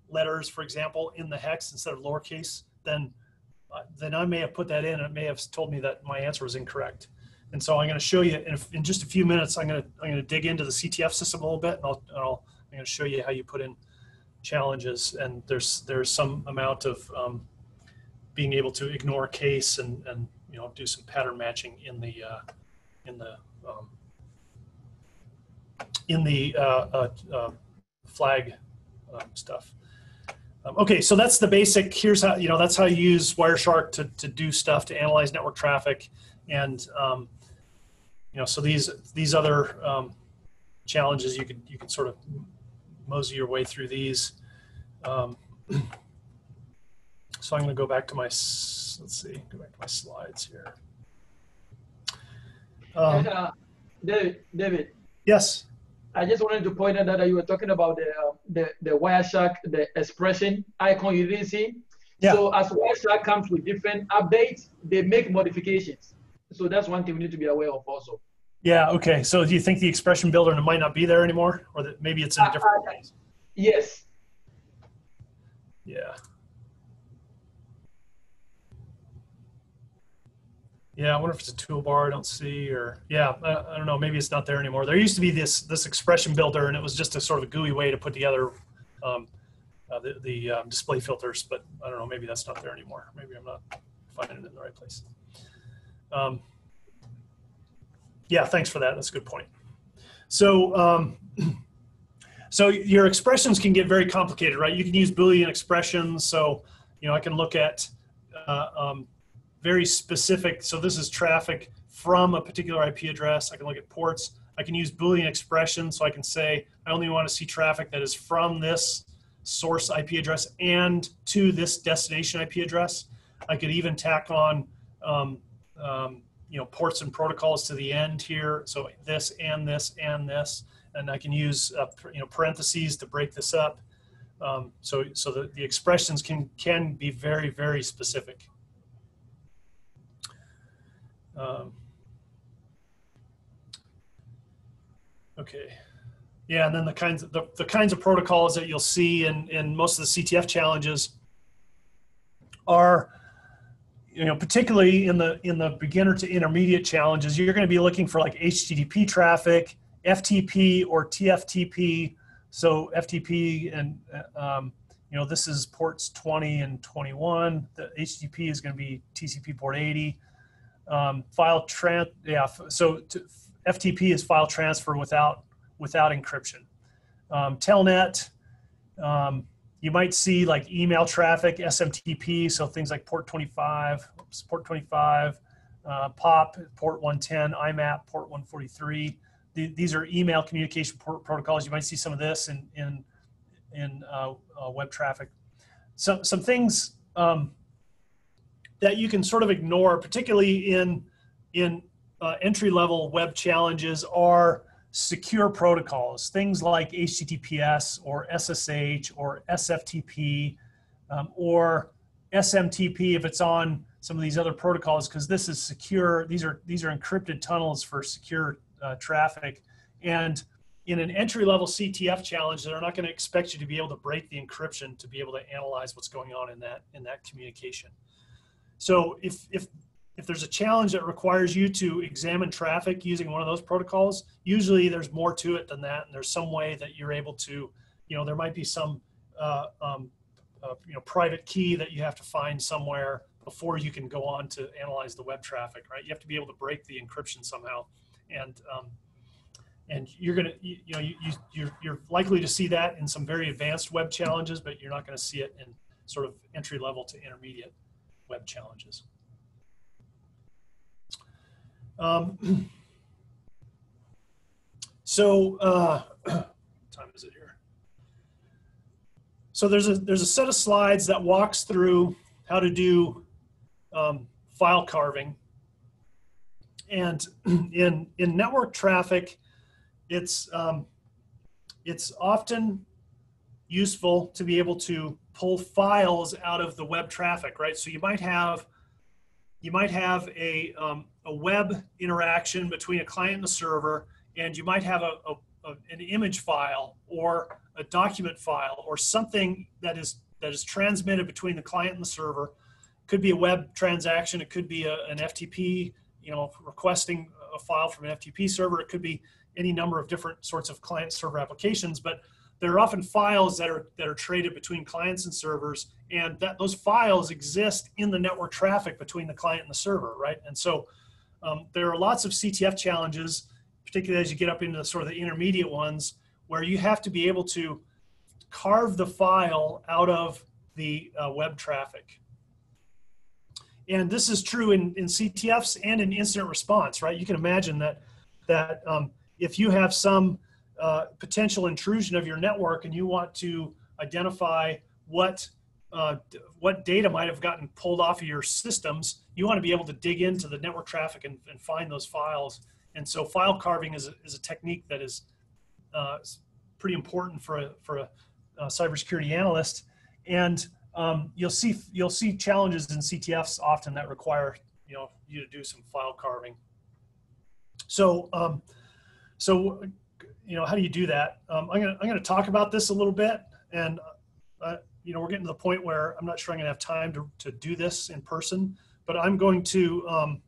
Speaker 1: letters, for example, in the hex instead of lowercase, then, uh, then I may have put that in and it may have told me that my answer was incorrect. And so I'm going to show you in, in just a few minutes, I'm going to, I'm going to dig into the CTF system a little bit and I'll, and I'll, I'm going to show you how you put in challenges and there's, there's some amount of, um, being able to ignore case and, and, you know, do some pattern matching in the, uh, in the, um, in the, uh, uh, uh, flag, um, stuff. Um, okay, so that's the basic. Here's how you know that's how you use Wireshark to to do stuff to analyze network traffic, and um, you know so these these other um, challenges you can you can sort of mosey your way through these. Um, <clears throat> so I'm going to go back to my let's see, go back to my slides here. Um,
Speaker 8: Uh, David, David,
Speaker 1: yes.
Speaker 8: I just wanted to point out that you were talking about the uh, the the Wireshark, the expression icon you didn't see.
Speaker 1: Yeah.
Speaker 8: So as Wireshark comes with different updates, they make modifications. So that's one thing we need to be aware of also.
Speaker 1: Yeah. Okay. So do you think the expression builder might not be there anymore, or that maybe it's in a different
Speaker 8: Uh,
Speaker 1: place?
Speaker 8: Yes.
Speaker 1: Yeah. Yeah, I wonder if it's a toolbar I don't see, or yeah, I, I don't know. Maybe it's not there anymore. There used to be this this expression builder, and it was just a sort of a GUI way to put together um, uh, the the um, display filters. But I don't know. Maybe that's not there anymore. Maybe I'm not finding it in the right place. Um, yeah, thanks for that. That's a good point. So. Um, <clears throat> so your expressions can get very complicated, right? You can use Boolean expressions. So, you know, I can look at uh, um, very specific. So this is traffic from a particular IP address. I can look at ports. I can use Boolean expressions. So I can say, I only want to see traffic that is from this source IP address and to this destination IP address. I could even tack on, um, um, you know, ports and protocols to the end here. So this and this and this and I can use uh, you know parentheses to break this up. Um, so so the, the expressions can can be very very specific. Um, okay, yeah, and then the kinds of the, the kinds of protocols that you'll see in in most of the CTF challenges are you know particularly in the in the beginner to intermediate challenges you're going to be looking for like http traffic FTP or TFTP. So FTP and um, you know this is ports 20 and 21. The HTTP is going to be TCP port 80. Um, file tran yeah. So to, FTP is file transfer without without encryption. Um, Telnet. You might see like email traffic, SMTP, so things like port 25, oops, port 25, uh, POP, port 110, IMAP, port 143 these are email communication protocols. You might see some of this in in in uh, uh, web traffic. Some some things um, that you can sort of ignore, particularly in in uh, entry level web challenges, are secure protocols. Things like HTTPS or SSH or SFTP um, or SMTP if it's on some of these other protocols, because this is secure. These are these are encrypted tunnels for secure uh, traffic. And in an entry level CTF challenge, they're not going to expect you to be able to break the encryption to be able to analyze what's going on in that in that communication. So if if if there's a challenge that requires you to examine traffic using one of those protocols, usually there's more to it than that, and there's some way that you're able to, you know, there might be some, uh, um, uh, you know, private key that you have to find somewhere before you can go on to analyze the web traffic, right? You have to be able to break the encryption somehow. And um, and you're gonna you, you know you, you you're, you're likely to see that in some very advanced web challenges but you're not going to see it in sort of entry level to intermediate web challenges um, <clears throat> so uh, <clears throat> time is it here so there's a there's a set of slides that walks through how to do um, file carving and <clears throat> in in network traffic, it's um, it's often useful to be able to pull files out of the web traffic, right? So you might have you might have a, um, a web interaction between a client and a server, and you might have a, a, a, an image file or a document file or something that is that is transmitted between the client and the server. Could be a web transaction. It could be a, an FTP, you know, requesting a file from an FTP server. It could be any number of different sorts of client server applications, but there are often files that are that are traded between clients and servers, and that those files exist in the network traffic between the client and the server, right? And so um, there are lots of CTF challenges, particularly as you get up into the sort of the intermediate ones, where you have to be able to carve the file out of the uh, web traffic. And this is true in, in CTFs and in incident response, right? You can imagine that that um, if you have some uh, potential intrusion of your network and you want to identify what uh, what data might have gotten pulled off of your systems, you want to be able to dig into the network traffic and, and find those files. And so file carving is a, is a technique that is uh, pretty important for a, for a, a cybersecurity analyst. And um, you'll see you'll see challenges in CTFs often that require you know you to do some file carving. So um, so you know, how do you do that? Um, I'm gonna I'm gonna talk about this a little bit, and uh, you know, we're getting to the point where I'm not sure I'm gonna have time to to do this in person, but I'm going to um,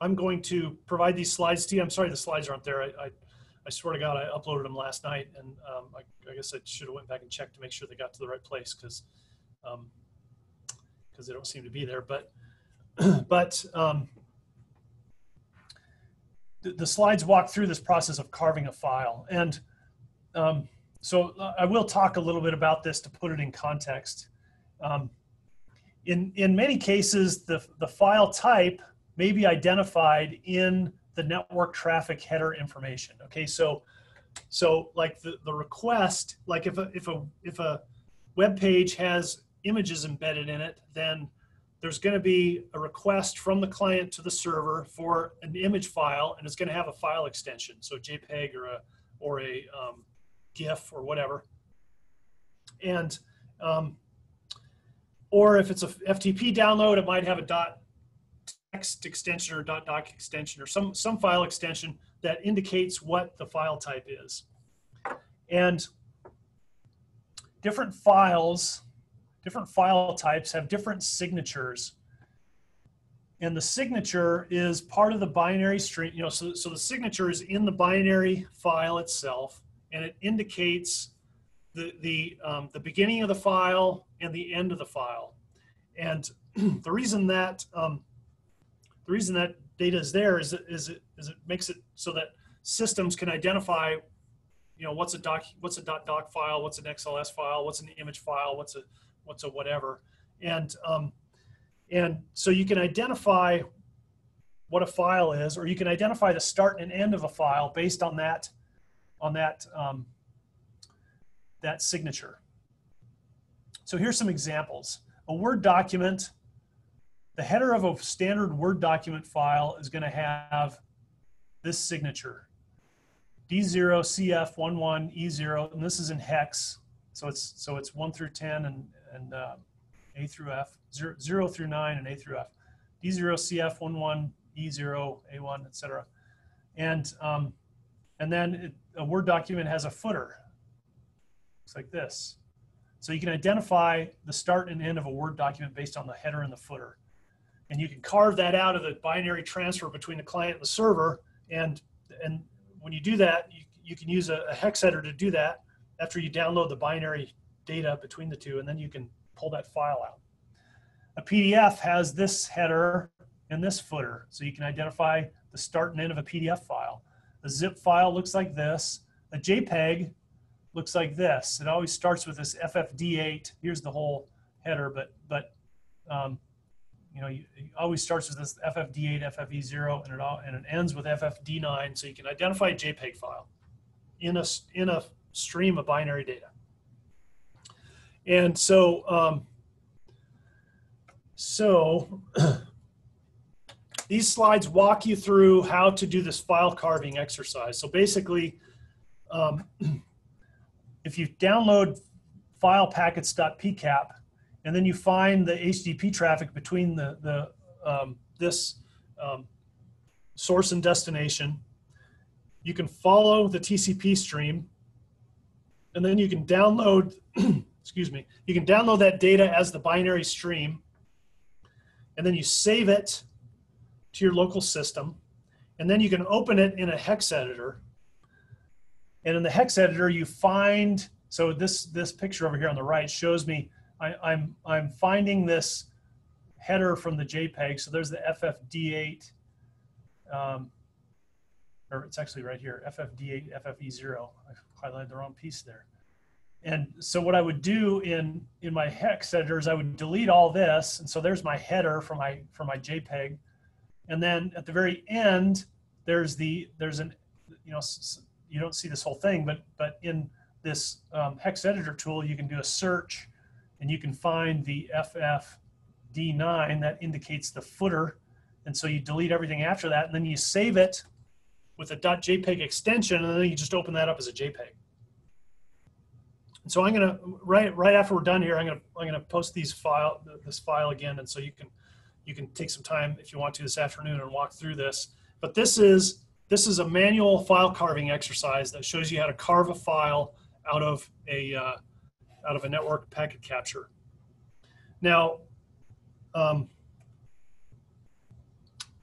Speaker 1: I'm going to provide these slides to you. I'm sorry the slides aren't there. I I, I swear to God I uploaded them last night, and um, I, I, guess I should have went back and checked to make sure they got to the right place because because um, they don't seem to be there. But <clears throat> but um, the, slides walk through this process of carving a file. And um, so uh, I will talk a little bit about this to put it in context. In, in many cases, the, the file type may be identified in the network traffic header information. Okay, so so like the, the request, like if a, if a if a web page has images embedded in it, then there's going to be a request from the client to the server for an image file, and it's going to have a file extension, so JPEG or a or a um, GIF or whatever. And um, or if it's a FTP download, it might have a dot text extension or doc extension or some some file extension that indicates what the file type is. And different files different file types have different signatures. And the signature is part of the binary stream, you know, so, so the signature is in the binary file itself, and it indicates the, the, um, the beginning of the file and the end of the file. And <clears throat> the reason that, um, the reason that data is there is, is, it, is it makes it so that systems can identify you know what's a doc what's a doc file what's an xls file what's an image file what's a what's a whatever. And, um, and so you can identify what a file is, or you can identify the start and end of a file based on that, on that, um, that signature. So here's some examples. A Word document, the header of a standard Word document file is gonna have this signature. D0, CF11, E0, and this is in hex. So it's, so it's one through 10 and, and uh, A through F, zero, zero, through 9 and A through F. D0, CF, 1, 1, E0, A1, etc. And, um, and then it, a Word document has a footer. Looks like this. So you can identify the start and end of a Word document based on the header and the footer. And you can carve that out of the binary transfer between the client and the server. And, and when you do that, you, you can use a, a hex header to do that after you download the binary data between the two, and then you can pull that file out. A PDF has this header and this footer, so you can identify the start and end of a PDF file. A zip file looks like this. A JPEG looks like this. It always starts with this FFD8. Here's the whole header, but but um, you know, you, it always starts with this FFD8, FFE0, and it all, and it ends with FFD9. So you can identify a JPEG file in a in a stream of binary data. And so, um, so <clears throat> these slides walk you through how to do this file carving exercise. So basically, um, <clears throat> if you download file packets.pcap and then you find the HTTP traffic between the, the um, this um, source and destination. You can follow the TCP stream, and then you can download, <clears throat> excuse me, you can download that data as the binary stream, and then you save it to your local system, and then you can open it in a hex editor. And in the hex editor, you find so this this picture over here on the right shows me I, I'm I'm finding this header from the JPEG. So there's the FFD8, um, or it's actually right here, FFD8, FFE0. I highlighted the wrong piece there. And so what I would do in in my hex editor is I would delete all this, and so there's my header for my for my JPEG, and then at the very end there's the there's an you know you don't see this whole thing, but but in this um, hex editor tool, you can do a search and you can find the FFD9 that indicates the footer. And so you delete everything after that and then you save it with a .jpeg extension and then you just open that up as a JPEG. And so I'm gonna, right, right after we're done here, I'm gonna, I'm gonna post these file, this file again. And so you can, you can take some time if you want to this afternoon and walk through this. But this is, this is a manual file carving exercise that shows you how to carve a file out of a uh, out of a network packet capture. Now, um,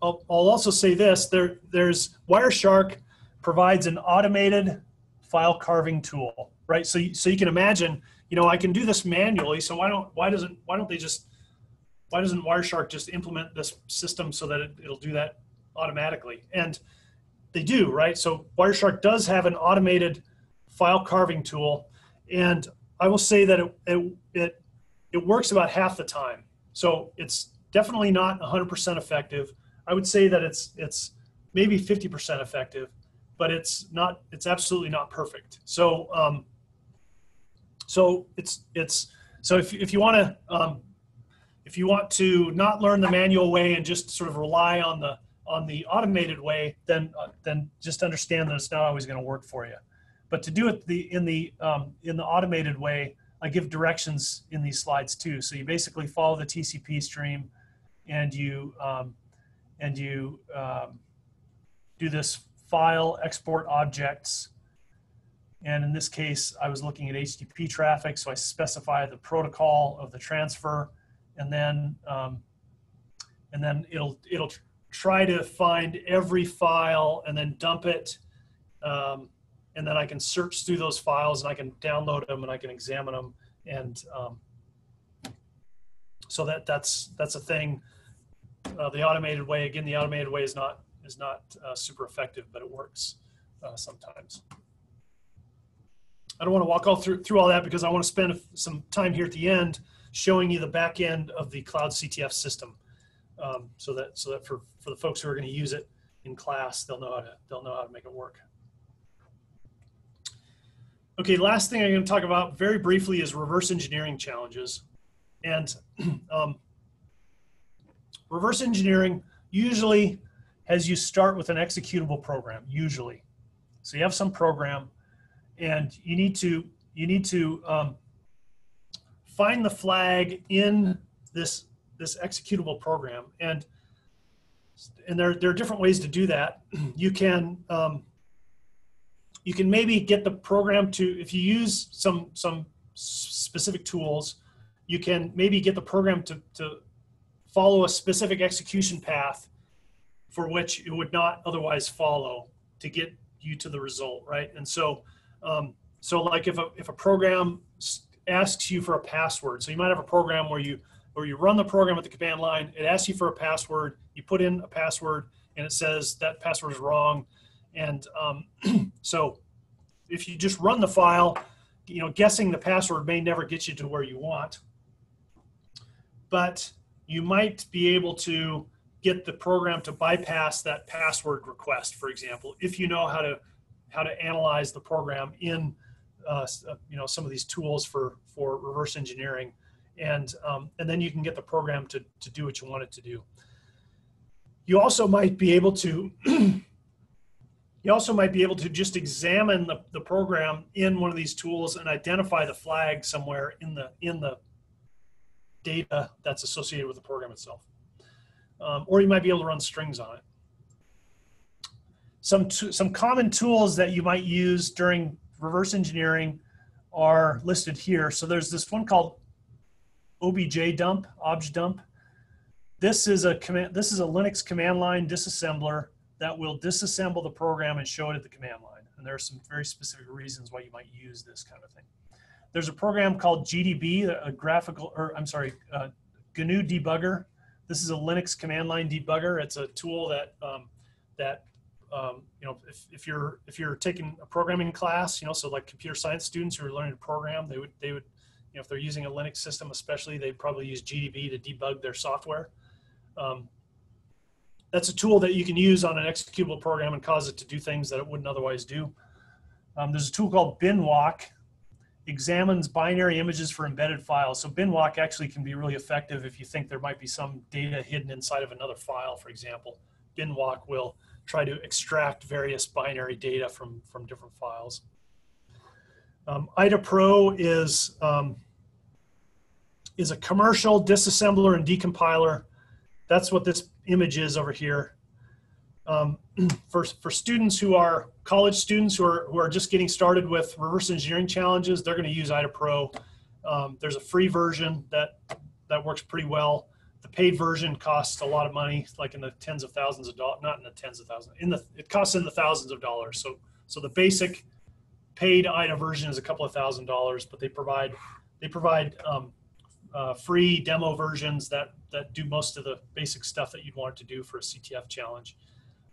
Speaker 1: I'll, I'll also say this: there, there's Wireshark provides an automated file carving tool, right? So, so you can imagine, you know, I can do this manually. So why don't why doesn't why don't they just why doesn't Wireshark just implement this system so that it, it'll do that automatically? And they do, right? So Wireshark does have an automated file carving tool, and I will say that it, it, it, it works about half the time. So it's definitely not 100% effective. I would say that it's it's maybe 50% effective, but it's not it's absolutely not perfect. So um, so it's it's so if if you want to um, if you want to not learn the manual way and just sort of rely on the on the automated way, then uh, then just understand that it's not always going to work for you. But to do it the in the um, in the automated way, I give directions in these slides too. So you basically follow the TCP stream, and you um, and you um, do this file export objects. And in this case, I was looking at HTTP traffic, so I specify the protocol of the transfer, and then um, and then it'll it'll try to find every file and then dump it um, and then I can search through those files and I can download them and I can examine them. And um, so that that's that's a thing. Uh, the automated way, again, the automated way is not is not uh, super effective, but it works uh, sometimes. I don't want to walk all through through all that because I want to spend some time here at the end showing you the back end of the cloud CTF system, um, so that so that for for the folks who are going to use it in class, they'll know how to they'll know how to make it work. Okay, last thing I'm going to talk about very briefly is reverse engineering challenges. And <clears throat> um, reverse engineering usually has you start with an executable program, usually. So you have some program and you need to, you need to um, find the flag in this, this executable program. And, and there, there are different ways to do that. <clears throat> You can, um, you can maybe get the program to if you use some some specific tools you can maybe get the program to, to follow a specific execution path for which it would not otherwise follow to get you to the result right and so um, so like if a, if a program asks you for a password so you might have a program where you where you run the program at the command line it asks you for a password you put in a password and it says that password is wrong and um, <clears throat> so if you just run the file, you know, guessing the password may never get you to where you want. But you might be able to get the program to bypass that password request, for example, if you know how to how to analyze the program in uh, uh, you know some of these tools for for reverse engineering, and um, and then you can get the program to to do what you want it to do. You also might be able to <clears throat> You also might be able to just examine the, the program in one of these tools and identify the flag somewhere in the in the data that's associated with the program itself. um, or you might be able to run strings on it. Some, some common tools that you might use during reverse engineering are listed here. So there's this one called objdump, obj dump. This is a command. This is a Linux command line disassembler that will disassemble the program and show it at the command line. And there are some very specific reasons why you might use this kind of thing. There's a program called GDB, a graphical, or I'm sorry, uh, GNU debugger. This is a Linux command line debugger. It's a tool that um, that um, you know if, if you're if you're taking a programming class, you know, so like computer science students who are learning to program, they would they would you know if they're using a Linux system, especially, they'd probably use GDB to debug their software. Um, that's a tool that you can use on an executable program and cause it to do things that it wouldn't otherwise do. Um, there's a tool called binwalk, examines binary images for embedded files. So binwalk actually can be really effective if you think there might be some data hidden inside of another file, for example. Binwalk will try to extract various binary data from, from different files. Um, IDA Pro is, um, is a commercial disassembler and decompiler. That's what this image is over here. Um, <clears throat> for, for students who are college students who are, who are just getting started with reverse engineering challenges, they're going to use IDA Pro. Um, there's a free version that, that works pretty well. The paid version costs a lot of money, like in the tens of thousands of dollars, not in the tens of thousands, in the, it costs in the thousands of dollars. So, so the basic paid IDA version is a couple of thousand dollars, but they provide, they provide um, uh, free demo versions that that do most of the basic stuff that you'd want to do for a CTF challenge.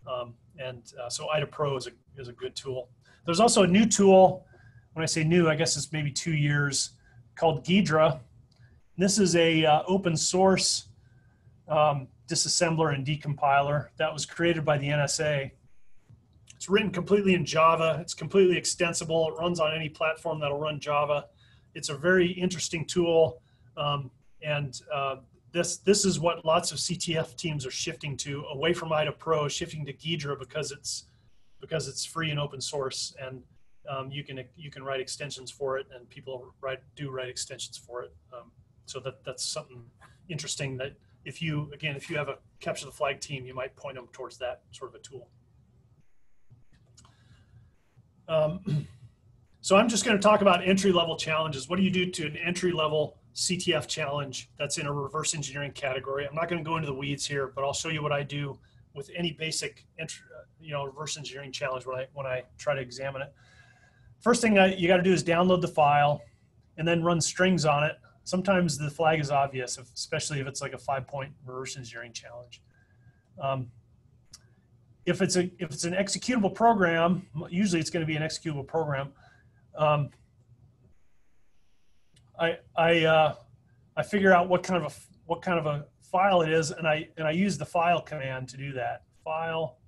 Speaker 1: Um, and uh, so IDA Pro is a, is a good tool. There's also a new tool. When I say new, I guess it's maybe two years called Ghidra. This is a uh, open source um, disassembler and decompiler that was created by the NSA. It's written completely in Java. It's completely extensible. It runs on any platform that'll run Java. It's a very interesting tool. Um, and uh, this this is what lots of CTF teams are shifting to away from IDA Pro, shifting to Ghidra because it's because it's free and open source, and um, you can you can write extensions for it, and people write do write extensions for it. Um, so that that's something interesting that if you again if you have a capture the flag team, you might point them towards that sort of a tool. Um, <clears throat> so I'm just going to talk about entry level challenges. What do you do to an entry level CTF challenge that's in a reverse engineering category. I'm not going to go into the weeds here, but I'll show you what I do with any basic, you know, reverse engineering challenge when I when I try to examine it. First thing you got to do is download the file, and then run strings on it. Sometimes the flag is obvious, especially if it's like a five-point reverse engineering challenge. Um, if it's a if it's an executable program, usually it's going to be an executable program. Um, I I uh, I figure out what kind of a what kind of a file it is, and I and I use the file command to do that. File.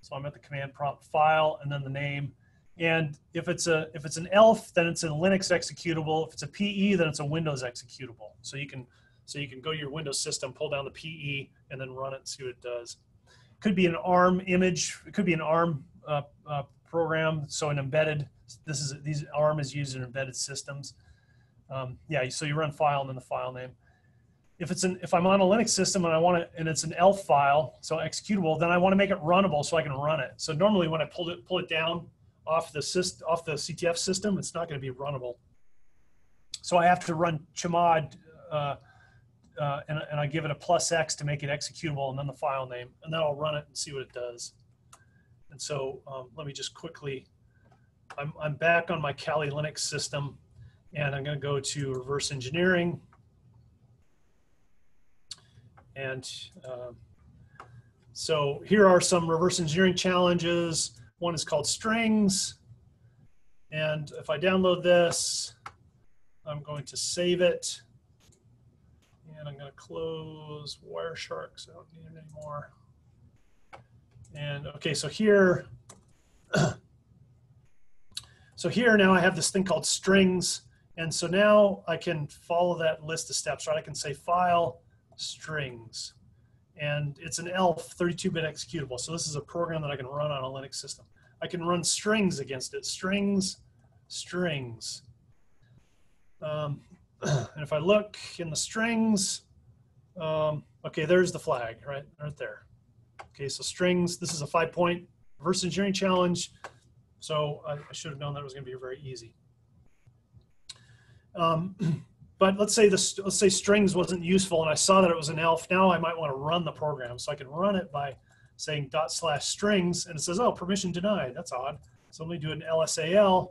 Speaker 1: So I'm at the command prompt file and then the name. And if it's a if it's an ELF, then it's a Linux executable. If it's a PE, then it's a Windows executable. So you can so you can go to your Windows system, pull down the PE, and then run it and see what it does. Could be an ARM image. It could be an ARM uh, uh, program. So an embedded. This is these ARM is used in embedded systems. Um, yeah, so you run file and then the file name. If it's an if I'm on a Linux system and I want to and it's an ELF file, so executable, then I want to make it runnable so I can run it. So normally when I pull it pull it down off the syst, off the CTF system, it's not going to be runnable. So I have to run chmod uh, uh, and, and I give it a plus X to make it executable and then the file name, and then I'll run it and see what it does. And so um, let me just quickly, I'm, I'm back on my Kali Linux system and I'm going to go to reverse engineering. And uh, so here are some reverse engineering challenges. One is called strings. And if I download this, I'm going to save it. And I'm going to close Wireshark so I don't need it anymore. And okay, so here, <clears throat> so here now I have this thing called strings. And so now I can follow that list of steps, right? I can say file strings and it's an ELF 32-bit executable. So this is a program that I can run on a Linux system. I can run strings against it, strings, strings. Um, and if I look in the strings, um, okay, there's the flag, right, right there. Okay, so strings, this is a five point reverse engineering challenge. So I, I should have known that was gonna be very easy. Um, <clears throat> but let's say this, let's say strings wasn't useful and I saw that it was an ELF. Now I might want to run the program. So I can run it by saying dot slash strings and it says, oh, permission denied. That's odd. So let me do an LSAL.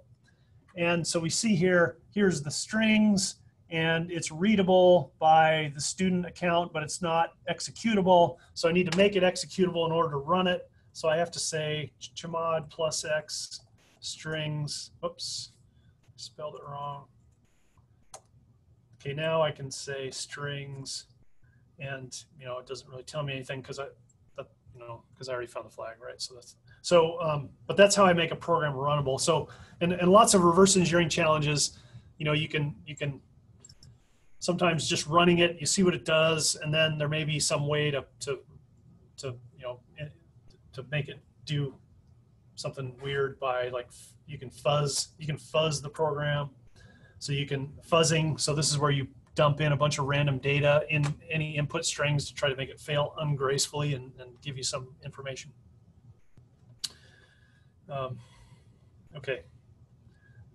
Speaker 1: And so we see here, here's the strings and it's readable by the student account, but it's not executable. So I need to make it executable in order to run it. So I have to say chmod plus x strings, oops, spelled it wrong. Okay, now I can say strings and, you know, it doesn't really tell me anything because I, that, you know, because I already found the flag, right? So that's, so, um, but that's how I make a program runnable. So, and, and lots of reverse engineering challenges, you know, you can, you can sometimes just running it, you see what it does, and then there may be some way to, to, to, you know, eh, to make it do something weird by like, you can fuzz, you can fuzz the program. So you can fuzzing. So this is where you dump in a bunch of random data in any input strings to try to make it fail ungracefully and, and give you some information. Um, okay,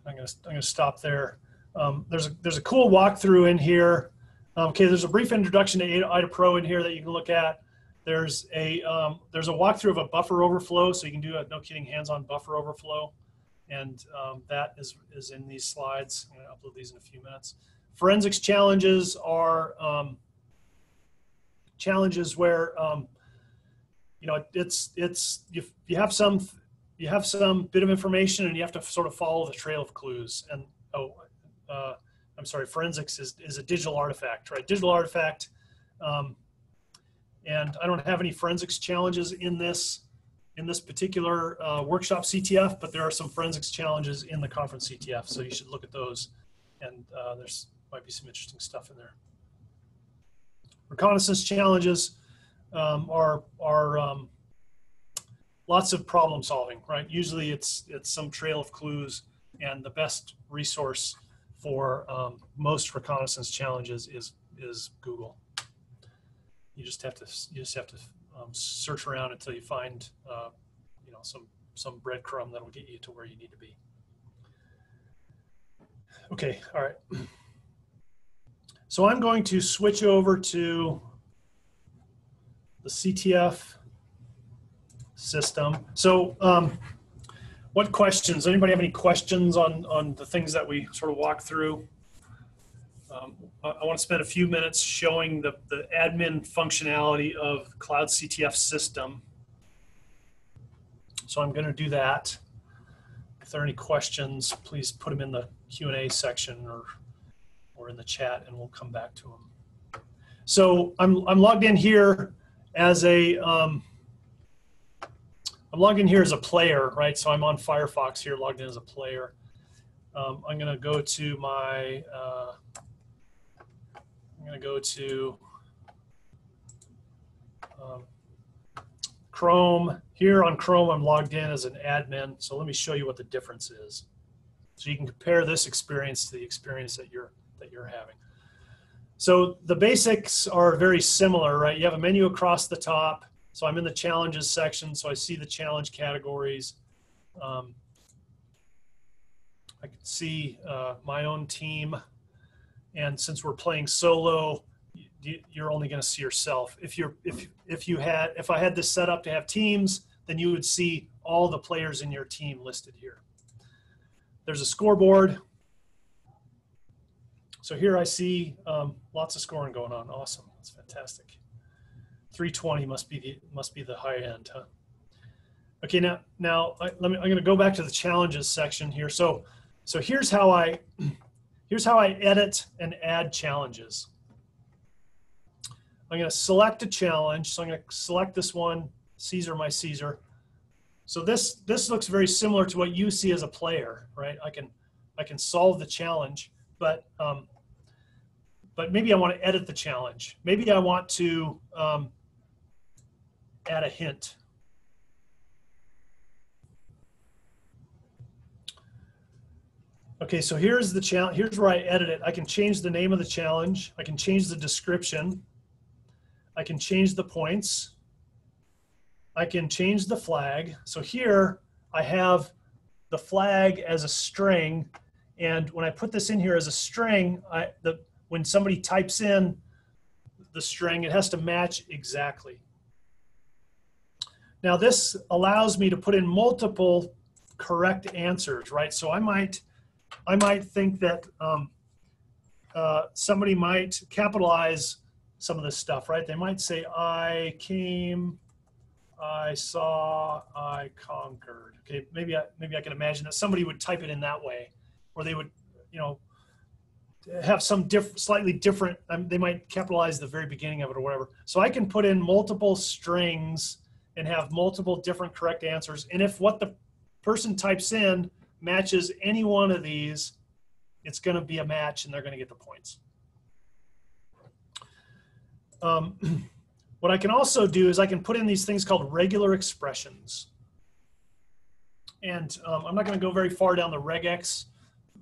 Speaker 1: I'm gonna I'm gonna stop there. Um, there's a there's a cool walkthrough in here. Um, okay, there's a brief introduction to IDA Pro in here that you can look at. There's a um, there's a walkthrough of a buffer overflow, so you can do a no kidding hands-on buffer overflow, and um, that is is in these slides. I'm gonna upload these in a few minutes. Forensics challenges are challenges where um, you know it's it's you, you have some you have some bit of information and you have to sort of follow the trail of clues and oh uh, i'm sorry forensics is, is a digital artifact right digital artifact um, and i don't have any forensics challenges in this in this particular uh, workshop ctf but there are some forensics challenges in the conference ctf so you should look at those and uh, there's might be some interesting stuff in there reconnaissance challenges um, are are um, lots of problem solving, right? Usually it's it's some trail of clues, and the best resource for um, most reconnaissance challenges is is Google. You just have to you just have to um, search around until you find uh, you know some some breadcrumb that'll get you to where you need to be. Okay, all right. So I'm going to switch over to the CTF system. So um, what questions, anybody have any questions on, on the things that we sort of walked through? Um, I, want to spend a few minutes showing the, the admin functionality of Cloud CTF system. So I'm going to do that. If there are any questions, please put them in the Q&A section or, or in the chat and we'll come back to them. So I'm, I'm logged in here as a, um, I'm logged in here as a player, right? So I'm on Firefox here, logged in as a player. Um, I'm going to go to my, uh, I'm going to go to um, Chrome. Here on Chrome, I'm logged in as an admin. So let me show you what the difference is. So you can compare this experience to the experience that you're that you're having. So the basics are very similar, right? You have a menu across the top. So I'm in the challenges section, so I see the challenge categories. Um, I can see uh, my own team. And since we're playing solo, you're only going to see yourself. If you're if if you had if I had this set up to have teams, then you would see all the players in your team listed here. There's a scoreboard. So here I see um, lots of scoring going on. Awesome, that's fantastic. 320 must be the must be the high end, huh? Okay, now now I, let me. I'm going to go back to the challenges section here. So so here's how I <clears throat> here's how I edit and add challenges. I'm going to select a challenge. So I'm going to select this one, Caesar my Caesar. So this this looks very similar to what you see as a player, right? I can I can solve the challenge, but um, but maybe I want to edit the challenge. Maybe I want to um, add a hint. Okay, so here's the challenge. Here's where I edit it. I can change the name of the challenge. I can change the description. I can change the points. I can change the flag. So here I have the flag as a string. And when I put this in here as a string, I, the, when somebody types in the string, it has to match exactly. Now this allows me to put in multiple correct answers, right? So I might, I might think that um, uh, somebody might capitalize some of this stuff, right? They might say, I came, I saw, I conquered. Okay, maybe I, maybe I can imagine that somebody would type it in that way, or they would, you know, have some diff- slightly different. Um, they might capitalize the very beginning of it or whatever. So I can put in multiple strings and have multiple different correct answers. And if what the person types in matches any one of these, it's going to be a match, and they're going to get the points. Um, <clears throat> what I can also do is I can put in these things called regular expressions. And um, I'm not going to go very far down the regex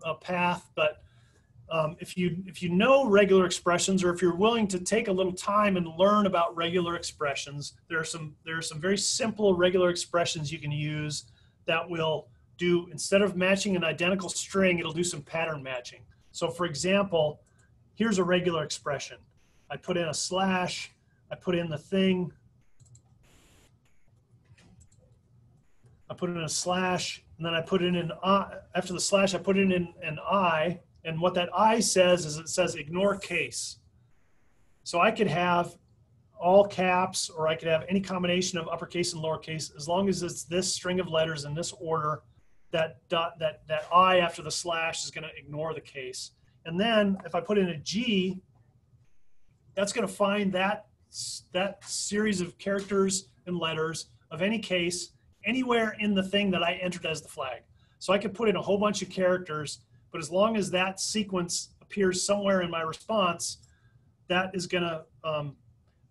Speaker 1: uh, path, but um, if you if you know regular expressions, or if you're willing to take a little time and learn about regular expressions, there are some there are some very simple regular expressions you can use that will do instead of matching an identical string, it'll do some pattern matching. So, for example, here's a regular expression. I put in a slash, I put in the thing, I put in a slash, and then I put in an I, after the slash, I put in an, an I, and what that I says is it says ignore case. So I could have all caps or I could have any combination of uppercase and lowercase as long as it's this string of letters in this order that dot that that I after the slash is going to ignore the case. And then if I put in a G, that's going to find that that series of characters and letters of any case anywhere in the thing that I entered as the flag. So I could put in a whole bunch of characters, but as long as that sequence appears somewhere in my response, that is to um,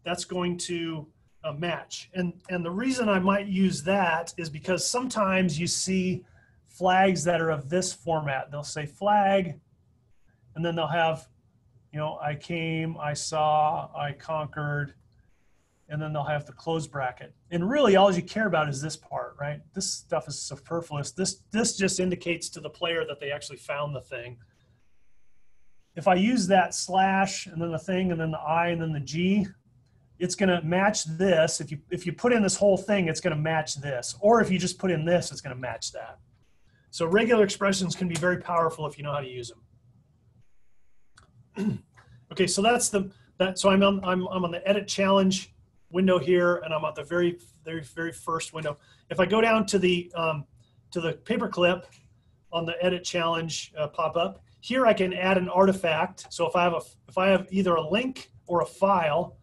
Speaker 1: that's going to uh, match. And and the reason I might use that is because sometimes you see flags that are of this format. They'll say flag, and then they'll have, you know, I came, I saw, I conquered, and then they'll have the close bracket. And really, all you care about is this part, right? This stuff is superfluous. This this just indicates to the player that they actually found the thing. If I use that slash and then the thing and then the I and then the G, it's going to match this. If you if you put in this whole thing, it's going to match this. Or if you just put in this, it's going to match that. So regular expressions can be very powerful if you know how to use them. <clears throat> okay, so that's the that. So I'm on I'm I'm on the edit challenge window here, and I'm at the very very very first window. If I go down to the um, to the paperclip on the edit challenge uh, pop up, here I can add an artifact. So if I have a if I have either a link or a file,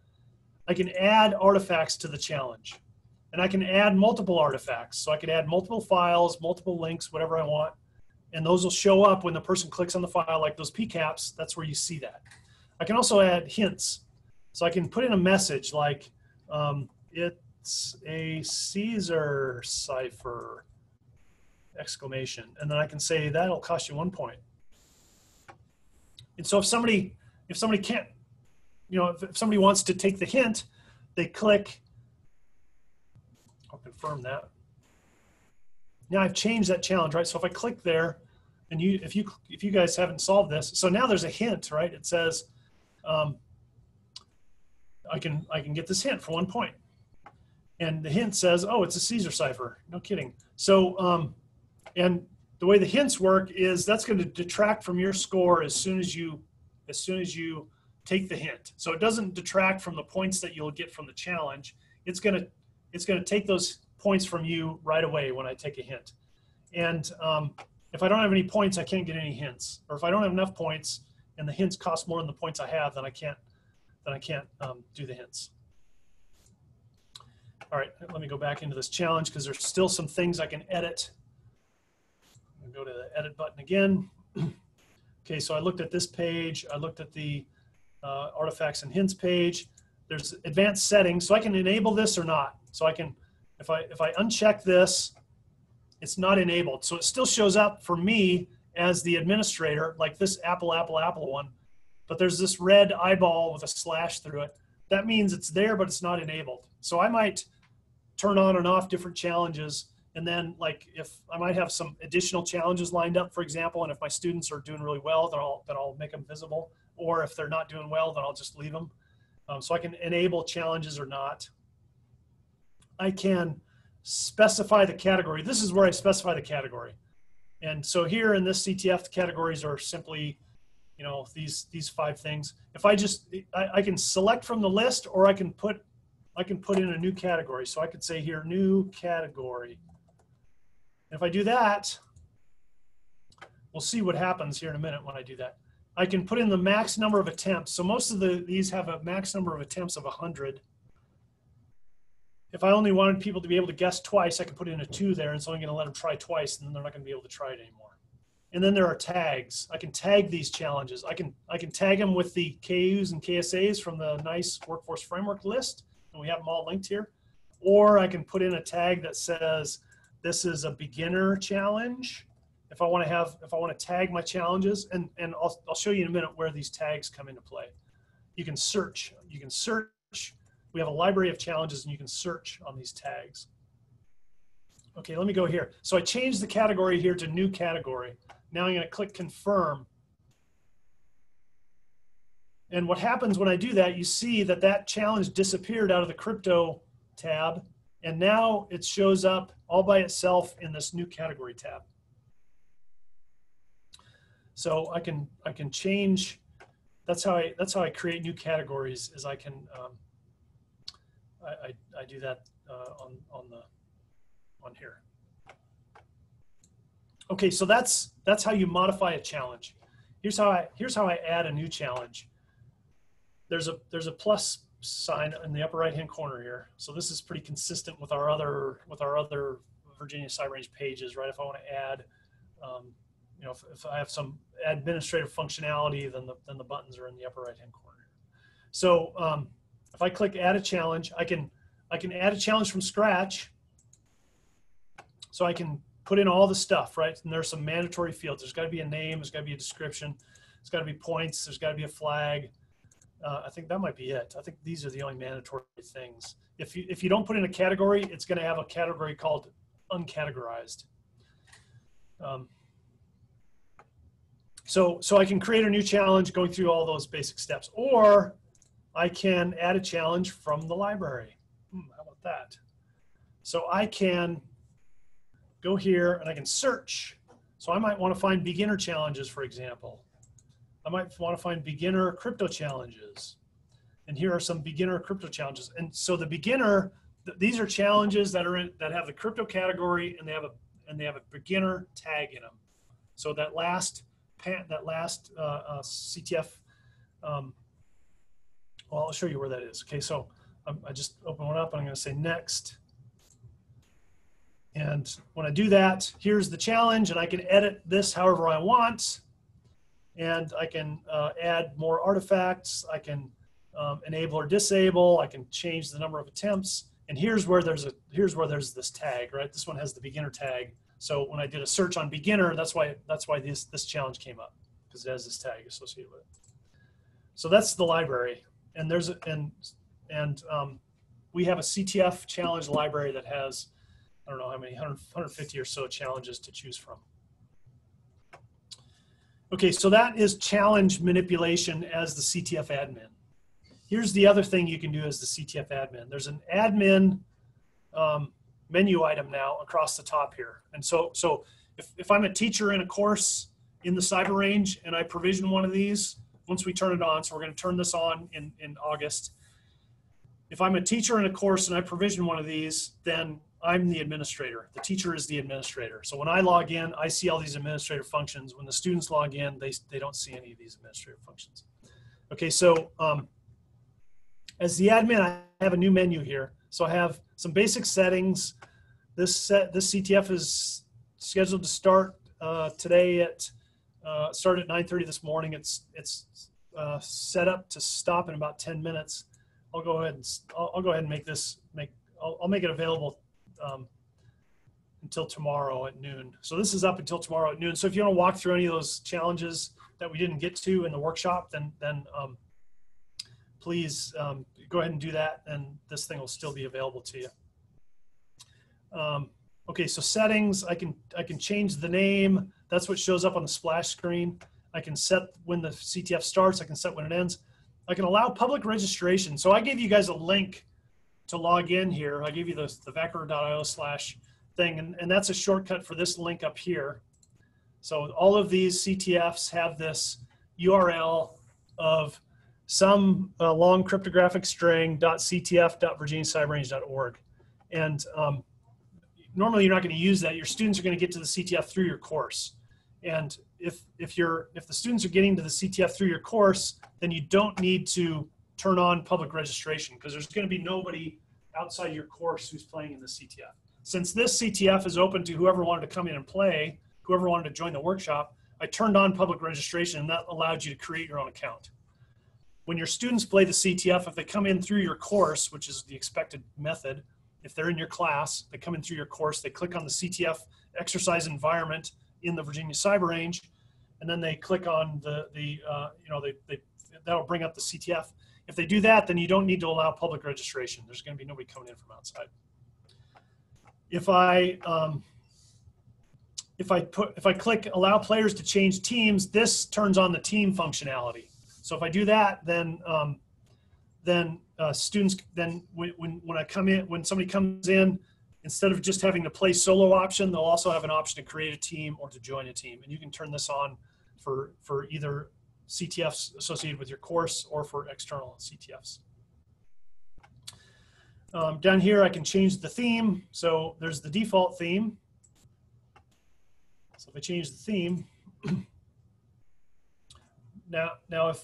Speaker 1: I can add artifacts to the challenge. And I can add multiple artifacts. So I can add multiple files, multiple links, whatever I want. And those will show up when the person clicks on the file, like those PCAPs, that's where you see that. I can also add hints. So I can put in a message like, um, it's a Caesar cipher, exclamation. And then I can say that'll cost you one point. And so if somebody, if somebody can't, you know, if, if somebody wants to take the hint, they click I'll confirm that. Now I've changed that challenge, right? So if I click there, and you, if you, if you guys haven't solved this, so now there's a hint, right? It says, um, I can, I can get this hint for one point, and the hint says, oh, it's a Caesar cipher. No kidding. So, um, and the way the hints work is that's going to detract from your score as soon as you, as soon as you take the hint. So it doesn't detract from the points that you'll get from the challenge. It's going to it's going to take those points from you right away when I take a hint. And um, if I don't have any points, I can't get any hints. Or if I don't have enough points and the hints cost more than the points I have, then I can't then I can't um, do the hints. All right, let me go back into this challenge because there's still some things I can edit. go to the edit button again. <clears throat> okay, so I looked at this page. I looked at the uh, artifacts and hints page. There's advanced settings, so I can enable this or not. So I can, if I, if I uncheck this, it's not enabled. So it still shows up for me as the administrator, like this Apple, Apple, Apple one, but there's this red eyeball with a slash through it. that means it's there, but it's not enabled. So I might turn on and off different challenges. And then like if I might have some additional challenges lined up, for example, and if my students are doing really well, then I'll, then I'll make them visible. Or if they're not doing well, then I'll just leave them. Um, so I can enable challenges or not. I can specify the category. This is where I specify the category. And so here in this CTF, the categories are simply, you know, these these five things. If I just, I, I can select from the list or I can put, I can put in a new category. So I could say here, new category. If I do that, we'll see what happens here in a minute when I do that. I can put in the max number of attempts. So most of the these have a max number of attempts of 100. If I only wanted people to be able to guess twice, I could put in a two there, and it's only going to let them try twice, and then they're not going to be able to try it anymore. And then there are tags. I can tag these challenges. I can I can tag them with the KUs and KSAs from the NICE Workforce Framework list, and we have them all linked here. Or I can put in a tag that says this is a beginner challenge. If I want to have, if I want to tag my challenges, and and I'll I'll show you in a minute where these tags come into play. You can search. You can search we have a library of challenges and you can search on these tags. Okay, let me go here. So I changed the category here to new category. Now I'm gonna click confirm. And what happens when I do that, you see that that challenge disappeared out of the crypto tab. And now it shows up all by itself in this new category tab. So I can, I can change, that's how I, that's how I create new categories is I can, um, I, I, I do that uh, on, on the, on here. Okay, so that's, that's how you modify a challenge. Here's how I, here's how I add a new challenge. There's a, there's a plus sign in the upper right-hand corner here. So this is pretty consistent with our other, with our other Virginia CyberRange pages, right? If I want to add, um, you know, if, if, I have some administrative functionality, then the, then the buttons are in the upper right-hand corner. So um, if I click add a challenge, I can, I can add a challenge from scratch. So I can put in all the stuff, right? And there's some mandatory fields. There's got to be a name. There's got to be a description. There's got to be points. There's got to be a flag. Uh, I think that might be it. I think these are the only mandatory things. If you, if you don't put in a category, it's going to have a category called uncategorized. Um, so, so I can create a new challenge going through all those basic steps, or I can add a challenge from the library. Hmm, how about that? So I can go here and I can search. So I might want to find beginner challenges, for example. I might want to find beginner crypto challenges. And here are some beginner crypto challenges. And so the beginner, th these are challenges that are in, that have the crypto category and they have a and they have a beginner tag in them. So that last that last uh, uh, CTF um, well, I'll show you where that is. Okay, so um, I just open one up and I'm going to say next. And when I do that, here's the challenge and I can edit this however I want. And I can uh, add more artifacts. I can um, enable or disable. I can change the number of attempts. And here's where there's a here's where there's this tag, right? This one has the beginner tag. So when I did a search on beginner, that's why that's why this this challenge came up because it has this tag associated with it. So that's the library and there's and and um, we have a CTF challenge library that has I don't know how many 100, 150 or so challenges to choose from. Okay, so that is challenge manipulation as the CTF admin. Here's the other thing you can do as the CTF admin. There's an admin um, menu item now across the top here. And so, so if, if I'm a teacher in a course in the cyber range and I provision one of these, once we turn it on. So we're going to turn this on in, in August. If I'm a teacher in a course and I provision one of these, then I'm the administrator. The teacher is the administrator. So when I log in, I see all these administrative functions. When the students log in, they, they don't see any of these administrative functions. Okay, so um, as the admin, I have a new menu here. So I have some basic settings. This set, this CTF is scheduled to start uh, today at uh, started at 9:30 this morning. It's it's uh, set up to stop in about 10 minutes. I'll go ahead and I'll, I'll go ahead and make this make I'll, I'll make it available um, until tomorrow at noon. So this is up until tomorrow at noon. So if you want to walk through any of those challenges that we didn't get to in the workshop, then then um, please um, go ahead and do that, and this thing will still be available to you. Um, okay, so settings, I can I can change the name. That's what shows up on the splash screen. I can set when the CTF starts. I can set when it ends. I can allow public registration. So I gave you guys a link to log in here. I give you the, the vacr.io slash thing, and, and that's a shortcut for this link up here. So all of these CTFs have this URL of some uh, long cryptographic string .ctf.virginiacyberrange.org. And um, normally you're not going to use that. Your students are going to get to the CTF through your course. And if, if, you're, if the students are getting to the CTF through your course, then you don't need to turn on public registration because there's going to be nobody outside your course who's playing in the CTF. Since this CTF is open to whoever wanted to come in and play, whoever wanted to join the workshop, I turned on public registration and that allowed you to create your own account. When your students play the CTF, if they come in through your course, which is the expected method, if they're in your class, they come in through your course, they click on the CTF exercise environment in the Virginia Cyber Range, and then they click on the, the uh, you know, they, they, that'll bring up the CTF. If they do that, then you don't need to allow public registration. There's going to be nobody coming in from outside. If I um, if I put if I click allow players to change teams, this turns on the team functionality. So if I do that, then um, then uh, students then when, when when I come in when somebody comes in, instead of just having the play solo option, they'll also have an option to create a team or to join a team, and you can turn this on for for either CTFs associated with your course or for external CTFs. Um, down here, I can change the theme. So there's the default theme. So if I change the theme, <clears throat> now now if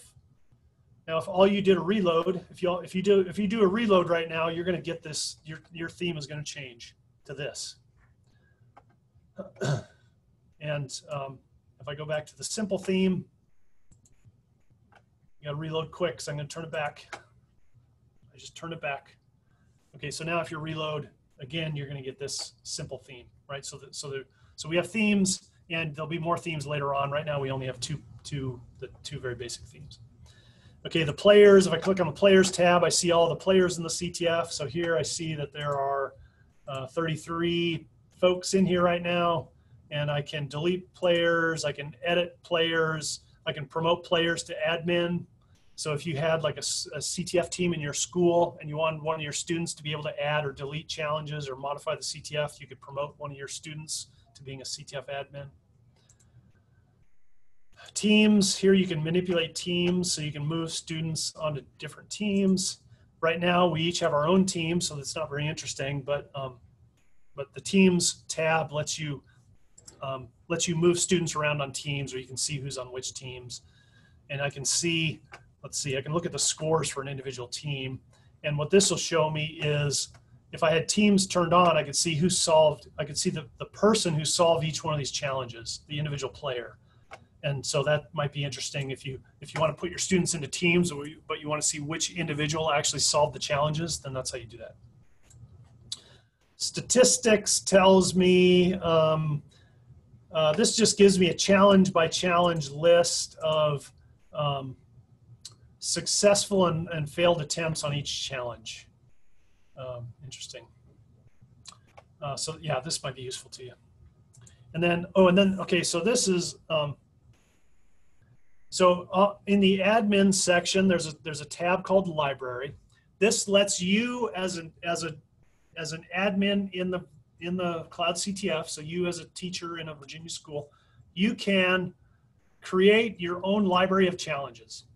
Speaker 1: now if all you did a reload, if you if you do if you do a reload right now, you're going to get this. Your your theme is going to change to this. <clears throat> and um, if I go back to the simple theme, you got to reload quick, so I'm going to turn it back. I just turn it back. Okay, so now if you reload again, you're going to get this simple theme, right? So that so the so we have themes, and there'll be more themes later on. Right now, we only have two two the two very basic themes. Okay, the players. If I click on the players tab, I see all the players in the CTF. So here I see that there are uh, 33 folks in here right now, and I can delete players. I can edit players. I can promote players to admin. So if you had like a, a, CTF team in your school and you wanted one of your students to be able to add or delete challenges or modify the CTF, you could promote one of your students to being a CTF admin. Teams, here you can manipulate teams so you can move students onto different teams. Right now we each have our own team, so that's not very interesting, but, um, but the teams tab lets you um, lets you move students around on teams or you can see who's on which teams. And I can see, let's see, I can look at the scores for an individual team. And what this will show me is if I had teams turned on, I could see who solved, I could see the, the person who solved each one of these challenges, the individual player. And so that might be interesting if you if you want to put your students into teams, but you want to see which individual actually solved the challenges, then that's how you do that. Statistics tells me um, uh, this just gives me a challenge by challenge list of um, successful and, and, failed attempts on each challenge. Um, interesting. Uh, so yeah, this might be useful to you. And then, oh, and then, okay, so this is, um, so uh, in the admin section, there's a, there's a tab called library. This lets you as an, as a, as an admin in the in the Cloud CTF, so you as a teacher in a Virginia school, you can create your own library of challenges.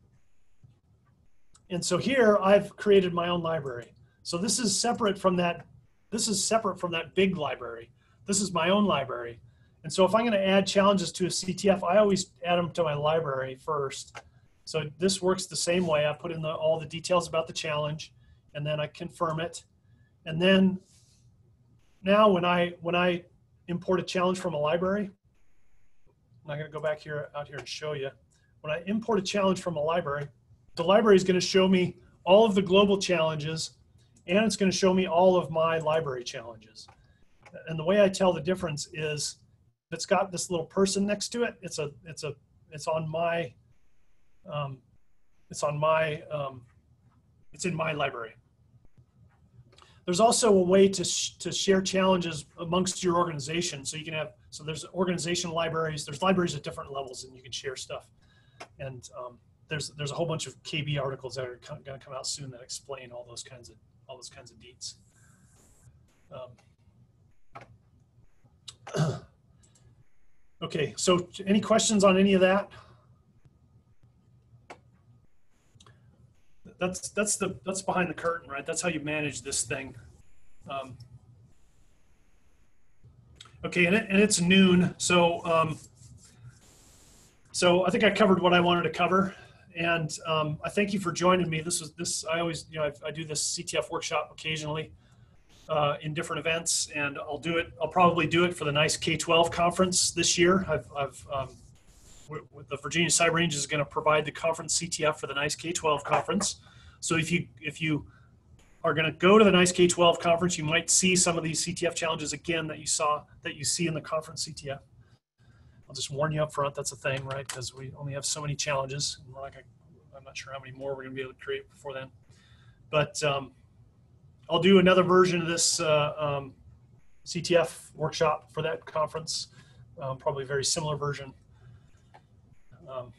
Speaker 1: And so here I've created my own library. So this is separate from that, this is separate from that big library. This is my own library. And so if I'm gonna add challenges to a CTF, I always add them to my library first. So this works the same way. I put in the, all the details about the challenge and then I confirm it. And then now when I when I import a challenge from a library, I'm not going to go back here out here and show you. When I import a challenge from a library, the library is going to show me all of the global challenges, and it's going to show me all of my library challenges. And the way I tell the difference is, it's got this little person next to it. It's a it's a it's on my um, it's on my um, It's in my library. There's also a way to, sh- to share challenges amongst your organization. So you can have, so there's organization libraries, there's libraries at different levels and you can share stuff. And um, there's, there's a whole bunch of KB articles that are going to come out soon that explain all those kinds of, all those kinds of deets. Um, <clears throat> okay, so any questions on any of that? That's that's the that's behind the curtain, right? That's how you manage this thing. Um, okay, and, it, and it's noon, so um, so I think I covered what I wanted to cover, and um, I thank you for joining me. This was this I always you know I, I do this CTF workshop occasionally uh, in different events, and I'll do it. I'll probably do it for the NICE K-12 conference this year. I've, I've um, the Virginia Cyber Range is going to provide the conference CTF for the NICE K-12 conference. So if you if you are going to go to the NICE K-12 conference, you might see some of these CTF challenges again that you saw that you see in the conference CTF. I'll just warn you up front. That's a thing, right? Because we only have so many challenges. And we're not gonna, I'm not sure how many more we're going to be able to create before then. But um, I'll do another version of this uh, um, CTF workshop for that conference. Um, probably a very similar version. Um,